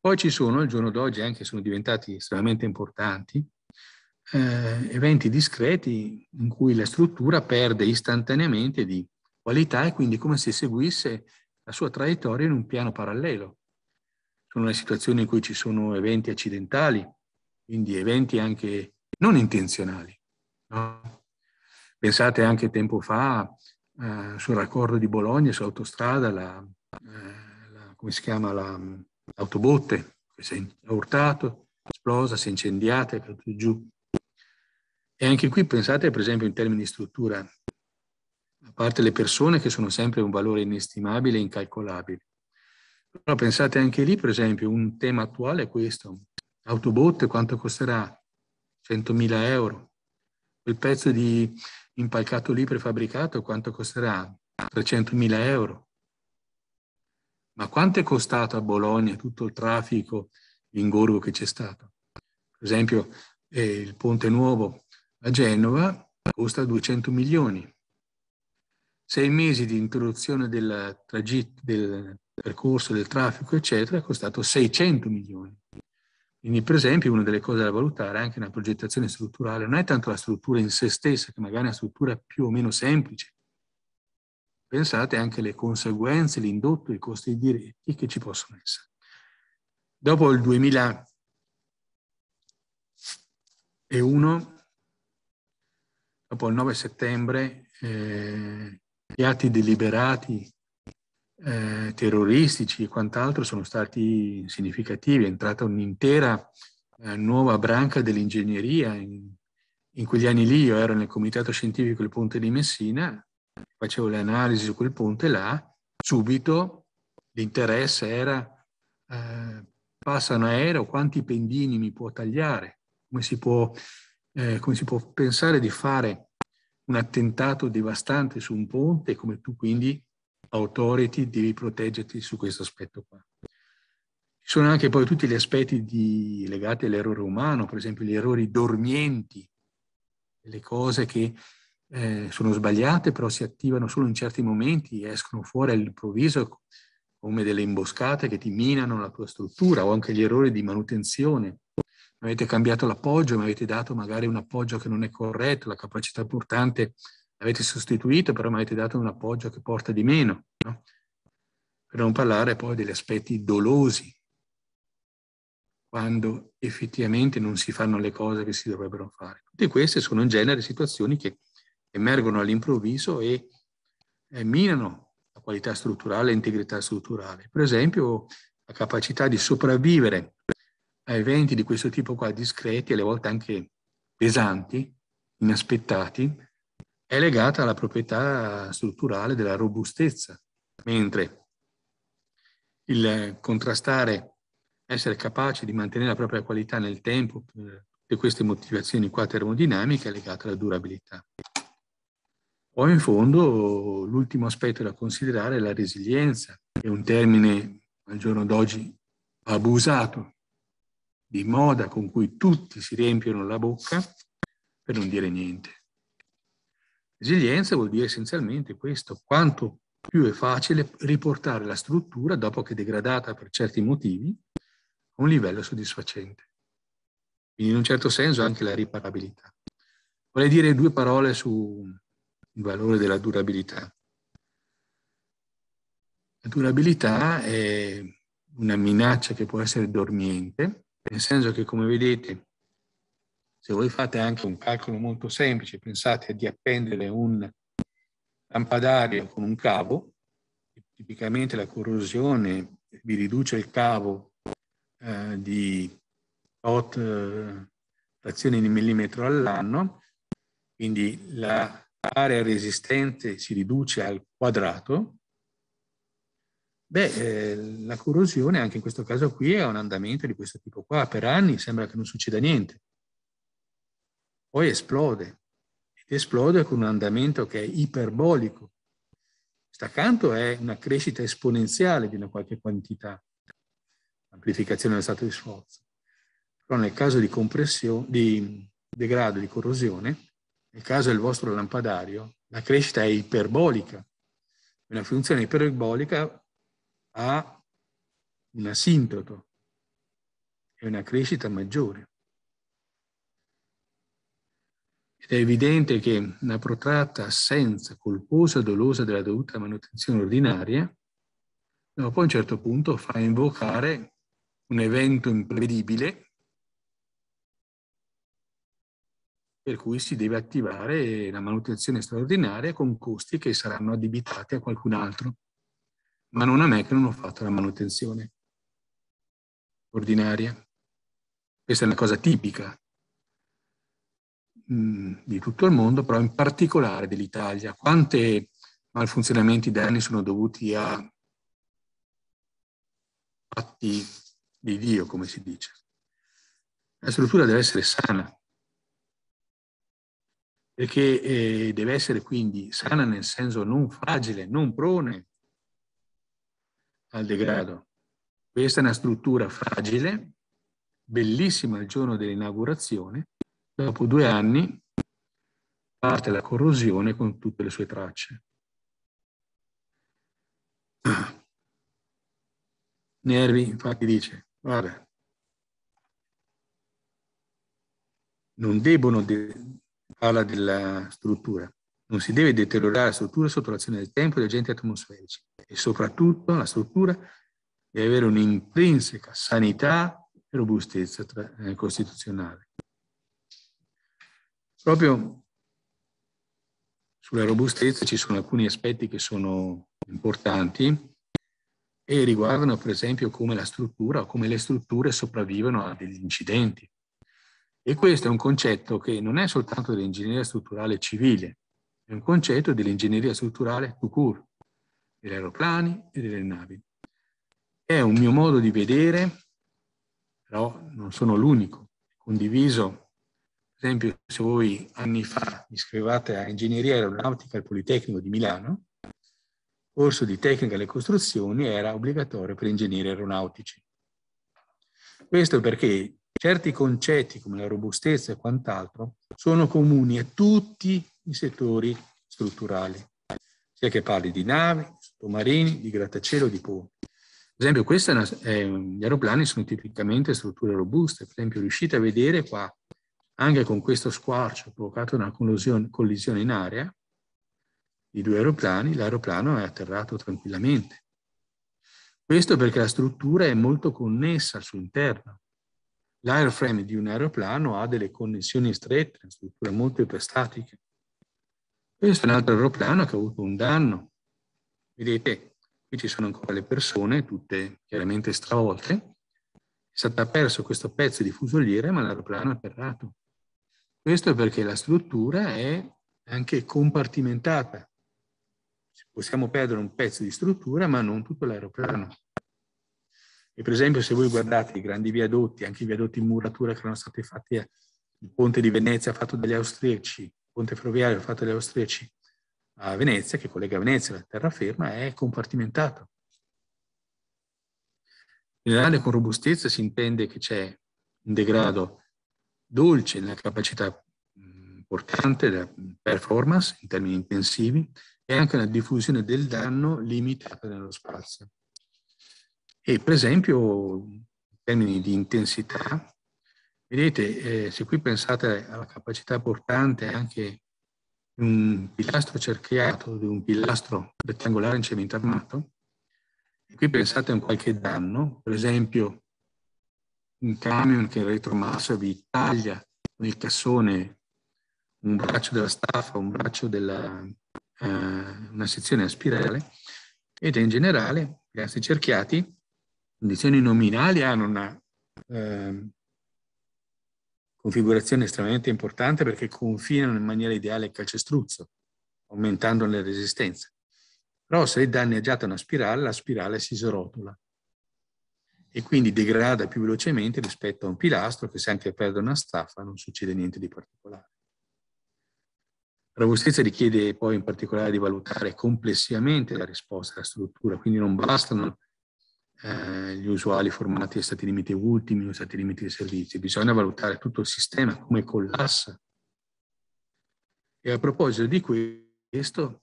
Poi ci sono, al giorno d'oggi anche sono diventati estremamente importanti, eh, eventi discreti in cui la struttura perde istantaneamente di qualità e quindi come se seguisse la sua traiettoria in un piano parallelo. Sono le situazioni in cui ci sono eventi accidentali, quindi eventi anche non intenzionali. No? Pensate anche tempo fa eh, sul raccordo di Bologna, sull'autostrada, la, eh, la, come si chiama, la, l'autobotte che si è urtato, esplosa, si è incendiata, è caduto giù. E anche qui pensate per esempio in termini di struttura, a parte le persone che sono sempre un valore inestimabile e incalcolabile. Però pensate anche lì, per esempio, un tema attuale è questo. Autobot quanto costerà? 100.000 euro. Quel pezzo di impalcato lì prefabbricato quanto costerà? 300.000 euro. Ma quanto è costato a Bologna tutto il traffico, l'ingorgo che c'è stato? Per esempio, eh, il ponte nuovo a Genova costa 200 milioni. Sei mesi di introduzione del, tragitto, del percorso del traffico, eccetera, è costato 600 milioni. Quindi, per esempio, una delle cose da valutare anche una progettazione strutturale. Non è tanto la struttura in se stessa, che magari è una struttura più o meno semplice. Pensate anche alle conseguenze, l'indotto, i costi diretti che ci possono essere. Dopo il 2001 dopo il 9 settembre eh, gli atti deliberati eh, terroristici e quant'altro sono stati significativi, è entrata un'intera eh, nuova branca dell'ingegneria. In, in, quegli anni lì. Io ero nel comitato scientifico del ponte di Messina, facevo le analisi su quel ponte là, subito l'interesse era eh, passa un aereo, quanti pendini mi può tagliare, come si può eh, come si può pensare di fare un attentato devastante su un ponte come tu quindi authority devi proteggerti su questo aspetto qua. Ci sono anche poi tutti gli aspetti di, legati all'errore umano, per esempio gli errori dormienti, le cose che eh, sono sbagliate però si attivano solo in certi momenti, escono fuori all'improvviso come delle imboscate che ti minano la tua struttura o anche gli errori di manutenzione avete cambiato l'appoggio, mi avete dato magari un appoggio che non è corretto, la capacità portante l'avete sostituito, però mi avete dato un appoggio che porta di meno. No? Per non parlare poi degli aspetti dolosi, quando effettivamente non si fanno le cose che si dovrebbero fare. Tutte queste sono in genere situazioni che emergono all'improvviso e eh, minano la qualità strutturale l'integrità strutturale. Per esempio, la capacità di sopravvivere a eventi di questo tipo qua, discreti, alle volte anche pesanti, inaspettati, è legata alla proprietà strutturale della robustezza, mentre il contrastare, essere capaci di mantenere la propria qualità nel tempo, tutte queste motivazioni qua termodinamiche, è legato alla durabilità. Poi in fondo l'ultimo aspetto da considerare è la resilienza, è un termine al giorno d'oggi abusato di moda con cui tutti si riempiono la bocca per non dire niente. Resilienza vuol dire essenzialmente questo, quanto più è facile riportare la struttura, dopo che è degradata per certi motivi, a un livello soddisfacente. Quindi in un certo senso anche la riparabilità. Vorrei dire due parole sul valore della durabilità. La durabilità è una minaccia che può essere dormiente, nel senso che, come vedete, se voi fate anche un calcolo molto semplice, pensate di appendere un lampadario con un cavo, tipicamente la corrosione vi riduce il cavo eh, di 8 eh, frazioni di millimetro all'anno, quindi l'area resistente si riduce al quadrato, Beh, eh, la corrosione anche in questo caso qui è un andamento di questo tipo qua. Per anni sembra che non succeda niente. Poi esplode. Esplode con un andamento che è iperbolico. Questo accanto è una crescita esponenziale di una qualche quantità, amplificazione dello stato di sforzo. Però nel caso di compressione, di degrado, di corrosione, nel caso del vostro lampadario, la crescita è iperbolica. Una funzione iperbolica ha un asintoto e una crescita maggiore. Ed è evidente che una protratta assenza colposa e dolosa della dovuta manutenzione ordinaria, dopo un certo punto fa invocare un evento imprevedibile per cui si deve attivare la manutenzione straordinaria con costi che saranno addebitati a qualcun altro ma non a me che non ho fatto la manutenzione ordinaria. Questa è una cosa tipica mm, di tutto il mondo, però in particolare dell'Italia. Quante malfunzionamenti danni sono dovuti a atti di Dio, come si dice. La struttura deve essere sana, perché eh, deve essere quindi sana nel senso non fragile, non prone al degrado. Questa è una struttura fragile, bellissima il giorno dell'inaugurazione, dopo due anni parte la corrosione con tutte le sue tracce. Nervi infatti dice, guarda, non debbono, de- parla della struttura, non si deve deteriorare la struttura sotto l'azione del tempo e degli agenti atmosferici e soprattutto la struttura deve avere un'intrinseca sanità e robustezza eh, costituzionale. Proprio sulla robustezza ci sono alcuni aspetti che sono importanti e riguardano per esempio come la struttura o come le strutture sopravvivono a degli incidenti. E questo è un concetto che non è soltanto dell'ingegneria strutturale civile, è un concetto dell'ingegneria strutturale court, degli aeroplani e delle navi. È un mio modo di vedere, però non sono l'unico, condiviso. Esempio, se voi anni fa iscrivate a Ingegneria Aeronautica al Politecnico di Milano, il corso di tecnica alle costruzioni era obbligatorio per ingegneri aeronautici. Questo perché certi concetti come la robustezza e quant'altro sono comuni a tutti i settori strutturali, sia che parli di navi, sottomarini, di grattacielo, di ponti. Per esempio, una, è, gli aeroplani sono tipicamente strutture robuste. Per esempio, riuscite a vedere qua, anche con questo squarcio provocato da una collisione, in aria di due aeroplani, l'aeroplano è atterrato tranquillamente. Questo perché la struttura è molto connessa al suo interno. L'airframe di un aeroplano ha delle connessioni strette, una struttura molto iperstatica. Questo è un altro aeroplano che ha avuto un danno. Vedete, qui ci sono ancora le persone, tutte chiaramente stravolte. È stato perso questo pezzo di fusoliera, ma l'aeroplano è atterrato. Questo perché la struttura è anche compartimentata. Possiamo perdere un pezzo di struttura, ma non tutto l'aeroplano. E per esempio, se voi guardate i grandi viadotti, anche i viadotti in muratura che erano stati fatti, il ponte di Venezia fatto dagli austriaci, ponte ferroviario fatto dagli austriaci a Venezia, che collega Venezia alla terraferma, è compartimentato. In generale con robustezza si intende che c'è un degrado dolce nella capacità importante, la performance in termini intensivi e anche una diffusione del danno limitata nello spazio. E per esempio, in termini di intensità, vedete, eh, se qui pensate alla capacità portante anche di un pilastro cerchiato, di un pilastro rettangolare in cemento armato, e qui pensate a un qualche danno, per esempio un camion che in retromassa vi taglia il cassone un braccio della staffa, un braccio della eh, una sezione a spirale ed in generale gli assi cerchiati condizioni nominali hanno una eh, configurazione estremamente importante perché confinano in maniera ideale il calcestruzzo, aumentando le resistenze. Però se è danneggiata una spirale, la spirale si srotola e quindi degrada più velocemente rispetto a un pilastro che se anche perde una staffa non succede niente di particolare. La robustezza richiede poi in particolare di valutare complessivamente la risposta alla struttura, quindi non bastano eh, gli usuali formati a stati limiti ultimi o stati limiti di servizi, bisogna valutare tutto il sistema come collassa. E a proposito di questo,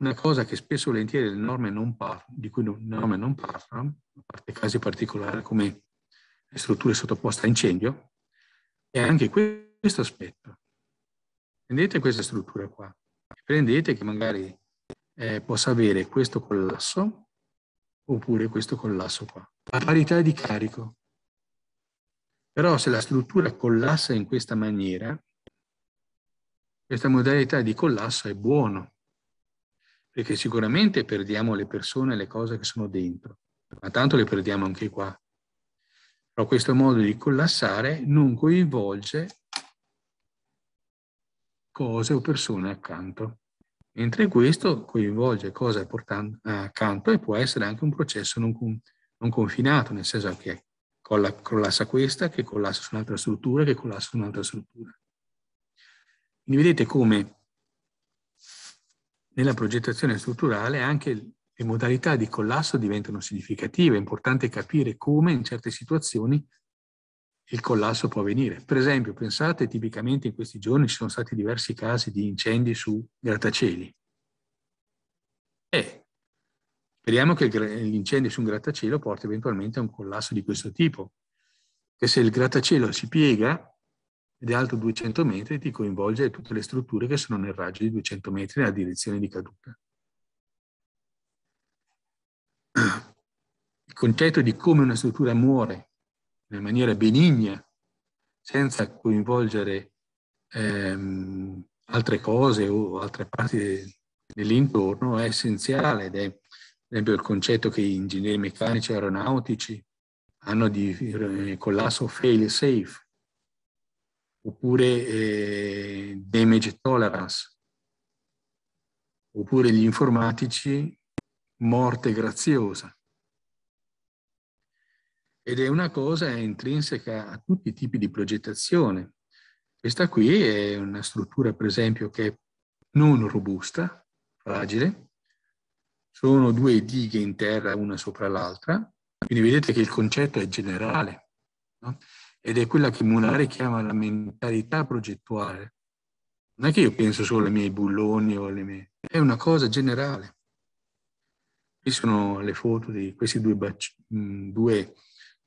una cosa che spesso e volentieri le norme non parlano, di cui le norme non parlano, a parte casi particolari come le strutture sottoposte a incendio, è anche questo aspetto. Prendete questa struttura qua, prendete che magari eh, possa avere questo collasso oppure questo collasso qua. A parità di carico. Però se la struttura collassa in questa maniera, questa modalità di collasso è buono, perché sicuramente perdiamo le persone e le cose che sono dentro, ma tanto le perdiamo anche qua. Però questo modo di collassare non coinvolge cose o persone accanto mentre questo coinvolge cose accanto e può essere anche un processo non, non confinato, nel senso che collassa questa, che collassa su un'altra struttura, che collassa su un'altra struttura. Quindi vedete come nella progettazione strutturale anche le modalità di collasso diventano significative, è importante capire come in certe situazioni il collasso può avvenire. Per esempio, pensate, tipicamente in questi giorni ci sono stati diversi casi di incendi su grattacieli. E speriamo che l'incendio su un grattacielo porti eventualmente a un collasso di questo tipo, che se il grattacielo si piega ed è alto 200 metri, ti coinvolge tutte le strutture che sono nel raggio di 200 metri nella direzione di caduta. Il concetto di come una struttura muore in maniera benigna, senza coinvolgere ehm, altre cose o altre parti dell'intorno, è essenziale ed è, ad esempio, il concetto che gli ingegneri meccanici e aeronautici hanno di eh, collasso fail safe, oppure eh, damage tolerance, oppure gli informatici morte graziosa ed è una cosa intrinseca a tutti i tipi di progettazione. Questa qui è una struttura, per esempio, che è non robusta, fragile, sono due dighe in terra una sopra l'altra, quindi vedete che il concetto è generale, no? Ed è quella che Munari chiama la mentalità progettuale. Non è che io penso solo ai miei bulloni o alle mie... è una cosa generale. Qui sono le foto di questi due, baci, due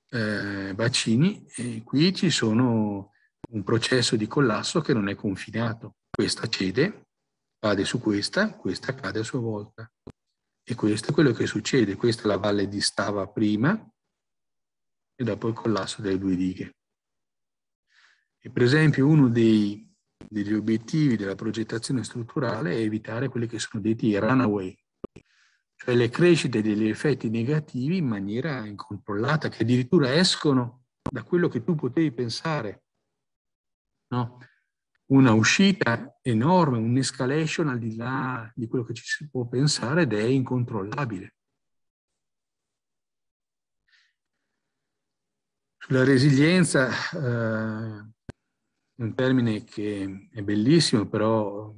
eh, bacini e qui ci sono un processo di collasso che non è confinato. Questa cede, cade su questa, questa cade a sua volta. E questo è quello che succede. Questa è la valle di Stava prima e dopo il collasso delle due dighe. E per esempio uno dei, degli obiettivi della progettazione strutturale è evitare quelli che sono detti runaway, cioè le crescite degli effetti negativi in maniera incontrollata, che addirittura escono da quello che tu potevi pensare. No? Una uscita enorme, un'escalation al di là di quello che ci si può pensare ed è incontrollabile. Sulla resilienza, eh, un termine che è bellissimo, però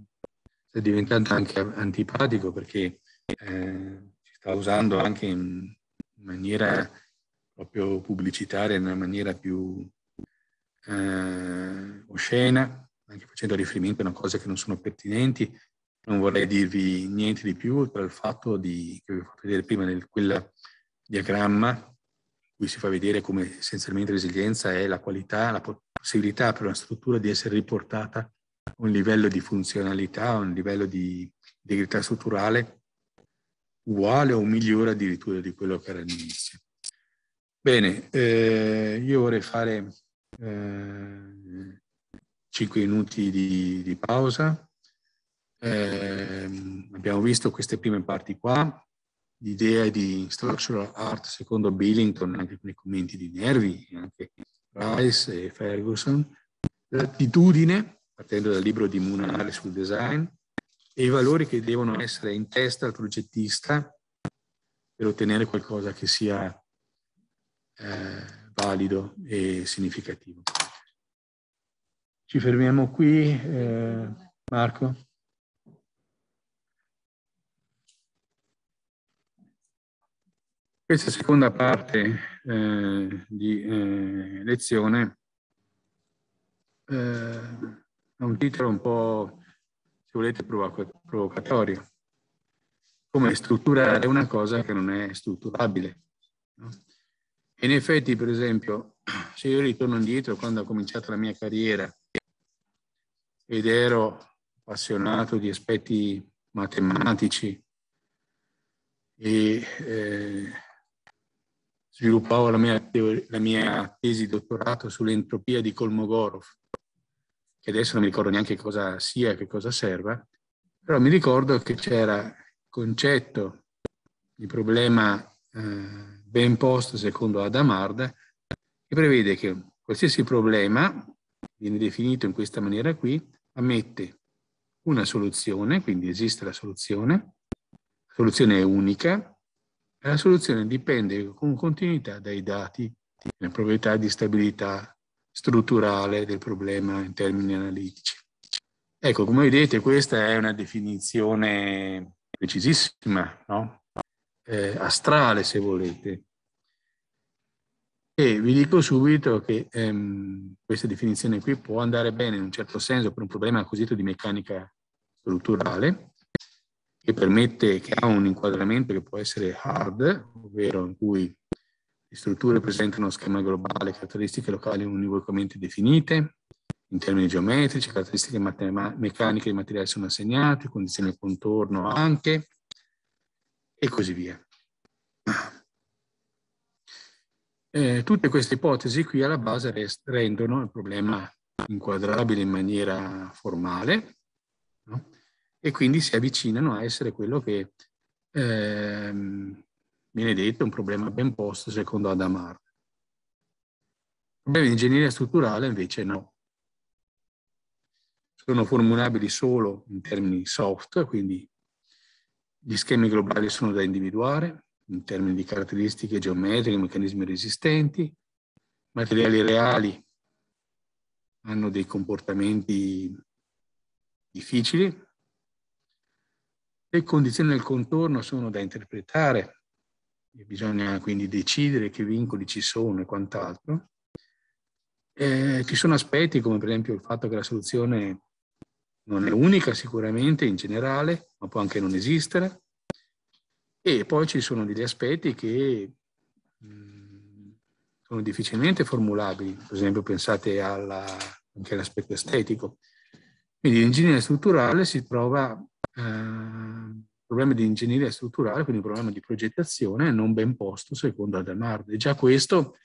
sta diventando anche antipatico perché eh, si sta usando anche in maniera proprio pubblicitaria, in una maniera più eh, oscena, anche facendo riferimento a cose che non sono pertinenti, non vorrei dirvi niente di più oltre al fatto di, che vi ho fatto vedere prima nel quel diagramma, in cui si fa vedere come essenzialmente resilienza è la qualità, la possibilità per una struttura di essere riportata a un livello di funzionalità, a un livello di integrità strutturale uguale o migliore addirittura di quello che era all'inizio. Bene, eh, io vorrei fare eh, 5 minuti di, di pausa. Eh, abbiamo visto queste prime parti qua, l'idea di structural art secondo Billington, anche con i commenti di Nervi, anche Rice e Ferguson, l'attitudine, partendo dal libro di Munari sul design, e i valori che devono essere in testa al progettista per ottenere qualcosa che sia eh, valido e significativo. Ci fermiamo qui, eh, Marco. Questa seconda parte eh, di eh, lezione eh, ha un titolo un po', se volete, provocatorio. Come strutturare una cosa che non è strutturabile. No? In effetti, per esempio, se io ritorno indietro quando ho cominciato la mia carriera ed ero appassionato di aspetti matematici e eh, sviluppavo la mia, la mia tesi dottorato sull'entropia di Kolmogorov, che adesso non mi ricordo neanche cosa sia che cosa serva, però mi ricordo che c'era il concetto di problema eh, ben posto secondo Adam Hard, che prevede che qualsiasi problema viene definito in questa maniera qui, ammette una soluzione, quindi esiste la soluzione, la soluzione è unica, la soluzione dipende con continuità dai dati, le proprietà di stabilità strutturale del problema in termini analitici. Ecco, come vedete, questa è una definizione precisissima, no? eh, astrale se volete. E vi dico subito che ehm, questa definizione qui può andare bene in un certo senso per un problema cosiddetto di meccanica strutturale, che permette, che ha un inquadramento che può essere hard, ovvero in cui le strutture presentano uno schema globale, caratteristiche locali univocamente definite, in termini geometrici, caratteristiche meccaniche dei materiali sono assegnate, condizioni di contorno anche, e così via. Eh, tutte queste ipotesi qui alla base rendono il problema inquadrabile in maniera formale? E quindi si avvicinano a essere quello che ehm, viene detto un problema ben posto secondo Adamar. Il problema di ingegneria strutturale invece no. Sono formulabili solo in termini soft, quindi gli schemi globali sono da individuare in termini di caratteristiche geometriche, meccanismi resistenti, materiali reali hanno dei comportamenti difficili, le condizioni del contorno sono da interpretare, bisogna quindi decidere che vincoli ci sono e quant'altro. Eh, ci sono aspetti come per esempio il fatto che la soluzione non è unica sicuramente in generale, ma può anche non esistere. E poi ci sono degli aspetti che mh, mm, sono difficilmente formulabili, per esempio pensate alla, anche all'aspetto estetico. Quindi l'ingegneria strutturale si trova eh, problema di ingegneria strutturale, quindi un problema di progettazione non ben posto secondo Adamard. E già questo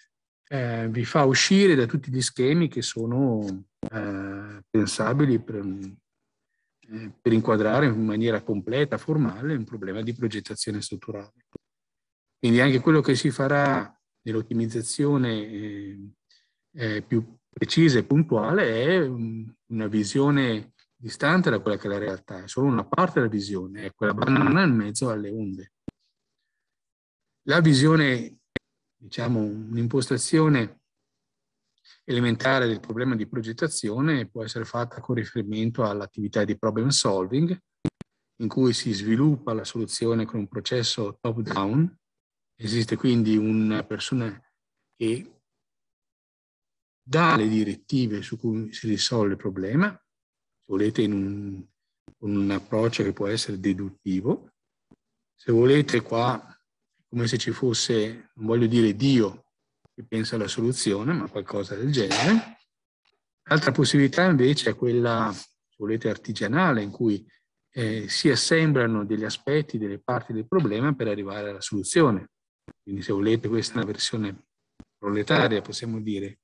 eh, vi fa uscire da tutti gli schemi che sono eh, pensabili per, eh, per, inquadrare in maniera completa, formale, un problema di progettazione strutturale. Quindi anche quello che si farà nell'ottimizzazione eh, eh, più precisa e puntuale è una visione distante da quella che è la realtà, è solo una parte della visione, è quella banana in mezzo alle onde. La visione, diciamo, un'impostazione elementare del problema di progettazione può essere fatta con riferimento all'attività di problem solving, in cui si sviluppa la soluzione con un processo top-down. Esiste quindi una persona che dà le direttive su cui si risolve il problema, volete in un, un approccio che può essere deduttivo, se volete qua come se ci fosse, non voglio dire Dio che pensa alla soluzione, ma qualcosa del genere. L'altra possibilità invece è quella, se volete, artigianale, in cui eh, si assemblano degli aspetti, delle parti del problema per arrivare alla soluzione. Quindi se volete questa è una versione proletaria, possiamo dire.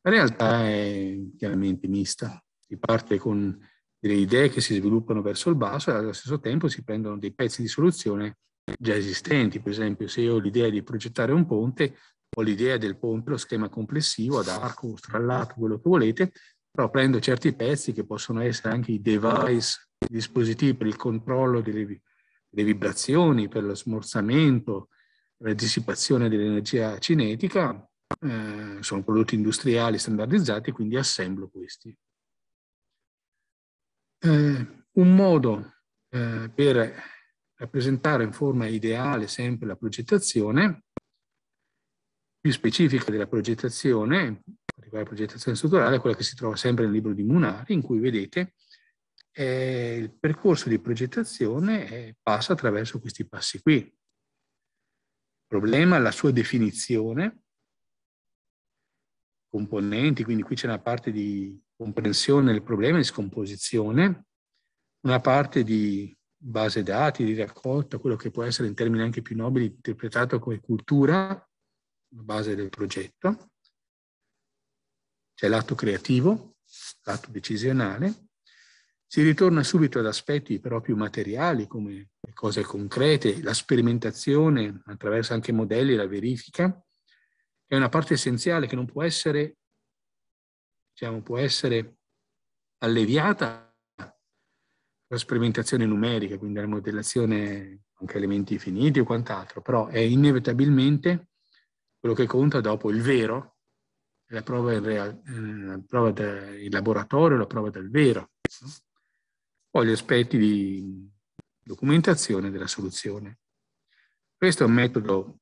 La realtà è chiaramente mista. Si parte con delle idee che si sviluppano verso il basso e allo stesso tempo si prendono dei pezzi di soluzione già esistenti. Per esempio, se io ho l'idea di progettare un ponte, ho l'idea del ponte, lo schema complessivo ad arco, strallato, quello che volete, però prendo certi pezzi che possono essere anche i device, i dispositivi per il controllo delle, delle vibrazioni, per lo smorzamento, la dissipazione dell'energia cinetica, eh, sono prodotti industriali standardizzati, quindi assemblo questi. Eh, un modo eh, per rappresentare in forma ideale sempre la progettazione, più specifica della progettazione, la progettazione strutturale, quella che si trova sempre nel libro di Munari, in cui vedete eh, il percorso di progettazione eh, passa attraverso questi passi qui. Il problema, la sua definizione, componenti, quindi qui c'è una parte di comprensione del problema, di scomposizione, una parte di base dati, di raccolta, quello che può essere in termini anche più nobili interpretato come cultura, la base del progetto. C'è l'atto creativo, l'atto decisionale. Si ritorna subito ad aspetti però più materiali come le cose concrete, la sperimentazione attraverso anche modelli, la verifica. È una parte essenziale che non può essere, diciamo, può essere alleviata la sperimentazione numerica, quindi la modellazione anche elementi finiti o quant'altro, però è inevitabilmente quello che conta dopo il vero, la prova, in real, eh, la prova del laboratorio, la prova del vero. Poi gli aspetti di documentazione della soluzione. Questo è un metodo,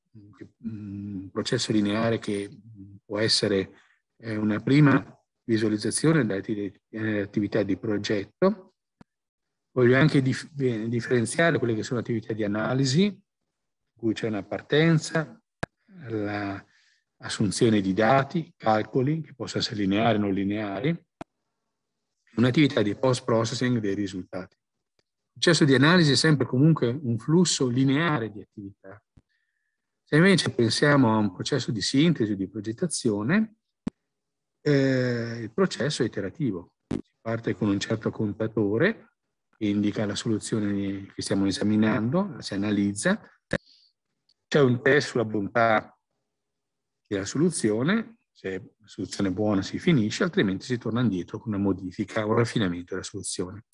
un processo lineare che può essere eh, una prima visualizzazione delle attività di progetto, Voglio anche dif- differenziare quelle che sono attività di analisi, in cui c'è una partenza, l'assunzione di dati, calcoli, che possono essere lineari o non lineari, un'attività di post-processing dei risultati. Il processo di analisi è sempre comunque un flusso lineare di attività. Se invece pensiamo a un processo di sintesi o di progettazione, eh, il processo è iterativo. Si parte con un certo contatore indica la soluzione che stiamo esaminando, si analizza, c'è un test sulla bontà della soluzione, se la soluzione è buona si finisce, altrimenti si torna indietro con una modifica o un raffinamento della soluzione.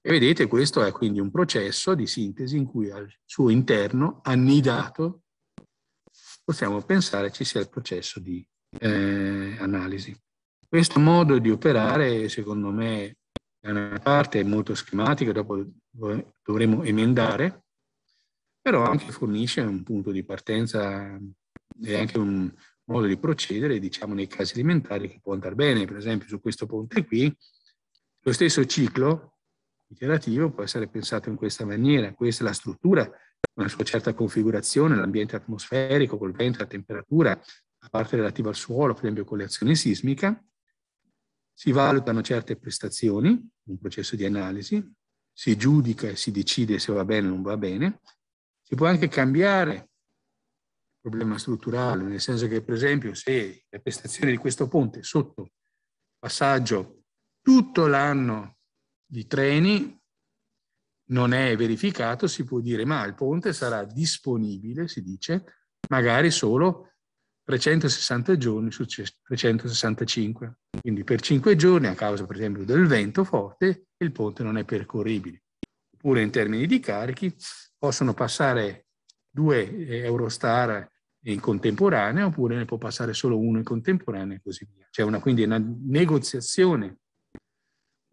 E vedete, questo è quindi un processo di sintesi in cui al suo interno, annidato, possiamo pensare ci sia il processo di eh, analisi. Questo modo di operare, secondo me, è una parte molto schematica, dopo dovremo emendare, però anche fornisce un punto di partenza e anche un modo di procedere, diciamo, nei casi alimentari che può andare bene. Per esempio, su questo ponte qui, lo stesso ciclo iterativo può essere pensato in questa maniera. Questa è la struttura, una sua certa configurazione, l'ambiente atmosferico, col vento, la temperatura, la parte relativa al suolo, per esempio con le azioni sismica, si valutano certe prestazioni, un processo di analisi, si giudica e si decide se va bene o non va bene. Si può anche cambiare il problema strutturale, nel senso che per esempio se le prestazioni di questo ponte sotto passaggio tutto l'anno di treni non è verificato, si può dire ma il ponte sarà disponibile, si dice, magari solo 360 giorni su 365. Quindi per 5 giorni, a causa per esempio del vento forte, il ponte non è percorribile. Oppure in termini di carichi, possono passare due Eurostar in contemporanea, oppure ne può passare solo uno in contemporanea e così via. C'è una, quindi una negoziazione,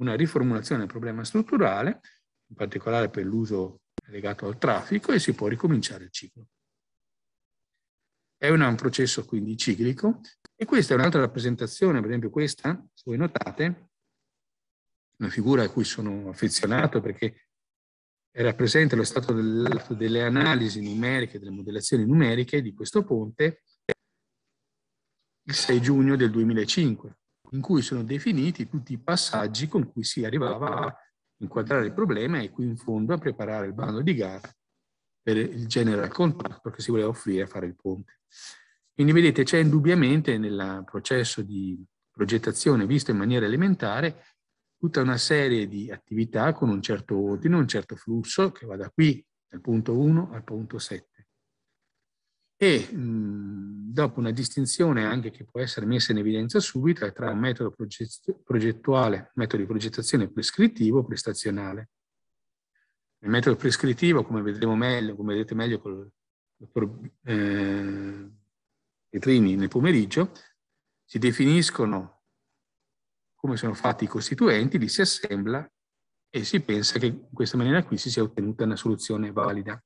una riformulazione del problema strutturale, in particolare per l'uso legato al traffico, e si può ricominciare il ciclo. È un processo quindi ciclico. E questa è un'altra rappresentazione, per esempio questa, se voi notate, una figura a cui sono affezionato perché rappresenta lo stato delle analisi numeriche, delle modellazioni numeriche di questo ponte il 6 giugno del 2005, in cui sono definiti tutti i passaggi con cui si arrivava a inquadrare il problema e qui in fondo a preparare il bando di gara per il general contractor che si voleva offrire a fare il ponte. Quindi vedete c'è indubbiamente nel processo di progettazione visto in maniera elementare tutta una serie di attività con un certo ordine, un certo flusso che va da qui, dal punto 1 al punto 7. E mh, dopo una distinzione anche che può essere messa in evidenza subito tra un metodo progettuale, metodo di progettazione prescrittivo o prestazionale. Il metodo prescrittivo, come vedremo meglio, come vedete meglio con il dottor eh, Petrini nel pomeriggio, si definiscono come sono fatti i costituenti, li si assembla e si pensa che in questa maniera qui si sia ottenuta una soluzione valida.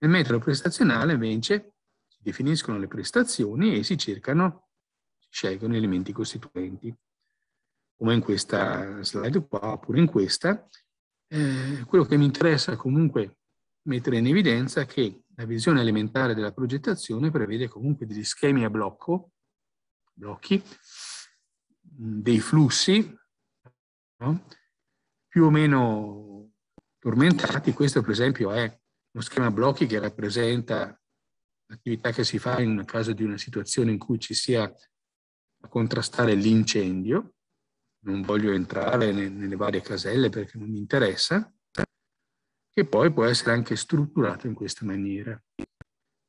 Nel metodo prestazionale invece si definiscono le prestazioni e si cercano, si scelgono elementi costituenti. Come in questa slide qua, oppure in questa, eh, quello che mi interessa comunque mettere in evidenza è che la visione elementare della progettazione prevede comunque degli schemi a blocco, blocchi, dei flussi no? più o meno tormentati. Questo per esempio è uno schema a blocchi che rappresenta l'attività che si fa in caso di una situazione in cui ci sia a contrastare l'incendio non voglio entrare nelle varie caselle perché non mi interessa, che poi può essere anche strutturato in questa maniera.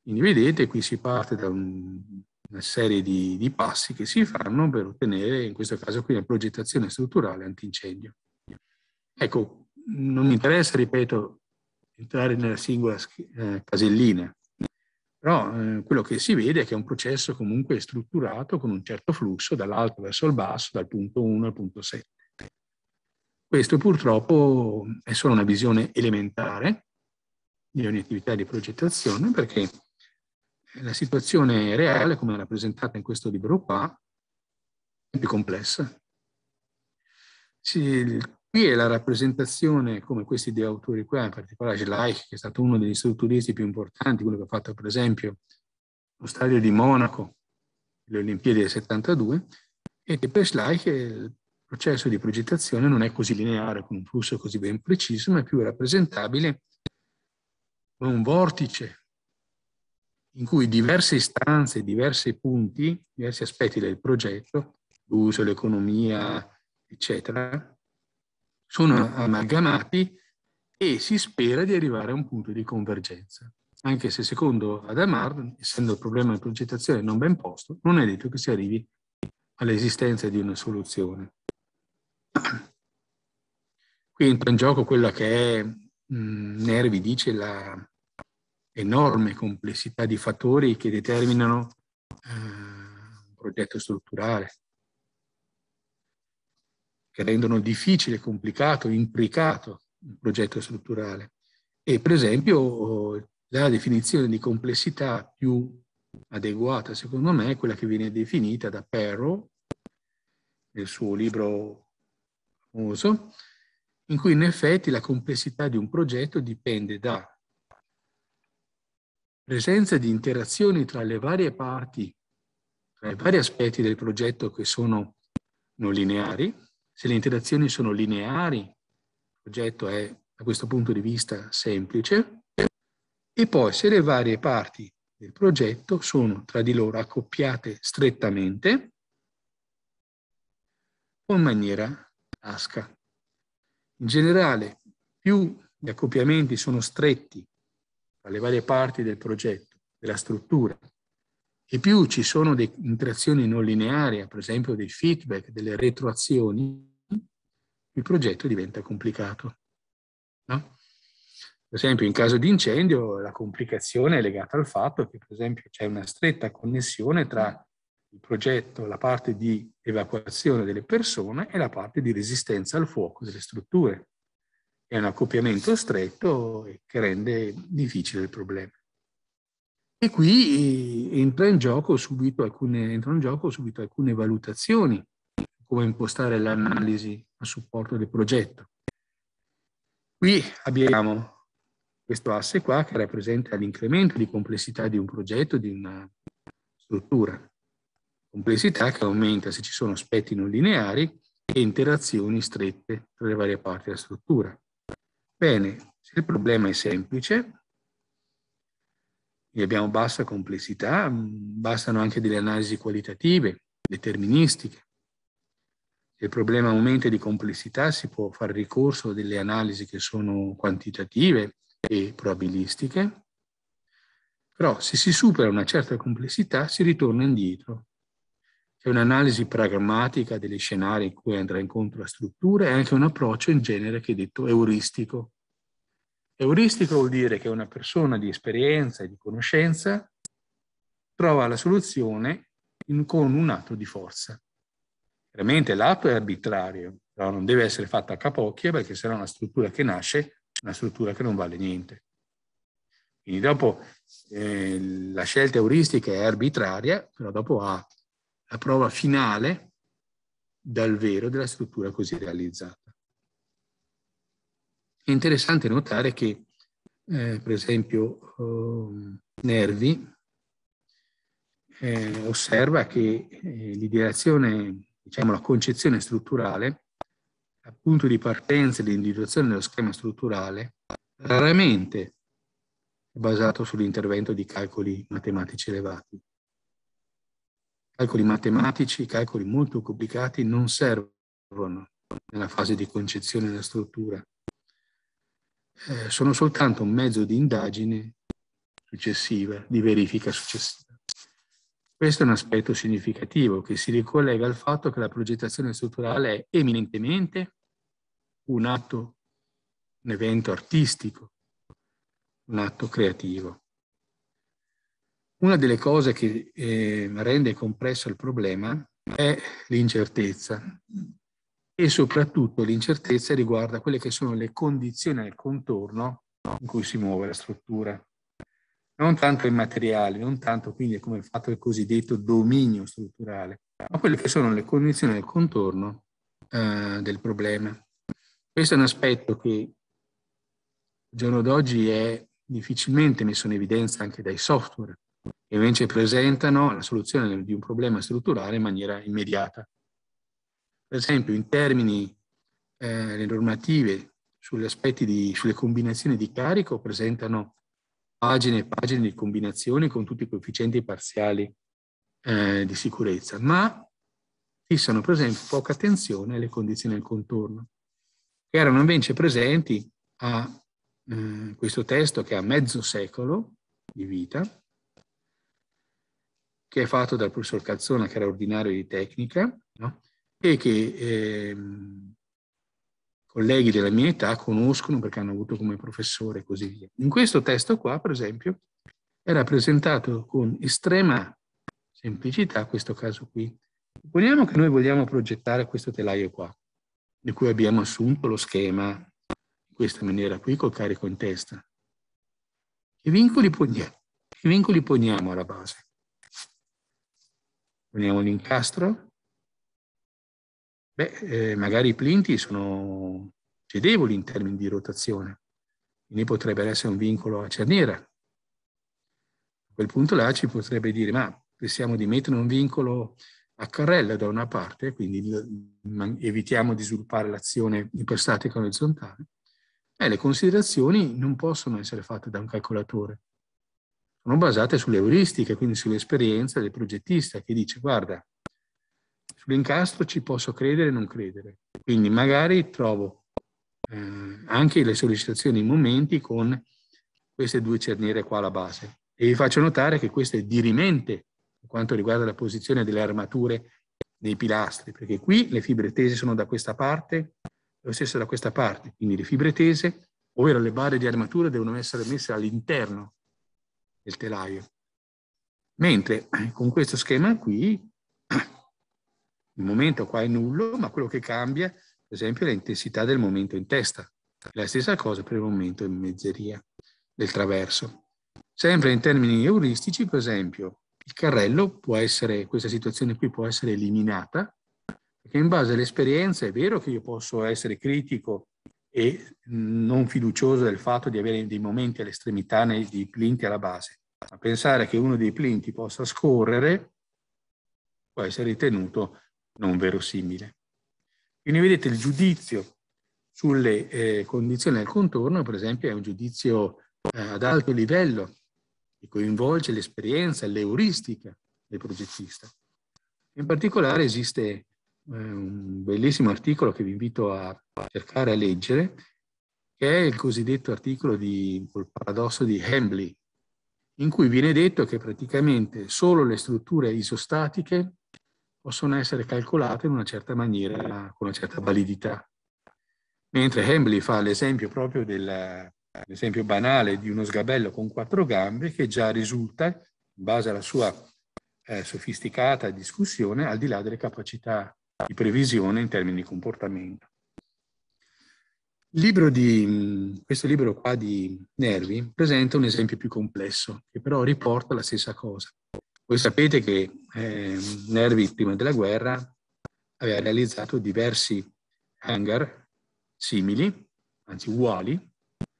Quindi vedete, qui si parte da un, una serie di, di, passi che si fanno per ottenere, in questo caso qui, una progettazione strutturale antincendio. Ecco, non mi interessa, ripeto, entrare nella singola eh, casellina, però eh, quello che si vede è che è un processo comunque strutturato con un certo flusso dall'alto verso il basso, dal punto 1 al punto 7. Questo purtroppo è solo una visione elementare di ogni attività di progettazione perché la situazione reale, come rappresentata in questo libro qua, è più complessa. Si, Qui è la rappresentazione, come questi due autori qua, in particolare Schleich, che è stato uno degli strutturisti più importanti, quello che ha fatto per esempio lo stadio di Monaco, le Olimpiadi del 72, e che per Schleich il processo di progettazione non è così lineare, con un flusso così ben preciso, ma è più rappresentabile come un vortice in cui diverse istanze, diversi punti, diversi aspetti del progetto, l'uso, l'economia, eccetera, sono amalgamati e si spera di arrivare a un punto di convergenza. Anche se secondo Adamar, essendo il problema di progettazione non ben posto, non è detto che si arrivi all'esistenza di una soluzione. Qui entra in gioco quella che è, mh, Nervi dice, la enorme complessità di fattori che determinano eh, un progetto strutturale che rendono difficile, complicato, implicato un progetto strutturale. E per esempio la definizione di complessità più adeguata, secondo me, è quella che viene definita da Perro nel suo libro famoso, in cui in effetti la complessità di un progetto dipende da presenza di interazioni tra le varie parti, tra i vari aspetti del progetto che sono non lineari, se le interazioni sono lineari, il progetto è da questo punto di vista semplice, e poi se le varie parti del progetto sono tra di loro accoppiate strettamente o in maniera asca. In generale, più gli accoppiamenti sono stretti tra le varie parti del progetto, della struttura, e più ci sono delle interazioni non lineari, per esempio dei feedback, delle retroazioni, il progetto diventa complicato. No? Per esempio, in caso di incendio, la complicazione è legata al fatto che, per esempio, c'è una stretta connessione tra il progetto, la parte di evacuazione delle persone e la parte di resistenza al fuoco delle strutture. È un accoppiamento stretto che rende difficile il problema. E qui entra in gioco subito alcune, entrano in gioco subito alcune valutazioni come impostare l'analisi a supporto del progetto. Qui abbiamo questo asse qua che rappresenta l'incremento di complessità di un progetto, di una struttura. Complessità che aumenta se ci sono aspetti non lineari e interazioni strette tra le varie parti della struttura. Bene, se il problema è semplice, e abbiamo bassa complessità, bastano anche delle analisi qualitative, deterministiche. Il problema aumenta di complessità si può fare ricorso a delle analisi che sono quantitative e probabilistiche, però se si supera una certa complessità si ritorna indietro c'è un'analisi pragmatica degli scenari in cui andrà incontro la struttura e anche un approccio in genere che è detto euristico. Euristico vuol dire che una persona di esperienza e di conoscenza trova la soluzione in, con un atto di forza. Chiaramente l'atto è arbitrario, però non deve essere fatto a capocchia perché sarà una struttura che nasce, una struttura che non vale niente. Quindi dopo eh, la scelta euristica è arbitraria, però dopo ha la prova finale dal vero della struttura così realizzata. È interessante notare che, eh, per esempio, eh, Nervi osserva che eh, l'ideazione, diciamo la concezione strutturale, al punto di partenza e di individuazione dello schema strutturale, raramente è basato sull'intervento di calcoli matematici elevati calcoli matematici, calcoli molto complicati non servono nella fase di concezione della struttura. Eh, sono soltanto un mezzo di indagine successiva, di verifica successiva. Questo è un aspetto significativo che si ricollega al fatto che la progettazione strutturale è eminentemente un atto, un evento artistico, un atto creativo. Una delle cose che eh, rende compresso il problema è l'incertezza e soprattutto l'incertezza riguarda quelle che sono le condizioni al contorno in cui si muove la struttura. Non tanto i materiali, non tanto quindi come il fatto del cosiddetto dominio strutturale, ma quelle che sono le condizioni al contorno eh, del problema. Questo è un aspetto che al giorno d'oggi è difficilmente messo in evidenza anche dai software e invece presentano la soluzione di un problema strutturale in maniera immediata. Per esempio, in termini eh, normative sugli aspetti di, sulle combinazioni di carico presentano pagine e pagine di combinazioni con tutti i coefficienti parziali eh, di sicurezza, ma fissano per esempio poca attenzione alle condizioni del contorno, che erano invece presenti a eh, questo testo che ha mezzo secolo di vita, che è fatto dal professor Calzona, che era ordinario di tecnica, no? e che eh, colleghi della mia età conoscono perché hanno avuto come professore e così via. In questo testo qua, per esempio, è rappresentato con estrema semplicità questo caso qui. Supponiamo che noi vogliamo progettare questo telaio qua, di cui abbiamo assunto lo schema in questa maniera qui col carico in testa. Che vincoli poniamo, che vincoli poniamo alla base? Prendiamo l'incastro. Beh, eh, magari i plinti sono cedevoli in termini di rotazione, quindi potrebbe essere un vincolo a cerniera. A quel punto là ci potrebbe dire, ma pensiamo di mettere un vincolo a carrella da una parte, quindi evitiamo di sviluppare l'azione iperstatica orizzontale. Eh, le considerazioni non possono essere fatte da un calcolatore, sono basate sulle euristiche, quindi sull'esperienza del progettista che dice guarda, sull'incastro ci posso credere e non credere. Quindi magari trovo eh, anche le sollecitazioni in momenti con queste due cerniere qua alla base. E vi faccio notare che questo è dirimente per quanto riguarda la posizione delle armature dei pilastri, perché qui le fibre tese sono da questa parte, lo stesso da questa parte, quindi le fibre tese, ovvero le barre di armatura, devono essere messe all'interno del telaio. Mentre con questo schema qui il momento qua è nullo, ma quello che cambia, per esempio, è l'intensità del momento in testa. La stessa cosa per il momento in mezzeria del traverso. Sempre in termini euristici, per esempio, il carrello può essere, questa situazione qui può essere eliminata, Perché in base all'esperienza è vero che io posso essere critico e non fiducioso del fatto di avere dei momenti all'estremità nei plinti alla base, ma pensare che uno dei plinti possa scorrere può essere ritenuto non verosimile. Quindi vedete il giudizio sulle eh, condizioni del contorno, per esempio, è un giudizio eh, ad alto livello che coinvolge l'esperienza, l'euristica del progettista. In particolare esiste eh, un bellissimo articolo che vi invito a cercare a leggere, che è il cosiddetto articolo di, col paradosso di Hambly, in cui viene detto che praticamente solo le strutture isostatiche possono essere calcolate in una certa maniera, con una certa validità. Mentre Hambly fa l'esempio proprio dell'esempio banale di uno sgabello con quattro gambe che già risulta, in base alla sua eh, sofisticata discussione, al di là delle capacità di previsione in termini di comportamento. Libro di, questo libro qua di Nervi presenta un esempio più complesso, che però riporta la stessa cosa. Voi sapete che eh, Nervi, prima della guerra, aveva realizzato diversi hangar simili, anzi uguali,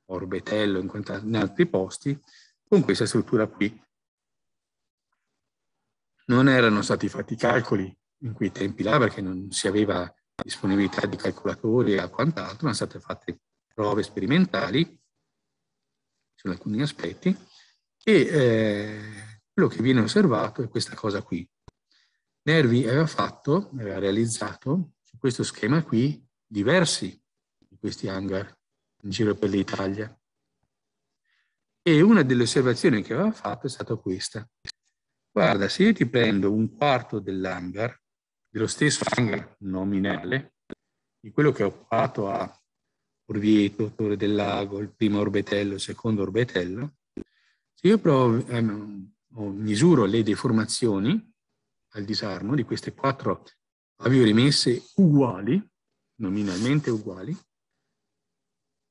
Orbetello in, in altri posti, con questa struttura qui. Non erano stati fatti calcoli in quei tempi là perché non si aveva disponibilità di calcolatori e quant'altro, sono state fatte prove sperimentali su alcuni aspetti e eh, quello che viene osservato è questa cosa qui. Nervi aveva fatto, aveva realizzato su questo schema qui diversi di questi hangar in giro per l'Italia. E una delle osservazioni che aveva fatto è stata questa. Guarda, se io ti prendo un quarto dell'hangar, dello stesso hangar nominale, di quello che ho occupato a Orvieto, Torre del Lago, il primo orbetello, il secondo orbetello, se io provo, ehm, misuro le deformazioni al disarmo di queste quattro aviorimesse uguali, nominalmente uguali,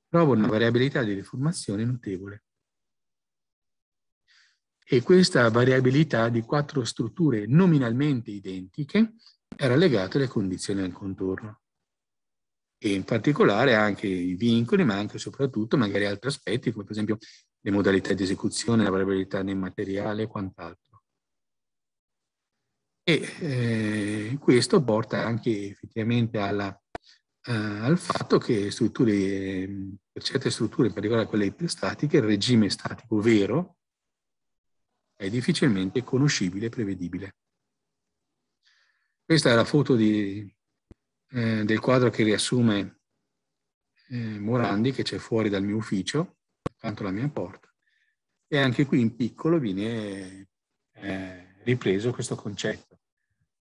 trovo una variabilità di deformazione notevole. E questa variabilità di quattro strutture nominalmente identiche era legata alle condizioni del contorno. E in particolare anche i vincoli, ma anche e soprattutto magari altri aspetti, come per esempio le modalità di esecuzione, la variabilità nel materiale e quant'altro. E eh, questo porta anche effettivamente alla, eh, al fatto che strutture, per certe strutture, in particolare quelle iperstatiche, il regime statico vero è difficilmente conoscibile e prevedibile. Questa è la foto di, eh, del quadro che riassume eh, Morandi, che c'è fuori dal mio ufficio, accanto alla mia porta. E anche qui in piccolo viene eh, ripreso questo concetto.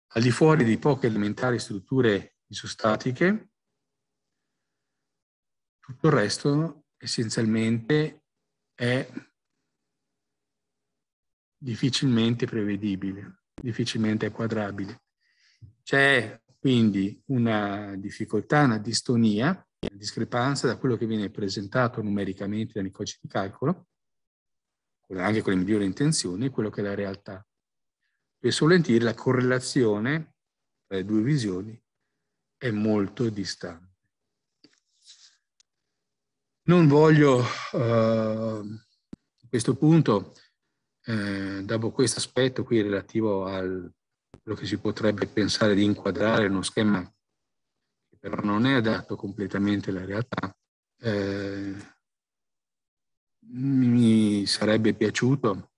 Al di fuori di poche elementari strutture isostatiche, tutto il resto essenzialmente è difficilmente prevedibile, difficilmente quadrabile. C'è quindi una difficoltà, una distonia discrepanza da quello che viene presentato numericamente nei codici di calcolo, anche con le migliori intenzioni, e quello che è la realtà. E volentieri la correlazione tra le due visioni è molto distante. Non voglio uh, a questo punto, eh, dopo questo aspetto qui relativo a quello che si potrebbe pensare di inquadrare uno schema però non è adatto completamente alla realtà, eh, mi sarebbe piaciuto,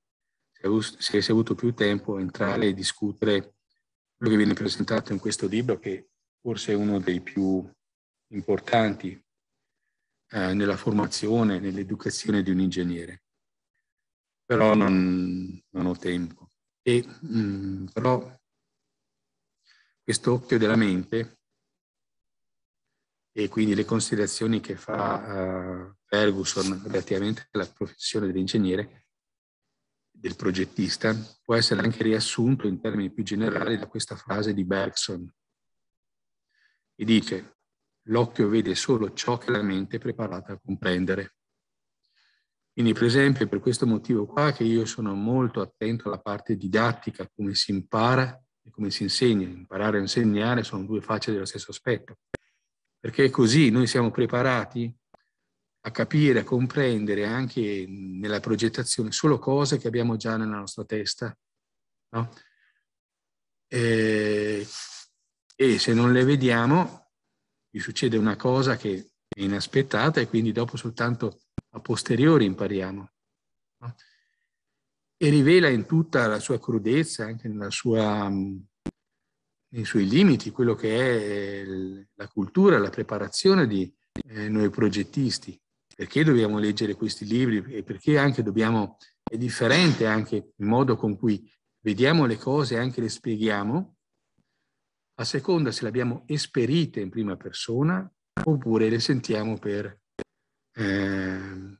se avessi avuto più tempo, entrare e discutere quello che viene presentato in questo libro, che forse è uno dei più importanti eh, nella formazione, nell'educazione di un ingegnere. Però non, non ho tempo. E, mh, mm, però questo occhio della mente e quindi le considerazioni che fa uh, Ferguson relativamente alla professione dell'ingegnere, del progettista, può essere anche riassunto in termini più generali da questa frase di Bergson, che dice l'occhio vede solo ciò che la mente è preparata a comprendere. Quindi per esempio per questo motivo qua che io sono molto attento alla parte didattica, come si impara e come si insegna. Imparare a insegnare sono due facce dello stesso aspetto. Perché così noi siamo preparati a capire, a comprendere anche nella progettazione solo cose che abbiamo già nella nostra testa. No? E, e se non le vediamo, vi succede una cosa che è inaspettata e quindi dopo soltanto a posteriori impariamo. No? E rivela in tutta la sua crudezza, anche sua, nei suoi limiti, quello che è la cultura, la preparazione di eh, noi progettisti perché dobbiamo leggere questi libri e perché anche dobbiamo, è differente anche il modo con cui vediamo le cose e anche le spieghiamo, a seconda se le abbiamo esperite in prima persona oppure le sentiamo per eh,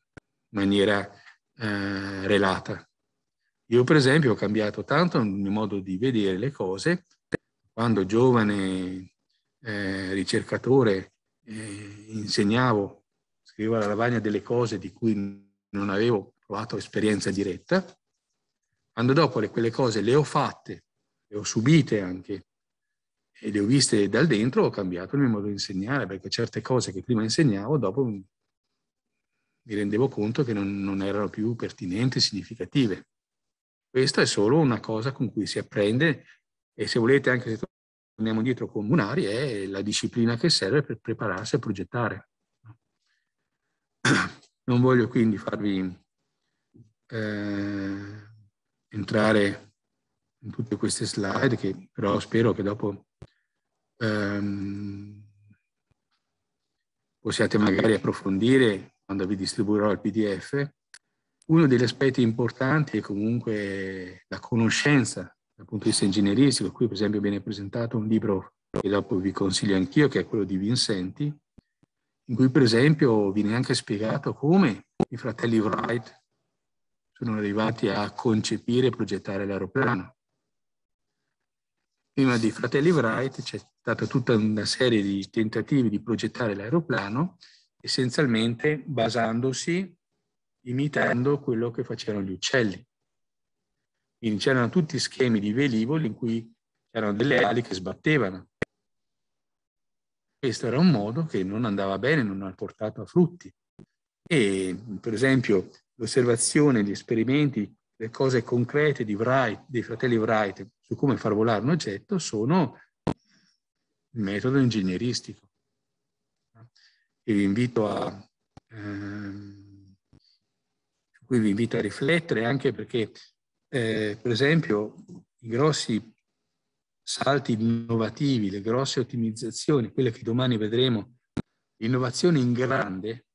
maniera eh, relata. Io per esempio ho cambiato tanto il mio modo di vedere le cose quando giovane eh, ricercatore eh, insegnavo scrivevo alla lavagna delle cose di cui non avevo provato esperienza diretta. Quando dopo le, quelle cose le ho fatte, le ho subite anche e le ho viste dal dentro, ho cambiato il mio modo di insegnare, perché certe cose che prima insegnavo, dopo mi rendevo conto che non, non erano più pertinenti, significative. Questa è solo una cosa con cui si apprende e se volete anche se torniamo dietro comunari è la disciplina che serve per prepararsi a progettare. Non voglio quindi farvi eh, entrare in tutte queste slide, che però spero che dopo ehm, possiate magari approfondire quando vi distribuirò il PDF. Uno degli aspetti importanti è comunque la conoscenza dal punto di vista ingegneristico. Qui per esempio viene presentato un libro che dopo vi consiglio anch'io, che è quello di Vincenti, in cui per esempio viene anche spiegato come i fratelli Wright sono arrivati a concepire e progettare l'aeroplano. Prima dei fratelli Wright c'è stata tutta una serie di tentativi di progettare l'aeroplano, essenzialmente basandosi, imitando quello che facevano gli uccelli. Quindi c'erano tutti schemi di velivoli in cui c'erano delle ali che sbattevano questo era un modo che non andava bene, non ha portato a frutti. E per esempio l'osservazione, gli esperimenti, le cose concrete di Wright, dei fratelli Wright su come far volare un oggetto sono il metodo ingegneristico. E vi invito a, ehm, vi invito a riflettere anche perché, eh, per esempio, i grossi salti innovativi, le grosse ottimizzazioni, quelle che domani vedremo, innovazioni in grande,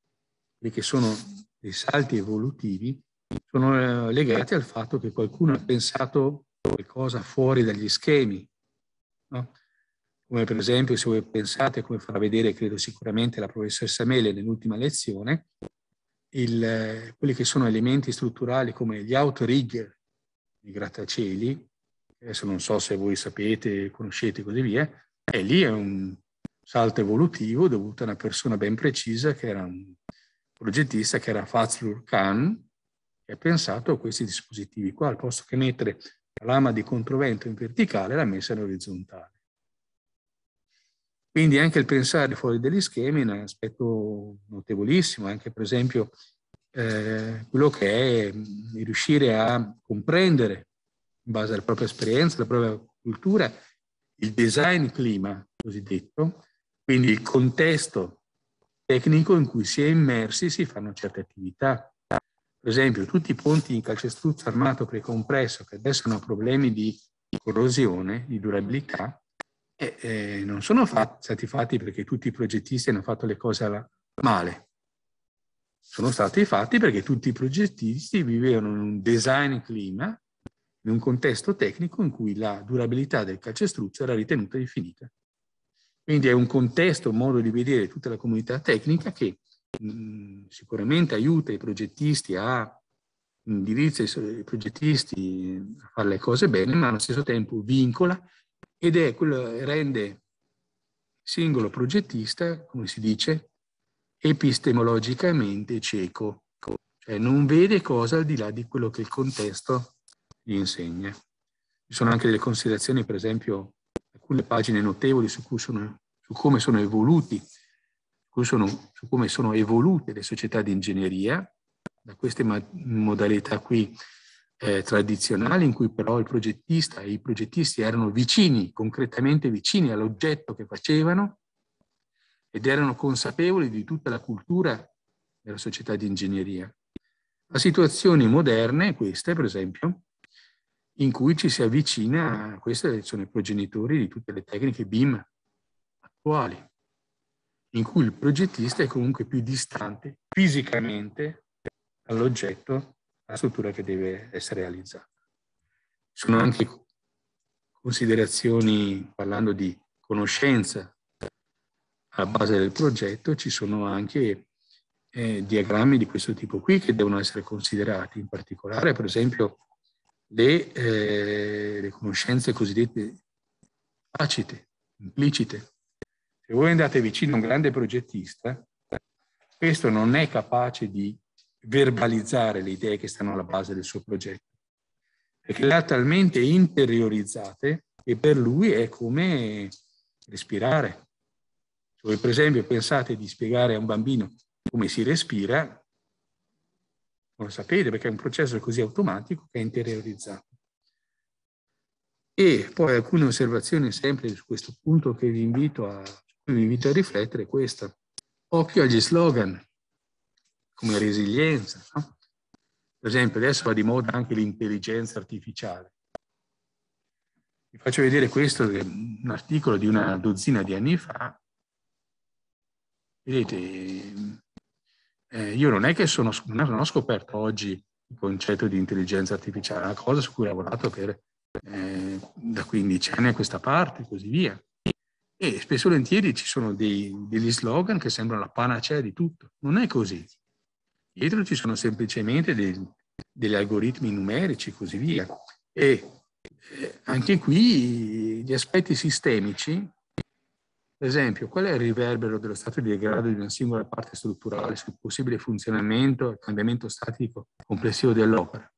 che sono dei salti evolutivi, sono eh, legati al fatto che qualcuno ha pensato qualcosa fuori dagli schemi. No? Come per esempio, se voi pensate, come farà vedere, credo sicuramente la professoressa Mele nell'ultima lezione, il, eh, quelli che sono elementi strutturali come gli outrigger i grattacieli, adesso non so se voi sapete, conoscete così via, e lì è un salto evolutivo dovuto a una persona ben precisa che era un progettista che era Fazlur Khan, che ha pensato a questi dispositivi qua, al posto che mettere la lama di controvento in verticale, l'ha messa in orizzontale. Quindi anche il pensare fuori degli schemi è un aspetto notevolissimo, anche per esempio eh, quello che è riuscire a comprendere in base alla propria esperienza, alla propria cultura, il design clima cosiddetto, quindi il contesto tecnico in cui si è immersi si fanno certe attività. Per esempio, tutti i ponti in calcestruzzo armato precompresso che adesso hanno problemi di corrosione, di durabilità, eh, eh, non sono fatti, stati fatti perché tutti i progettisti hanno fatto le cose alla, male. Sono stati fatti perché tutti i progettisti vivevano in un design clima in un contesto tecnico in cui la durabilità del calcestruzzo era ritenuta infinita. Quindi è un contesto, un modo di vedere tutta la comunità tecnica che mh, sicuramente aiuta i progettisti a indirizza i progettisti a fare le cose bene, ma allo stesso tempo vincola ed è quello che rende singolo progettista, come si dice, epistemologicamente cieco, cioè non vede cosa al di là di quello che il contesto gli insegna. Ci sono anche delle considerazioni, per esempio, alcune pagine notevoli su, sono, su come sono evoluti, sono, su come sono evolute le società di ingegneria, da queste modalità qui eh, tradizionali in cui però il progettista e i progettisti erano vicini, concretamente vicini all'oggetto che facevano ed erano consapevoli di tutta la cultura della società di ingegneria. A situazioni moderne, queste per esempio, in cui ci si avvicina, questi sono i progenitori di tutte le tecniche BIM attuali, in cui il progettista è comunque più distante fisicamente all'oggetto, alla struttura che deve essere realizzata. Sono anche considerazioni, parlando di conoscenza alla base del progetto, ci sono anche eh, diagrammi di questo tipo qui che devono essere considerati, in particolare per esempio le, eh, le conoscenze cosiddette tacite, implicite. Se voi andate vicino a un grande progettista, questo non è capace di verbalizzare le idee che stanno alla base del suo progetto, perché le ha talmente interiorizzate che per lui è come respirare. Voi per esempio pensate di spiegare a un bambino come si respira, non lo sapete perché è un processo così automatico che è interiorizzato. E poi alcune osservazioni sempre su questo punto che vi invito a, vi invito a riflettere, questa. Occhio agli slogan, come resilienza. No? Per esempio, adesso va di moda anche l'intelligenza artificiale. Vi faccio vedere questo, un articolo di una dozzina di anni fa. Vedete, eh, io non è che sono, non ho scoperto oggi il concetto di intelligenza artificiale, è una cosa su cui ho lavorato per, eh, da 15 anni a questa parte e così via. E spesso e volentieri ci sono dei, degli slogan che sembrano la panacea di tutto. Non è così. Dietro ci sono semplicemente dei, degli algoritmi numerici e così via. E eh, anche qui gli aspetti sistemici, esempio, qual è il riverbero dello stato di degrado di una singola parte strutturale sul possibile funzionamento e cambiamento statico complessivo dell'opera?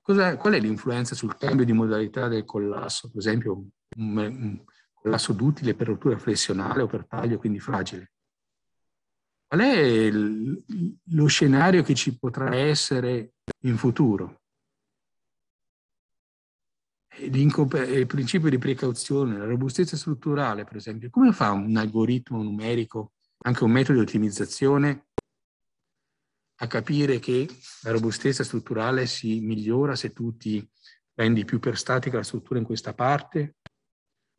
Cos'è, qual è l'influenza sul cambio di modalità del collasso? Per esempio, un, un collasso d'utile per rottura flessionale o per taglio, quindi fragile. Qual è lo scenario che ci potrà essere in futuro? Il principio di precauzione, la robustezza strutturale, per esempio, come fa un algoritmo numerico, anche un metodo di ottimizzazione, a capire che la robustezza strutturale si migliora se tu ti rendi più per statica la struttura in questa parte,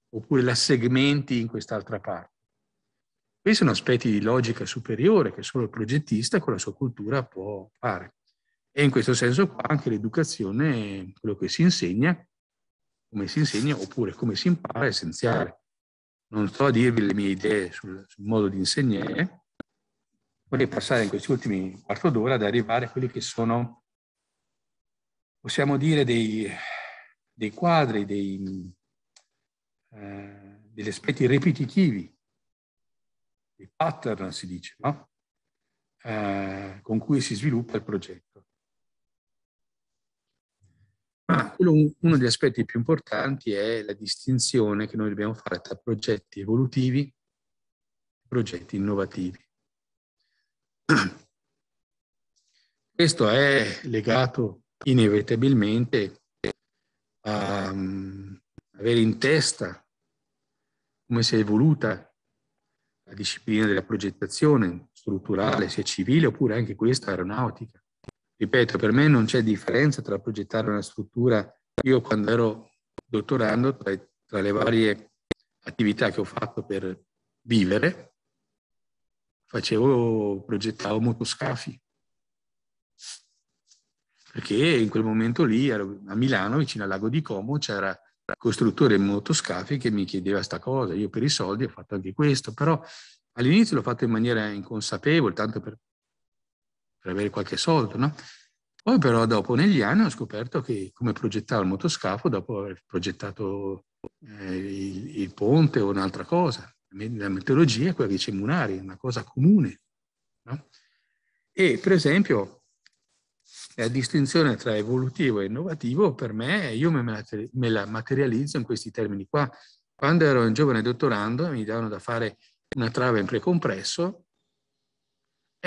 oppure la segmenti in quest'altra parte? Questi sono aspetti di logica superiore che solo il progettista con la sua cultura può fare. E in questo senso qua anche l'educazione, quello che si insegna, come si insegna oppure come si impara è essenziale. Non sto a dirvi le mie idee sul, sul modo di insegnare, vorrei passare in questi ultimi quarto d'ora ad arrivare a quelli che sono, possiamo dire, dei, dei quadri, dei, eh, degli aspetti ripetitivi i pattern si dice, no? eh, con cui si sviluppa il progetto. Ma uno degli aspetti più importanti è la distinzione che noi dobbiamo fare tra progetti evolutivi e progetti innovativi. Questo è legato inevitabilmente a um, avere in testa come si è evoluta la disciplina della progettazione strutturale, sia civile oppure anche questa aeronautica. Ripeto, per me non c'è differenza tra progettare una struttura. Io quando ero dottorando, tra, tra le varie attività che ho fatto per vivere, facevo, progettavo motoscafi. Perché in quel momento lì, a Milano, vicino al lago di Como, c'era costruttore motoscafi che mi chiedeva sta cosa. Io per i soldi ho fatto anche questo, però all'inizio l'ho fatto in maniera inconsapevole, tanto per, per avere qualche soldo, no? Poi però dopo negli anni ho scoperto che come progettavo il motoscafo, dopo aver progettato eh, il, il, ponte o un'altra cosa, la meteorologia è quella che dice Munari, è una cosa comune. No? E per esempio la distinzione tra evolutivo e innovativo per me, io me la materializzo in questi termini qua. Quando ero un giovane dottorando mi davano da fare una trave in precompresso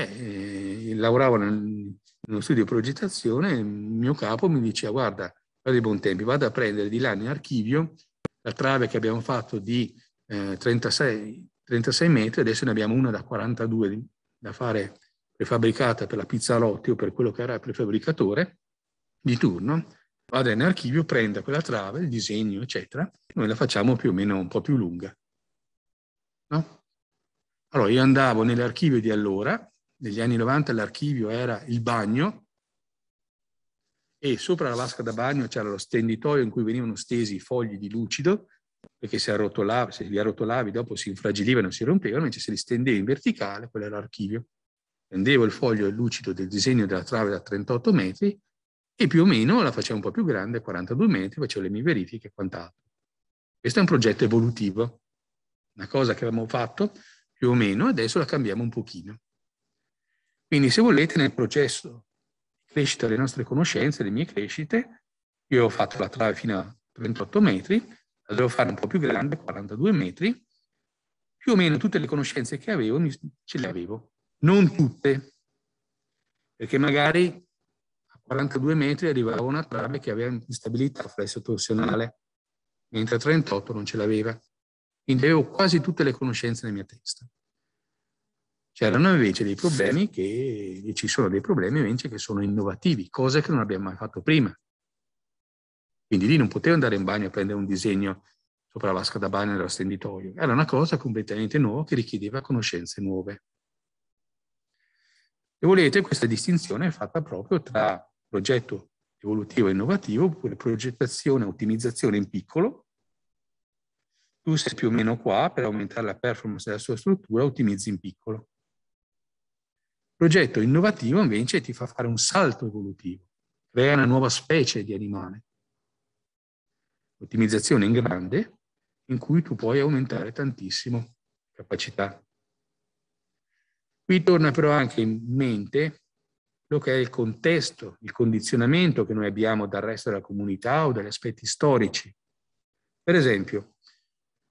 eh, lavoravo nello studio di progettazione il mio capo mi diceva guarda, guarda i buon tempi, vado a prendere di là in archivio la trave che abbiamo fatto di eh, 36, 36 metri, adesso ne abbiamo una da 42 da fare prefabbricata per la Pizzalotti o per quello che era il prefabbricatore di turno, vada in archivio, prenda quella trave, il disegno, eccetera, noi la facciamo più o meno un po' più lunga. No? Allora io andavo nell'archivio di allora, negli anni 90 l'archivio era il bagno e sopra la vasca da bagno c'era lo stenditoio in cui venivano stesi i fogli di lucido perché se, arrotolavi, se li arrotolavi dopo si infragilivano e si rompevano, invece se li stendevi in verticale, quello era l'archivio prendevo il foglio lucido del disegno della trave da 38 metri e più o meno la facevo un po' più grande, 42 metri, facevo le mie verifiche e quant'altro. Questo è un progetto evolutivo, una cosa che avevamo fatto più o meno, adesso la cambiamo un pochino. Quindi se volete nel processo di crescita delle nostre conoscenze, le mie crescite, io ho fatto la trave fino a 38 metri, la devo fare un po' più grande, 42 metri, più o meno tutte le conoscenze che avevo ce le avevo non tutte, perché magari a 42 metri arrivava una trave che aveva instabilità flessotorsionale, mentre a 38 non ce l'aveva. Quindi avevo quasi tutte le conoscenze nella mia testa. C'erano invece dei problemi che, e ci sono dei problemi invece che sono innovativi, cose che non abbiamo mai fatto prima. Quindi lì non potevo andare in bagno a prendere un disegno sopra la vasca da bagno dello stenditoio. Era una cosa completamente nuova che richiedeva conoscenze nuove. Se volete, questa distinzione è fatta proprio tra progetto evolutivo e innovativo, oppure progettazione e ottimizzazione in piccolo. Tu sei più o meno qua, per aumentare la performance della sua struttura, ottimizzi in piccolo. Progetto innovativo invece ti fa fare un salto evolutivo, crea una nuova specie di animale. Ottimizzazione in grande, in cui tu puoi aumentare tantissimo capacità. Qui torna però anche in mente quello che è il contesto, il condizionamento che noi abbiamo dal resto della comunità o dagli aspetti storici. Per esempio,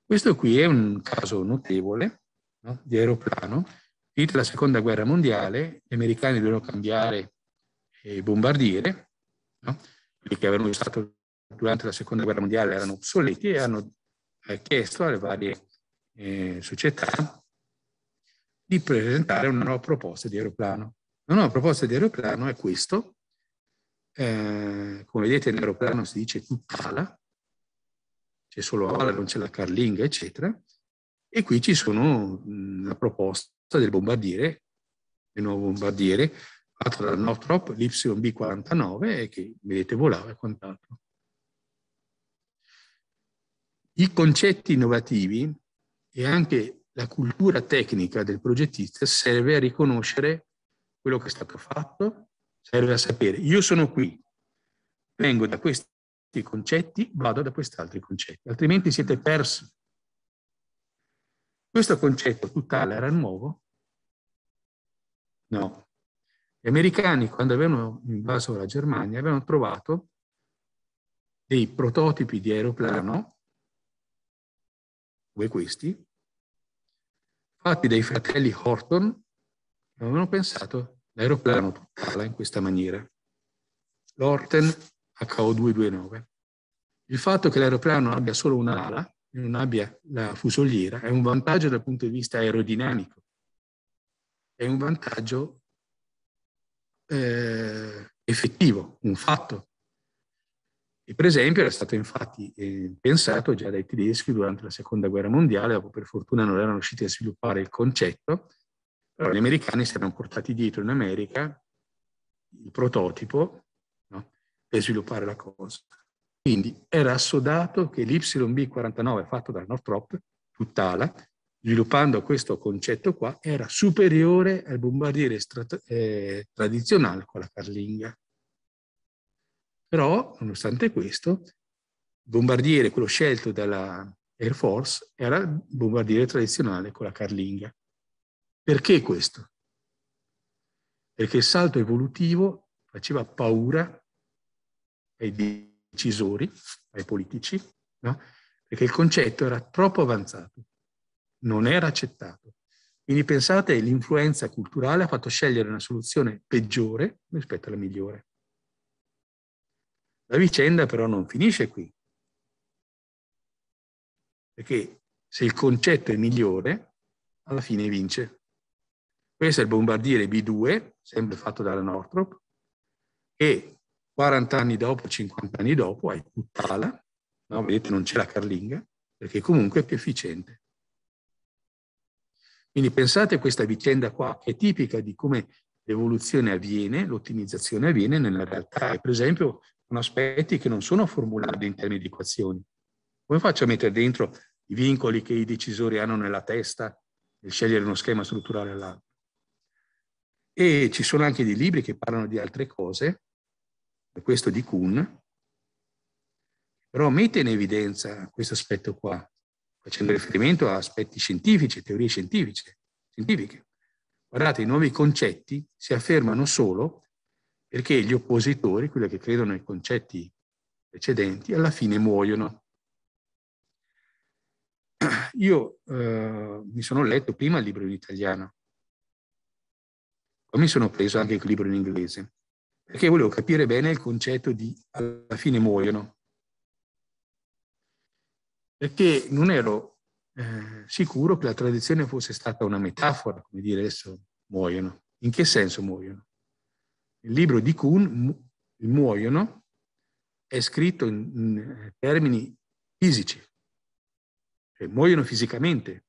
questo qui è un caso notevole no, di aeroplano. Finita la seconda guerra mondiale, gli americani dovevano cambiare i bombardiere, no? quelli che avevano usato durante la seconda guerra mondiale erano obsoleti e hanno eh, chiesto alle varie eh, società di presentare una nuova proposta di aeroplano. La nuova proposta di aeroplano è questo. Eh, come vedete nell'aeroplano si dice tutt'ala, c'è solo ala, non c'è la carlinga, eccetera. E qui ci sono mh, la proposta del bombardiere, del nuovo bombardiere, fatto dal Northrop, l'YB-49, che vedete volava e quant'altro. I concetti innovativi e anche la cultura tecnica del progettista serve a riconoscere quello che è stato fatto, serve a sapere, io sono qui, vengo da questi concetti, vado da quest'altri concetti, altrimenti siete persi. Questo concetto tutt'ala era nuovo? No. Gli americani, quando avevano invaso la Germania, avevano trovato dei prototipi di aeroplano, come questi, fatti dai fratelli Horton che avevano pensato l'aeroplano tutt'ala in questa maniera. L'Horten HO229. Il fatto che l'aeroplano abbia solo un'ala non abbia la fusoliera è un vantaggio dal punto di vista aerodinamico. È un vantaggio eh, effettivo, un fatto. E per esempio era stato infatti eh, pensato già dai tedeschi durante la seconda guerra mondiale, dopo per fortuna non erano riusciti a sviluppare il concetto, però gli americani si erano portati dietro in America il prototipo no, per sviluppare la cosa. Quindi era assodato che l'YB-49 fatto dal Northrop, tutt'ala, sviluppando questo concetto qua, era superiore al bombardiere eh, tradizionale con la carlinga. Però, nonostante questo, il bombardiere, quello scelto dalla Air Force, era il bombardiere tradizionale con la carlinga. Perché questo? Perché il salto evolutivo faceva paura ai decisori, ai politici, no? perché il concetto era troppo avanzato, non era accettato. Quindi pensate, l'influenza culturale ha fatto scegliere una soluzione peggiore rispetto alla migliore. La vicenda però non finisce qui, perché se il concetto è migliore, alla fine vince. Questo è il bombardiere B2, sempre fatto dalla Northrop, e 40 anni dopo, 50 anni dopo, hai Puttala, no? vedete non c'è la carlinga, perché comunque è più efficiente. Quindi pensate a questa vicenda qua, che è tipica di come l'evoluzione avviene, l'ottimizzazione avviene nella realtà. E per esempio, sono aspetti che non sono formulabili in termini di equazioni. Come faccio a mettere dentro i vincoli che i decisori hanno nella testa e scegliere uno schema strutturale all'altro? E ci sono anche dei libri che parlano di altre cose, questo di Kuhn, però mette in evidenza questo aspetto qua, facendo riferimento a aspetti scientifici, teorie scientifiche. scientifiche. Guardate, i nuovi concetti si affermano solo perché gli oppositori, quelli che credono ai concetti precedenti, alla fine muoiono. Io eh, mi sono letto prima il libro in italiano, poi mi sono preso anche il libro in inglese, perché volevo capire bene il concetto di alla fine muoiono. Perché non ero eh, sicuro che la tradizione fosse stata una metafora, come dire adesso muoiono. In che senso muoiono? Il libro di Kuhn, il muoiono, è scritto in, in termini fisici, cioè muoiono fisicamente.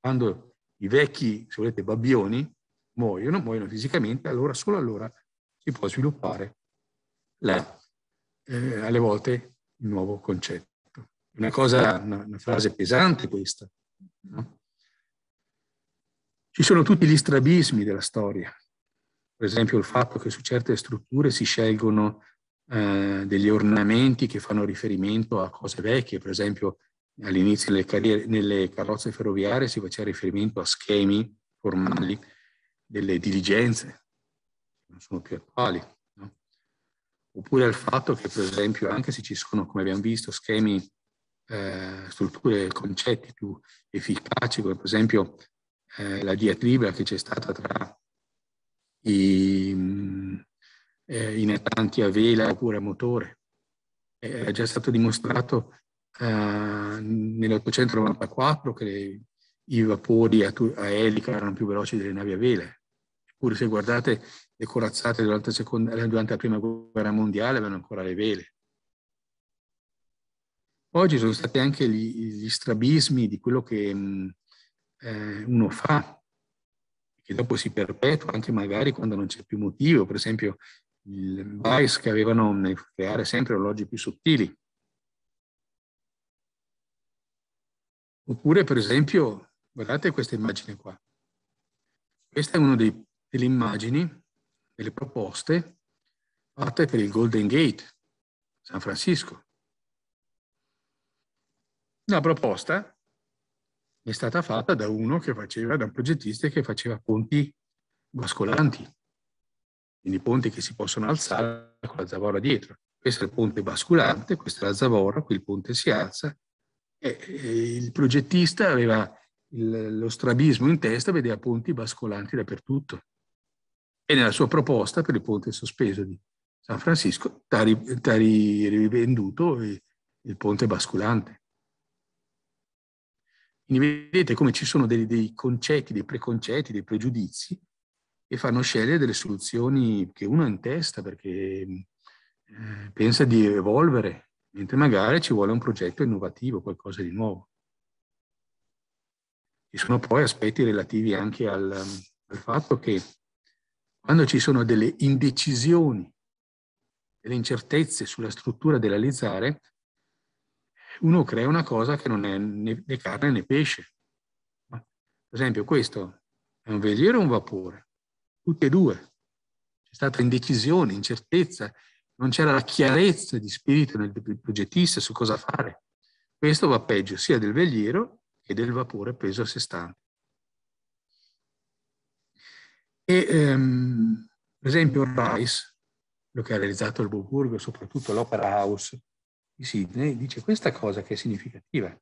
Quando i vecchi, se volete, babbioni muoiono, muoiono fisicamente, allora solo allora si può sviluppare la, eh, alle volte il nuovo concetto. Una cosa, una, una frase pesante questa. No? Ci sono tutti gli strabismi della storia, per esempio il fatto che su certe strutture si scelgono eh, degli ornamenti che fanno riferimento a cose vecchie, per esempio all'inizio nelle, nelle carrozze ferroviarie si faceva riferimento a schemi formali delle diligenze, che non sono più attuali. No? Oppure al fatto che, per esempio, anche se ci sono, come abbiamo visto, schemi, eh, strutture, concetti più efficaci, come per esempio eh, la diatriba che c'è stata tra i, eh, i natanti a vela oppure a motore, è già stato dimostrato eh, nell'894 che i vapori a, a, elica erano più veloci delle navi a vele. Eppure se guardate le corazzate durante, seconda, durante la prima guerra mondiale avevano ancora le vele. Oggi sono stati anche gli, gli strabismi di quello che eh, uno fa, che dopo si perpetua anche magari quando non c'è più motivo. Per esempio il Weiss che avevano nel creare sempre orologi più sottili. Oppure, per esempio, guardate questa immagine qua. Questa è una delle immagini, delle proposte fatte per il Golden Gate, San Francisco. La proposta è stata fatta da uno che faceva, da un progettista che faceva ponti bascolanti, quindi ponti che si possono alzare con la zavorra dietro. Questo è il ponte basculante, questa è la zavorra, qui il ponte si alza e, e il progettista aveva il, lo strabismo in testa, vedeva ponti bascolanti dappertutto. E nella sua proposta per il ponte sospeso di San Francisco ha rivenduto il, ponte basculante. Quindi vedete come ci sono dei, dei, concetti, dei preconcetti, dei pregiudizi che fanno scegliere delle soluzioni che uno ha in testa perché eh, pensa di evolvere mentre magari ci vuole un progetto innovativo, qualcosa di nuovo. Ci sono poi aspetti relativi anche al, al fatto che quando ci sono delle indecisioni, delle incertezze sulla struttura da realizzare, uno crea una cosa che non è né, carne né pesce. Per esempio, questo è un veliero o un vapore? Tutti e due. C'è stata indecisione, incertezza, non c'era la chiarezza di spirito nel progettista su cosa fare. Questo va peggio sia del veliero che del vapore preso a sé stante. E, ehm, Per esempio Rice, quello che ha realizzato il Boburgo, soprattutto l'Opera House di Sydney, dice questa cosa che è significativa.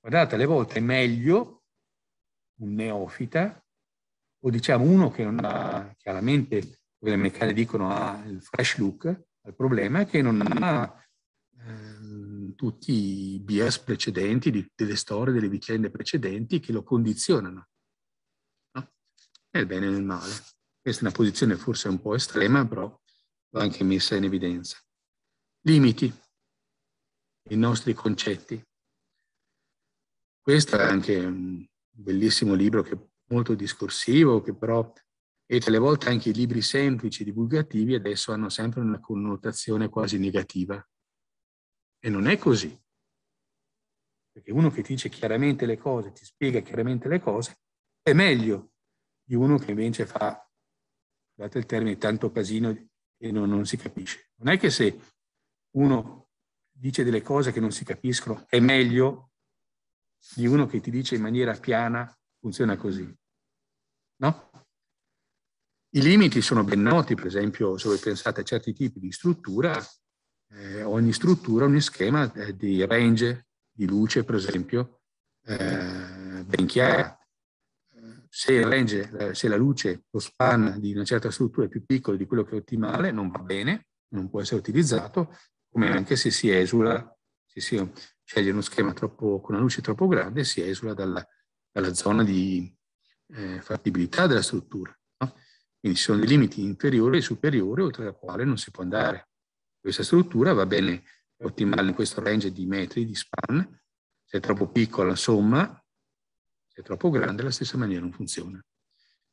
Guardate, alle volte è meglio un neofita, o diciamo uno che non ha chiaramente, come le americane dicono, ha il fresh look, il problema che non ha eh, tutti i bias precedenti, di, delle storie, delle vicende precedenti che lo condizionano. Nel bene e nel male. Questa è una posizione forse un po' estrema, però va anche messa in evidenza. Limiti, i nostri concetti. Questo è anche un bellissimo libro che è molto discorsivo, che però, e delle volte anche i libri semplici, divulgativi, adesso hanno sempre una connotazione quasi negativa. E non è così. Perché uno che dice chiaramente le cose, ti spiega chiaramente le cose, è meglio di uno che invece fa scusate il termine, tanto casino e non, non si capisce. Non è che se uno dice delle cose che non si capiscono è meglio di uno che ti dice in maniera piana funziona così. No? I limiti sono ben noti, per esempio, se voi pensate a certi tipi di struttura, eh, ogni struttura un schema eh, di range di luce, per esempio, eh, ben chiaro se, range, eh, se la luce, lo span di una certa struttura è più piccolo di quello che è ottimale, non va bene, non può essere utilizzato, come anche se si esula, se si sceglie uno schema troppo, con una luce troppo grande, si esula dalla, dalla zona di eh, fattibilità della struttura. No? Quindi ci sono dei limiti inferiori e superiori, oltre la quale non si può andare. Questa struttura va bene, è ottimale in questo range di metri di span, se è troppo piccola, insomma, se è troppo grande, alla stessa maniera non funziona.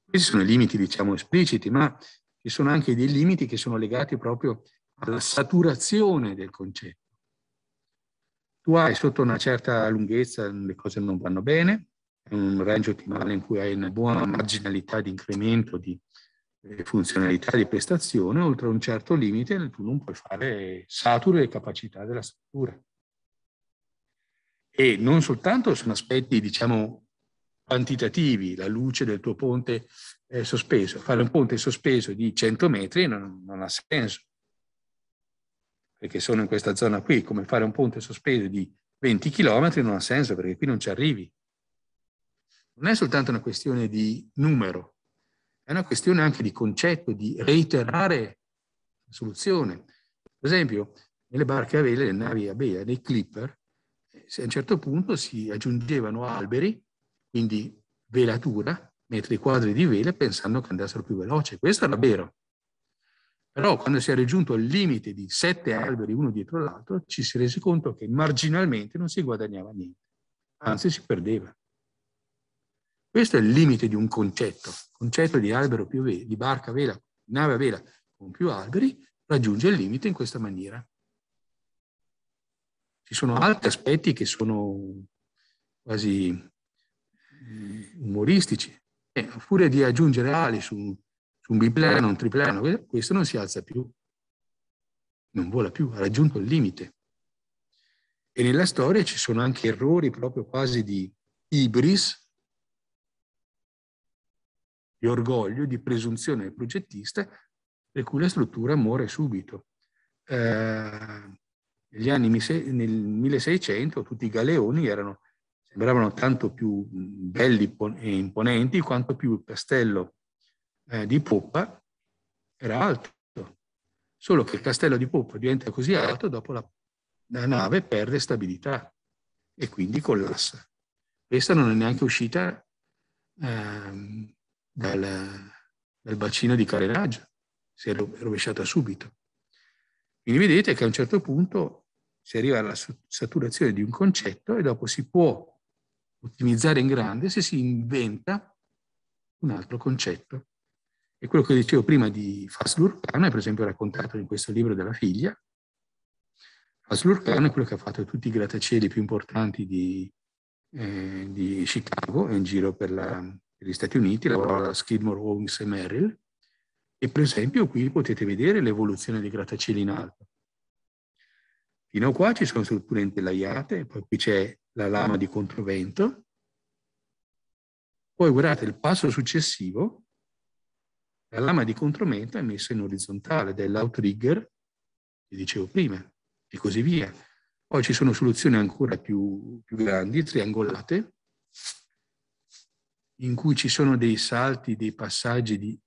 Questi sono i limiti, diciamo, espliciti, ma ci sono anche dei limiti che sono legati proprio alla saturazione del concetto. Tu hai sotto una certa lunghezza, le cose non vanno bene, un range ottimale in cui hai una buona marginalità di incremento di eh, funzionalità di prestazione, oltre a un certo limite tu non puoi fare saturo le capacità della struttura. E non soltanto sono aspetti, diciamo, quantitativi, la luce del tuo ponte è sospeso. Fare un ponte sospeso di 100 metri non, non, ha senso, perché sono in questa zona qui, come fare un ponte sospeso di 20 km non ha senso, perché qui non ci arrivi. Non è soltanto una questione di numero, è una questione anche di concetto, di reiterare la soluzione. Per esempio, nelle barche a vela, le navi a vela, nei clipper, se a un certo punto si aggiungevano alberi quindi velatura, metri quadri di vela pensando che andassero più veloce. Questo era vero. Però quando si è raggiunto il limite di sette alberi uno dietro l'altro, ci si è resi conto che marginalmente non si guadagnava niente, anzi si perdeva. Questo è il limite di un concetto. Il concetto di albero più vela, di barca vela, nave a vela con più alberi, raggiunge il limite in questa maniera. Ci sono altri aspetti che sono quasi umoristici. E a furia di aggiungere ali su, su un biplano, un triplano, questo non si alza più, non vola più, ha raggiunto il limite. E nella storia ci sono anche errori proprio quasi di ibris, di orgoglio, di presunzione del progettista, per cui la struttura muore subito. Eh, negli anni nel 1600 tutti i galeoni erano sembravano tanto più belli e imponenti quanto più il castello eh, di poppa era alto. Solo che il castello di poppa diventa così alto dopo la, la nave perde stabilità e quindi collassa. Questa non è neanche uscita eh, dal, dal, bacino di carenaggio, si è rovesciata subito. Quindi vedete che a un certo punto si arriva alla saturazione di un concetto e dopo si può ottimizzare in grande se si inventa un altro concetto. E quello che dicevo prima di Fazlur Khan è per esempio raccontato in questo libro della figlia. Fazlur Khan è quello che ha fatto tutti i grattacieli più importanti di, eh, di Chicago in giro per, la, per, gli Stati Uniti, lavora alla Skidmore, Owings e Merrill. E per esempio qui potete vedere l'evoluzione dei grattacieli in alto. Fino a qua ci sono strutture intelaiate, poi qui c'è la lama di controvento. Poi guardate il passo successivo, La lama di contromento è messa in orizzontale dell'outrigger, che dicevo prima, e così via. Poi ci sono soluzioni ancora più, più grandi, triangolate, in cui ci sono dei salti, dei passaggi di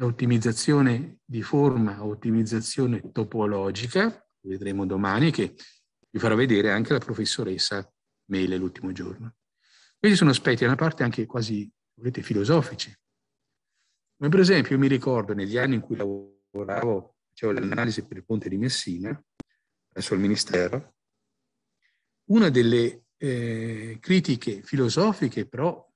ottimizzazione di forma, ottimizzazione topologica, vedremo domani, che vi farò vedere anche la professoressa Mele l'ultimo giorno. Questi sono aspetti, una parte anche quasi, volete, filosofici. Come per esempio, io mi ricordo negli anni in cui lavoravo, facevo l'analisi per il ponte di Messina, presso il Ministero, una delle eh, critiche filosofiche, però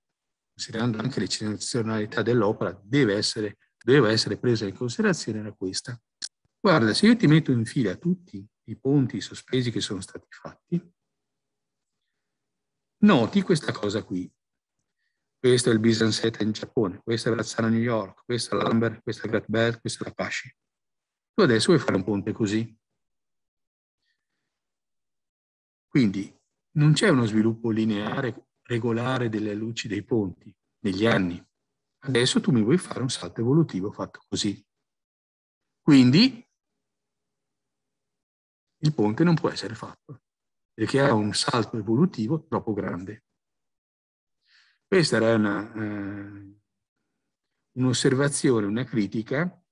considerando anche l'eccezionalità dell'opera, deve essere, deve essere presa in considerazione era questa. Guarda, se io ti metto in fila tutti i ponti sospesi che sono stati fatti, noti questa cosa qui. Questo è il Bisanseta in Giappone, questo è Verrazzano a New York, questo è l'Amber, questo è Great Bell, questo è l'Apache. Tu adesso vuoi fare un ponte così. Quindi non c'è uno sviluppo lineare, regolare delle luci dei ponti negli anni. Adesso tu mi vuoi fare un salto evolutivo fatto così. Quindi il ponte non può essere fatto, perché ha un salto evolutivo troppo grande. Questa era una, eh, un'osservazione, una critica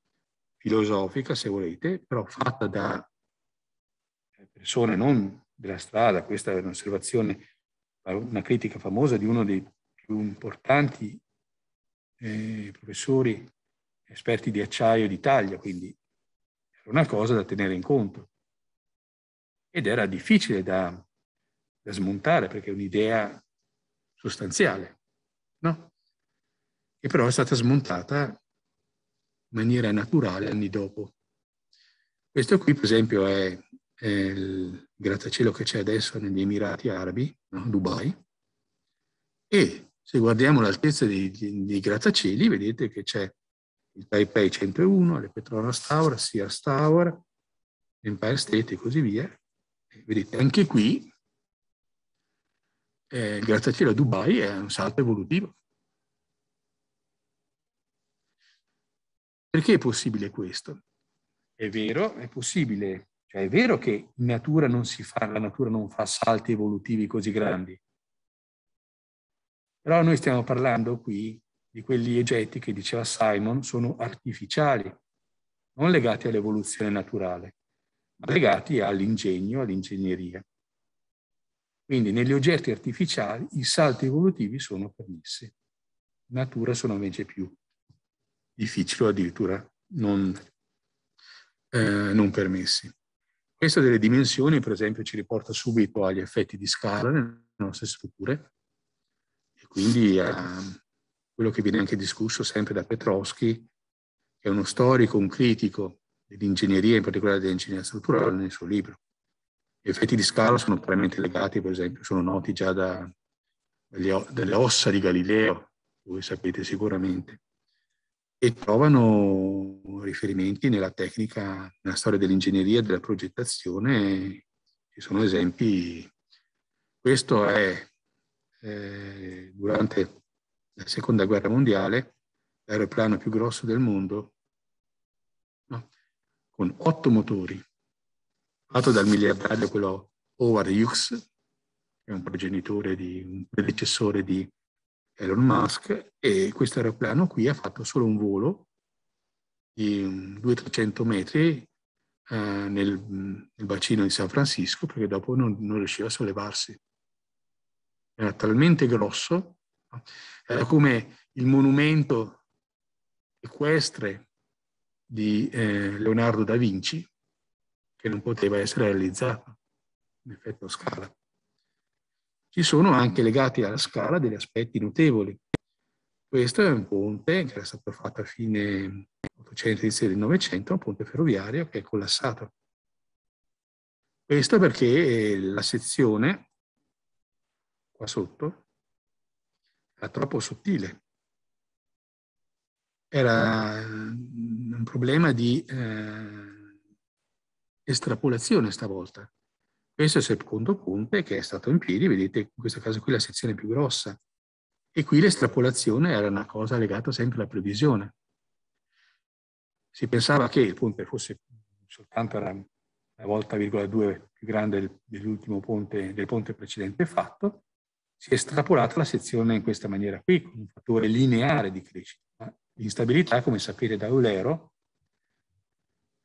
filosofica, se volete, però fatta da persone non della strada, questa è un'osservazione, una critica famosa di uno dei più importanti eh, professori esperti di acciaio d'Italia, quindi era una cosa da tenere in conto. Ed era difficile da, da smontare perché è un'idea sostanziale, no? Che però è stata smontata in maniera naturale anni dopo. Questo qui, per esempio, è, è il grattacielo che c'è adesso negli Emirati Arabi, no? Dubai, e se guardiamo l'altezza dei, dei grattacieli, vedete che c'è il Taipei 101, le Petronas Tower, Sears Tower, Empire State e così via. Vedete, anche qui eh, grattacielo a Dubai è un salto evolutivo. Perché è possibile questo? È vero, è possibile, cioè è vero che in natura non si fa, la natura non fa salti evolutivi così grandi, però noi stiamo parlando qui di quegli oggetti che diceva Simon sono artificiali, non legati all'evoluzione naturale, legati all'ingegno, all'ingegneria. Quindi negli oggetti artificiali i salti evolutivi sono permessi, in natura sono invece più difficili o addirittura non, eh, non permessi. Questo delle dimensioni, per esempio, ci riporta subito agli effetti di scala nelle nostre strutture, quindi a eh, quello che viene anche discusso sempre da Petroschi, che è uno storico, un critico dell'ingegneria, in particolare dell'ingegneria strutturale, nel suo libro. Gli effetti di scala sono probabilmente legati, per esempio, sono noti già da, dalle ossa di Galileo, voi sapete sicuramente, e trovano riferimenti nella tecnica, nella storia dell'ingegneria, della progettazione, ci sono esempi. Questo è eh, durante la seconda guerra mondiale, l'aeroplano più grosso del mondo? Con otto motori, fatto dal miliardario quello Howard Hughes, che è un progenitore di un predecessore di Elon Musk, e questo aeroplano qui ha fatto solo un volo di 200-300 metri eh, nel, nel, bacino di San Francisco, perché dopo non, non riusciva a sollevarsi. Era talmente grosso, era come il monumento equestre di eh, Leonardo da Vinci, che non poteva essere realizzato in effetto scala. Ci sono anche legati alla scala degli aspetti notevoli. Questo è un ponte che era stato fatto a fine 800 inizio del Novecento, un ponte ferroviario che è collassato. Questo perché la sezione qua sotto era troppo sottile. Era problema di eh, estrapolazione stavolta. Questo è il secondo ponte che è stato in piedi, vedete in questo caso qui la sezione più grossa. E qui l'estrapolazione era una cosa legata sempre alla previsione. si pensava che il ponte fosse soltanto la volta virgola due più grande dell'ultimo ponte, del ponte precedente fatto, si è estrapolata la sezione in questa maniera qui, con un fattore lineare di crescita. L'instabilità, come sapete da Eulero,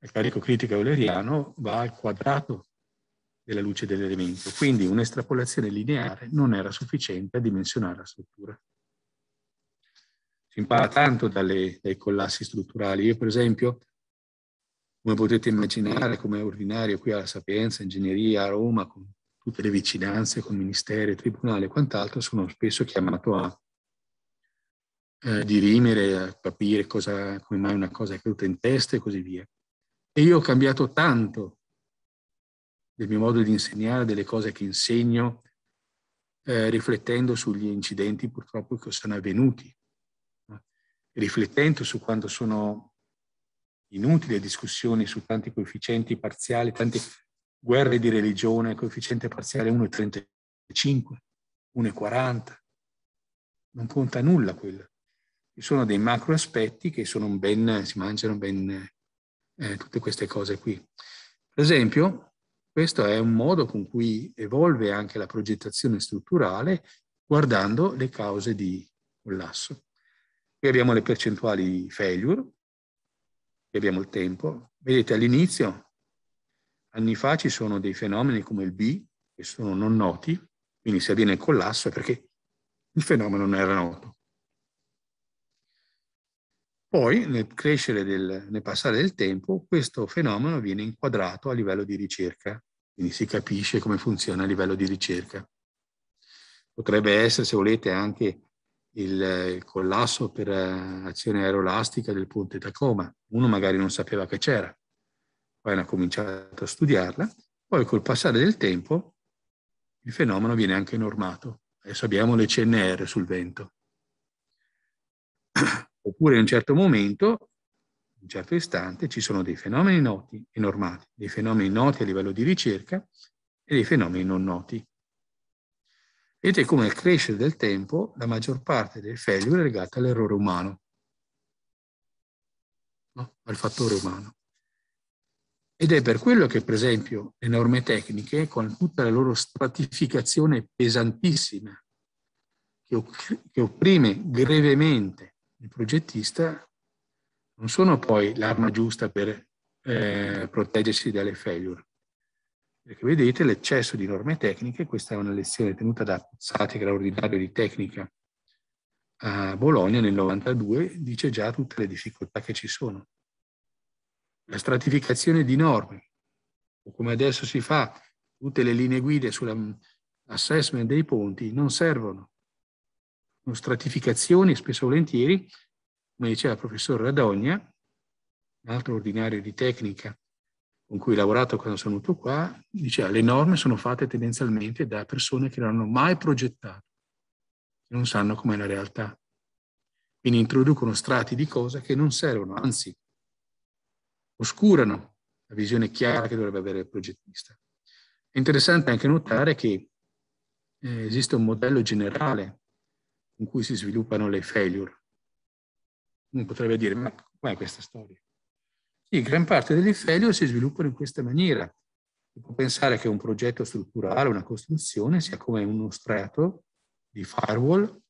il carico critico euleriano va al quadrato della luce dell'elemento, quindi un'estrapolazione lineare non era sufficiente a dimensionare la struttura. Si impara tanto dalle, dai collassi strutturali. Io, per esempio, come potete immaginare, come ordinario qui alla Sapienza, Ingegneria a Roma, con tutte le vicinanze con ministeri, tribunali e quant'altro, sono spesso chiamato a eh, dirimere, a capire cosa, come mai una cosa è caduta in testa e così via. E io ho cambiato tanto del mio modo di insegnare, delle cose che insegno, eh, riflettendo sugli incidenti purtroppo che sono avvenuti riflettendo su quando sono inutili discussioni su tanti coefficienti parziali, tante guerre di religione, coefficiente parziale 1,35, 1,40, non conta nulla quello. Ci sono dei macro aspetti che sono ben, si mangiano ben eh, tutte queste cose qui. Per esempio, questo è un modo con cui evolve anche la progettazione strutturale guardando le cause di collasso. Qui abbiamo le percentuali di failure, qui abbiamo il tempo. Vedete all'inizio, anni fa, ci sono dei fenomeni come il B, che sono non noti, quindi se avviene il collasso è perché il fenomeno non era noto. Poi, nel crescere del, nel passare del tempo, questo fenomeno viene inquadrato a livello di ricerca, quindi si capisce come funziona a livello di ricerca. Potrebbe essere, se volete, anche il, collasso per uh, azione aerolastica del ponte Tacoma. Uno magari non sapeva che c'era, poi hanno cominciato a studiarla, poi col passare del tempo il fenomeno viene anche normato. Adesso abbiamo le CNR sul vento. Oppure in un certo momento, in un certo istante, ci sono dei fenomeni noti e normati, dei fenomeni noti a livello di ricerca e dei fenomeni non noti. Vedete come nel crescere del tempo la maggior parte dei failure è legata all'errore umano, no? al fattore umano. Ed è per quello che, per esempio, le norme tecniche, con tutta la loro stratificazione pesantissima, che, opprime gravemente il progettista, non sono poi l'arma giusta per eh, proteggersi dalle failure. Perché vedete l'eccesso di norme tecniche, questa è una lezione tenuta da Sati, straordinario di tecnica a Bologna nel 92, dice già tutte le difficoltà che ci sono. La stratificazione di norme, o come adesso si fa, tutte le linee guida sull'assessment dei ponti non servono. Sono stratificazioni, spesso volentieri, come diceva il professor Radogna, un altro ordinario di tecnica con cui ho lavorato quando sono venuto qua, diceva le norme sono fatte tendenzialmente da persone che non hanno mai progettato, che non sanno com'è la realtà. Quindi introducono strati di cose che non servono, anzi oscurano la visione chiara che dovrebbe avere il progettista. È interessante anche notare che eh, esiste un modello generale in cui si sviluppano le failure. Uno potrebbe dire, ma com'è questa storia? Sì, gran parte delle failure si sviluppano in questa maniera. Si può pensare che un progetto strutturale, una costruzione, sia come uno strato di firewall,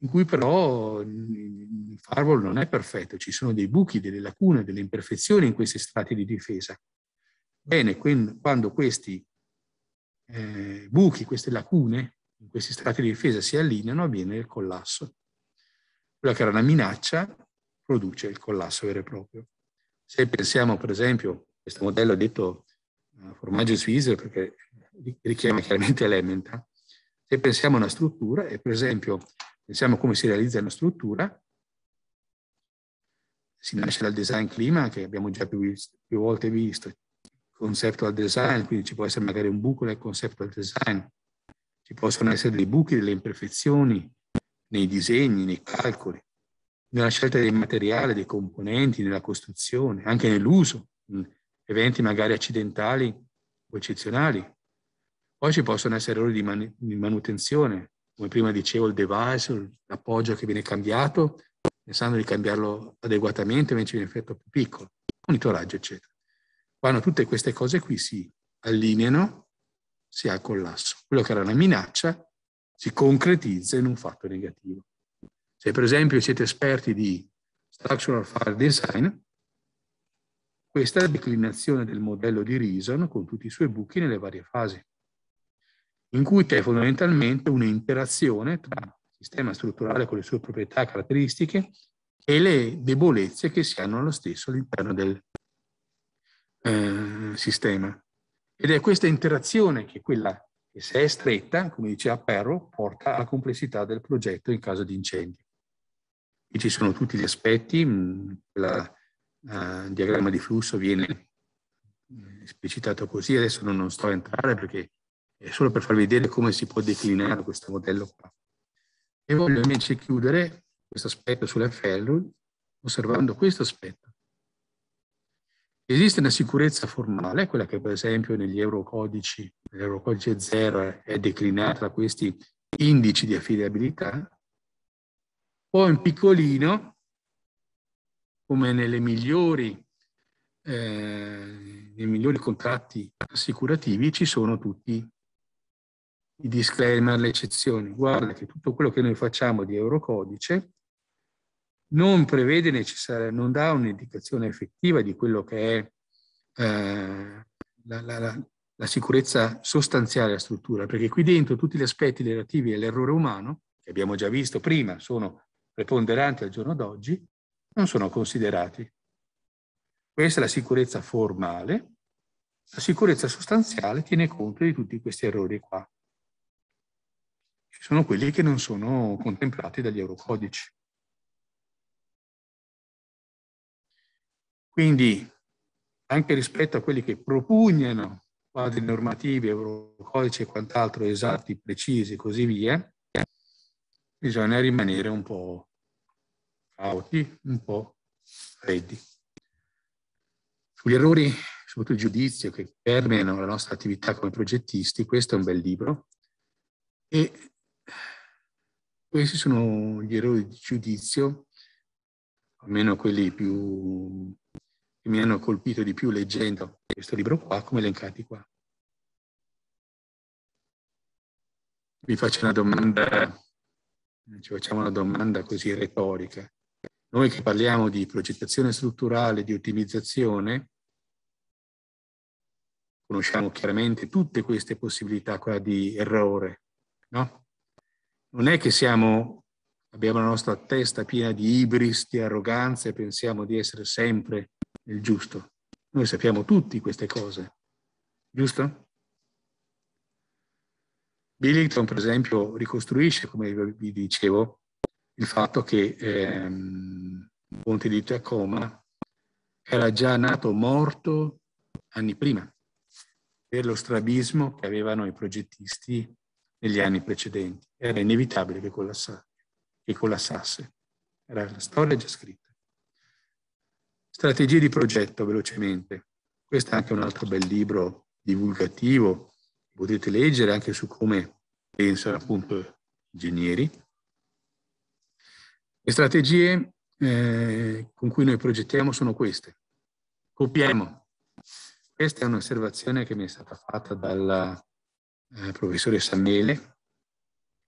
in cui però il firewall non è perfetto, ci sono dei buchi, delle lacune, delle imperfezioni in questi strati di difesa. Bene, quando questi eh, buchi, queste lacune, in questi strati di difesa si allineano, avviene il collasso. Quella che era una minaccia produce il collasso vero e proprio. Se pensiamo, per esempio, questo modello detto uh, formaggio svizzero perché richiama chiaramente l'Emmental, se pensiamo a una struttura e per esempio pensiamo come si realizza una struttura, si nasce dal design clima che abbiamo già più, più volte visto, conceptual design, quindi ci può essere magari un buco nel conceptual design, ci possono essere dei buchi, delle imperfezioni nei disegni, nei calcoli nella scelta dei materiali, dei componenti, nella costruzione, anche nell'uso, eventi magari accidentali o eccezionali. Poi ci possono essere errori di, man- di manutenzione, come prima dicevo il device, l'appoggio che viene cambiato pensando di cambiarlo adeguatamente, invece viene effetto più piccolo, monitoraggio, eccetera. Quando tutte queste cose qui si allineano, si ha il collasso. Quello che era una minaccia si concretizza in un fatto negativo. Se per esempio siete esperti di structural file design, questa è la declinazione del modello di Reason con tutti i suoi buchi nelle varie fasi, in cui c'è fondamentalmente un'interazione tra il sistema strutturale con le sue proprietà e caratteristiche e le debolezze che si hanno allo stesso all'interno del eh, sistema. Ed è questa interazione che quella che se è stretta, come diceva Perro, porta alla complessità del progetto in caso di incendi. Qui ci sono tutti gli aspetti, mm, il uh, diagramma di flusso viene esplicitato così, adesso non, non sto a entrare perché è solo per farvi vedere come si può declinare questo modello qua. E voglio invece chiudere questo aspetto sull'FL osservando questo aspetto. Esiste una sicurezza formale, quella che per esempio negli eurocodici, nell'eurocodice 0 è declinata da questi indici di affidabilità, o in piccolino, come nelle migliori, eh, nei migliori contratti assicurativi, ci sono tutti i disclaimer, le eccezioni. Guarda che tutto quello che noi facciamo di eurocodice non prevede necessariamente, non dà un'indicazione effettiva di quello che è eh, la, la, la, la, sicurezza sostanziale della struttura, perché qui dentro tutti gli aspetti relativi all'errore umano, che abbiamo già visto prima, sono preponderanti al giorno d'oggi, non sono considerati. Questa è la sicurezza formale, la sicurezza sostanziale tiene conto di tutti questi errori qua. Ci sono quelli che non sono contemplati dagli eurocodici. Quindi anche rispetto a quelli che propugnano quadri normativi, eurocodici e quant'altro esatti, precisi e così via, bisogna rimanere un po' cauti, un po' freddi. Sugli errori, soprattutto il giudizio che permeano la nostra attività come progettisti, questo è un bel libro e questi sono gli errori di giudizio, almeno quelli più che mi hanno colpito di più leggendo questo libro qua, come elencati qua. Vi faccio una domanda, ci facciamo una domanda così retorica. Noi che parliamo di progettazione strutturale, di ottimizzazione, conosciamo chiaramente tutte queste possibilità qua di errore, no? Non è che siamo, abbiamo la nostra testa piena di ibris, di arroganza e pensiamo di essere sempre il giusto. Noi sappiamo tutti queste cose, giusto? Billington, per esempio, ricostruisce, come vi dicevo, il fatto che ehm, Ponte di Tacoma era già nato morto anni prima per lo strabismo che avevano i progettisti negli anni precedenti. Era inevitabile che collassasse. Che collassasse. Era la storia già scritta. Strategie di progetto, velocemente. Questo è anche un altro bel libro divulgativo, potete leggere anche su come pensano appunto gli ingegneri. Le strategie eh, con cui noi progettiamo sono queste. Copiamo. Questa è un'osservazione che mi è stata fatta dal eh, professore Samele,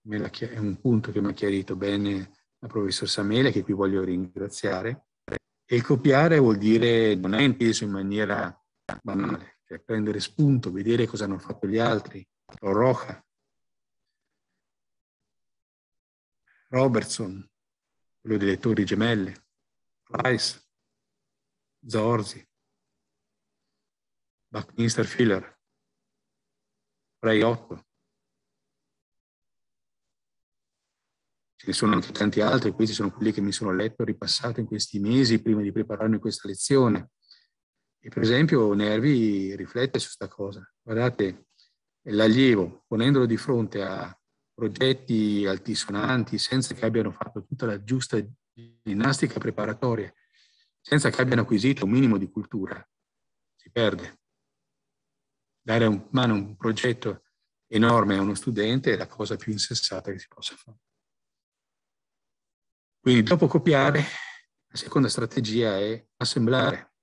è un punto che mi ha chiarito bene il professor Samele, che qui voglio ringraziare. E copiare vuol dire, non è inteso in maniera banale, cioè prendere spunto, vedere cosa hanno fatto gli altri. Roja, Robertson, quello delle Torri Gemelle, Rice, Zorzi, Buckminster Filler, Ray Otto. Ce ne sono anche tanti altri, questi sono quelli che mi sono letto e ripassato in questi mesi prima di prepararmi questa lezione. E per esempio Nervi riflette su questa cosa. Guardate, l'allievo, ponendolo di fronte a progetti altisonanti, senza che abbiano fatto tutta la giusta ginnastica preparatoria, senza che abbiano acquisito un minimo di cultura, si perde. Dare in mano un progetto enorme a uno studente è la cosa più insensata che si possa fare. Quindi dopo copiare, la seconda strategia è assemblare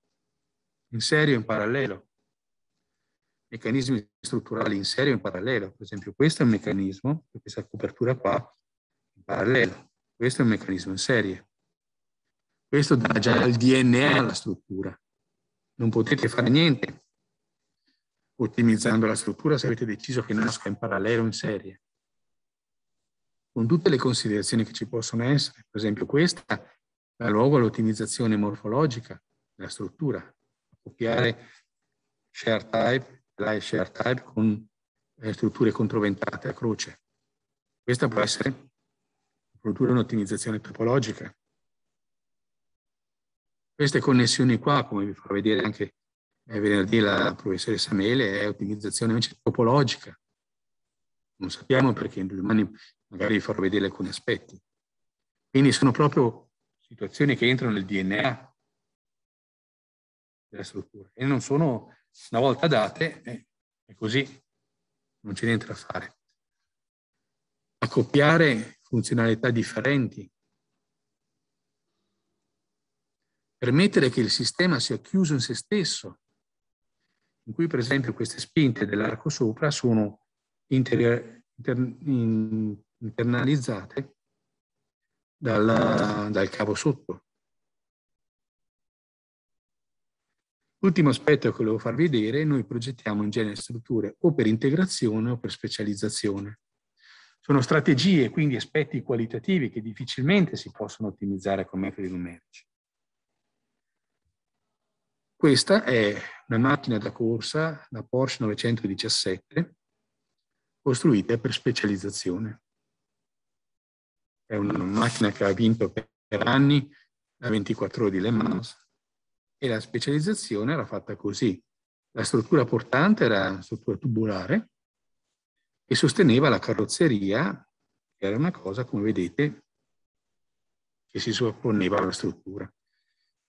in serie o in parallelo. Meccanismi strutturali in serie o in parallelo. Per esempio questo è un meccanismo, questa copertura qua, in parallelo. Questo è un meccanismo in serie. Questo dà già il DNA alla struttura. Non potete fare niente ottimizzando la struttura se avete deciso che nasca in parallelo o in serie. Con tutte le considerazioni che ci possono essere, per esempio questa dà luogo all'ottimizzazione morfologica della struttura, copiare share type, live share type con eh, strutture controventate a croce. Questa può essere produrre un'ottimizzazione topologica. Queste connessioni qua, come vi farò vedere anche eh, venerdì la professoressa Mele, è ottimizzazione invece topologica. Non sappiamo perché, domani magari vi farò vedere alcuni aspetti. Quindi sono proprio situazioni che entrano nel DNA della struttura e non sono, una volta date, eh, è così, non c'è niente da fare. Accoppiare funzionalità differenti, permettere che il sistema sia chiuso in se stesso, in cui per esempio queste spinte dell'arco sopra sono inter, inter, in, internalizzate dal, dal cavo sotto. L'ultimo aspetto che volevo far vedere, noi progettiamo in genere strutture o per integrazione o per specializzazione. Sono strategie, quindi aspetti qualitativi che difficilmente si possono ottimizzare con metodi numerici. Questa è una macchina da corsa, la Porsche 917, costruita per specializzazione. È una macchina che ha vinto per anni la 24 ore di Le Mans e la specializzazione era fatta così. La struttura portante era una struttura tubolare e sosteneva la carrozzeria, che era una cosa, come vedete, che si sovrapponeva alla struttura.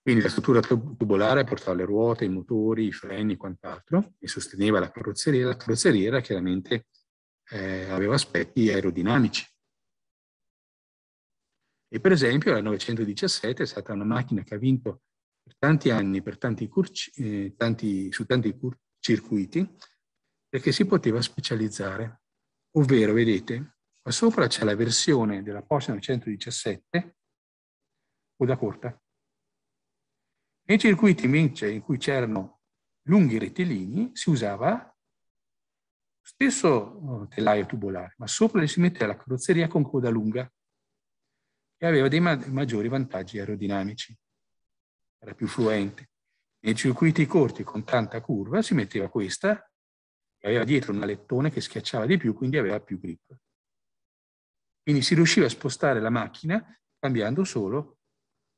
Quindi la struttura tubolare portava le ruote, i motori, i freni e quant'altro e sosteneva la carrozzeria. La carrozzeria chiaramente eh, aveva aspetti aerodinamici. E per esempio la 917 è stata una macchina che ha vinto per tanti anni, per tanti curci, eh, tanti, su tanti circuiti, perché si poteva specializzare. Ovvero, vedete, qua sopra c'è la versione della Porsche 917 coda corta. Nei circuiti invece in cui c'erano lunghi rettilinei si usava lo stesso oh, telaio tubolare, ma sopra si metteva la carrozzeria con coda lunga e aveva dei ma maggiori vantaggi aerodinamici. Era più fluente. Nei circuiti corti con tanta curva si metteva questa e aveva dietro un alettone che schiacciava di più, quindi aveva più grip. Quindi si riusciva a spostare la macchina cambiando solo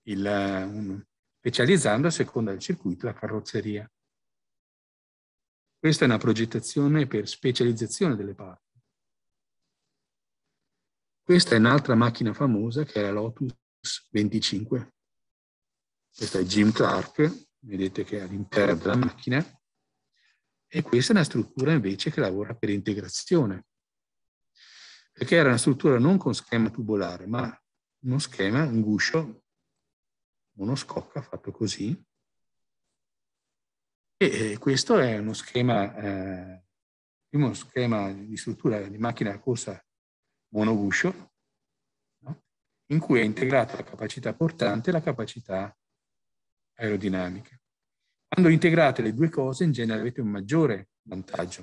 il, un, specializzando a seconda del circuito la carrozzeria. Questa è una progettazione per specializzazione delle parti. Questa è un'altra macchina famosa che è la Lotus 25. Questo è Jim Clark, vedete che è all'interno della macchina. E questa è una struttura invece che lavora per integrazione, perché era una struttura non con schema tubolare, ma uno schema, un guscio, uno scocca fatto così. E questo è uno schema, eh, uno schema di struttura di macchina da corsa monoguscio, no? in cui è integrata la capacità portante e la capacità aerodinamica. Quando integrate le due cose, in genere avete un maggiore vantaggio.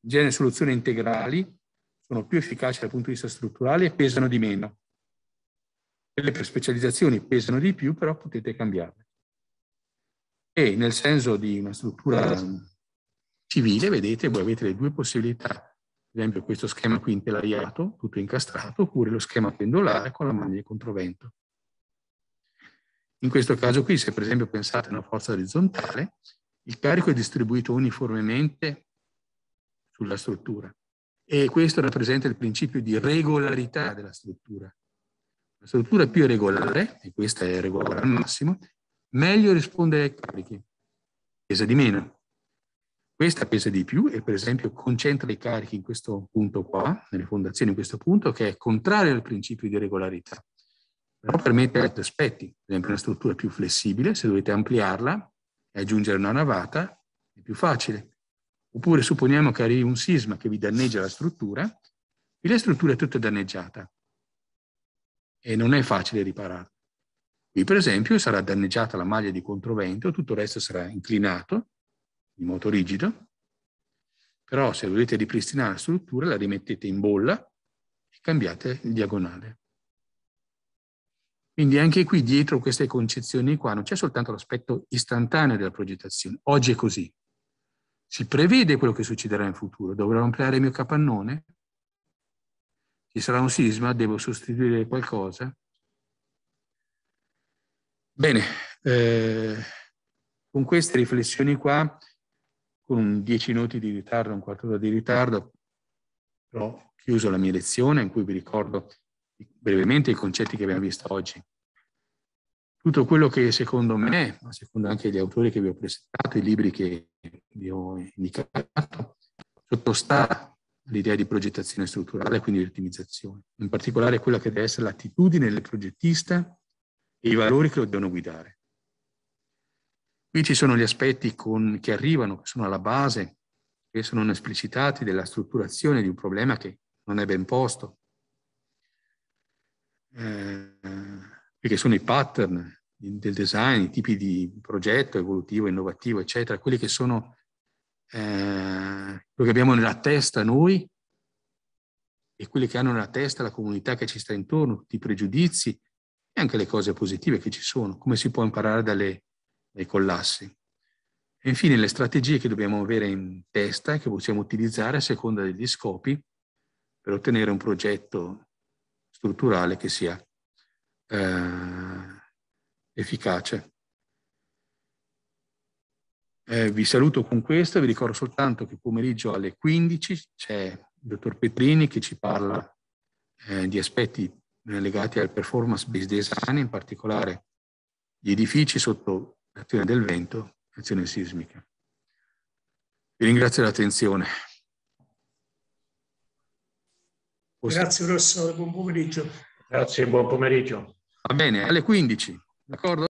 In genere soluzioni integrali sono più efficaci dal punto di vista strutturale e pesano di meno. Quelle per specializzazioni pesano di più, però potete cambiarle. E nel senso di una struttura civile, vedete, voi avete le due possibilità esempio questo schema qui intelaiato, tutto incastrato, oppure lo schema pendolare con la maglia di controvento. In questo caso qui, se per esempio pensate a una forza orizzontale, il carico è distribuito uniformemente sulla struttura e questo rappresenta il principio di regolarità della struttura. La struttura più regolare, e questa è regolare al massimo, meglio risponde ai carichi, pesa di meno. Questa pesa di più e per esempio concentra i carichi in questo punto qua, nelle fondazioni in questo punto, che è contrario al principio di regolarità. però permette altri aspetti, ad esempio una struttura più flessibile, se dovete ampliarla e aggiungere una navata è più facile. Oppure supponiamo che arrivi un sisma che vi danneggia la struttura e la struttura è tutta danneggiata e non è facile ripararla. Qui per esempio sarà danneggiata la maglia di controvento, tutto il resto sarà inclinato, di moto rigido, però se volete ripristinare la struttura la rimettete in bolla e cambiate il diagonale. Quindi anche qui dietro queste concezioni qua non c'è soltanto l'aspetto istantaneo della progettazione. Oggi è così. Si prevede quello che succederà in futuro. Dovrò ampliare il mio capannone? Ci sarà un sisma? Devo sostituire qualcosa? Bene, eh, con queste riflessioni qua, con 10 minuti di ritardo, un quarto d'ora di ritardo, ho chiuso la mia lezione in cui vi ricordo brevemente i concetti che abbiamo visto oggi. Tutto quello che secondo me, ma secondo anche gli autori che vi ho presentato, i libri che vi ho indicato, sottostà l'idea di progettazione strutturale quindi di ottimizzazione. In particolare quella che deve essere l'attitudine del progettista e i valori che lo devono guidare. Qui ci sono gli aspetti con, che arrivano, che sono alla base, che sono esplicitati della strutturazione di un problema che non è ben posto. Eh, che sono i pattern del design, i tipi di progetto evolutivo, innovativo, eccetera, quelli che sono eh, quello che abbiamo nella testa noi e quelli che hanno nella testa la comunità che ci sta intorno, i pregiudizi e anche le cose positive che ci sono, come si può imparare dalle, dai collassi. E infine le strategie che dobbiamo avere in testa e che possiamo utilizzare a seconda degli scopi per ottenere un progetto strutturale che sia eh, efficace. Eh, vi saluto con questo, vi ricordo soltanto che pomeriggio alle 15 c'è il dottor Petrini che ci parla eh, di aspetti eh, legati al performance based design, in particolare gli edifici sotto l'azione del vento, l'azione sismica. Vi ringrazio dell'attenzione. Grazie professore, buon pomeriggio. Grazie, buon pomeriggio. Va bene, alle 15, d'accordo?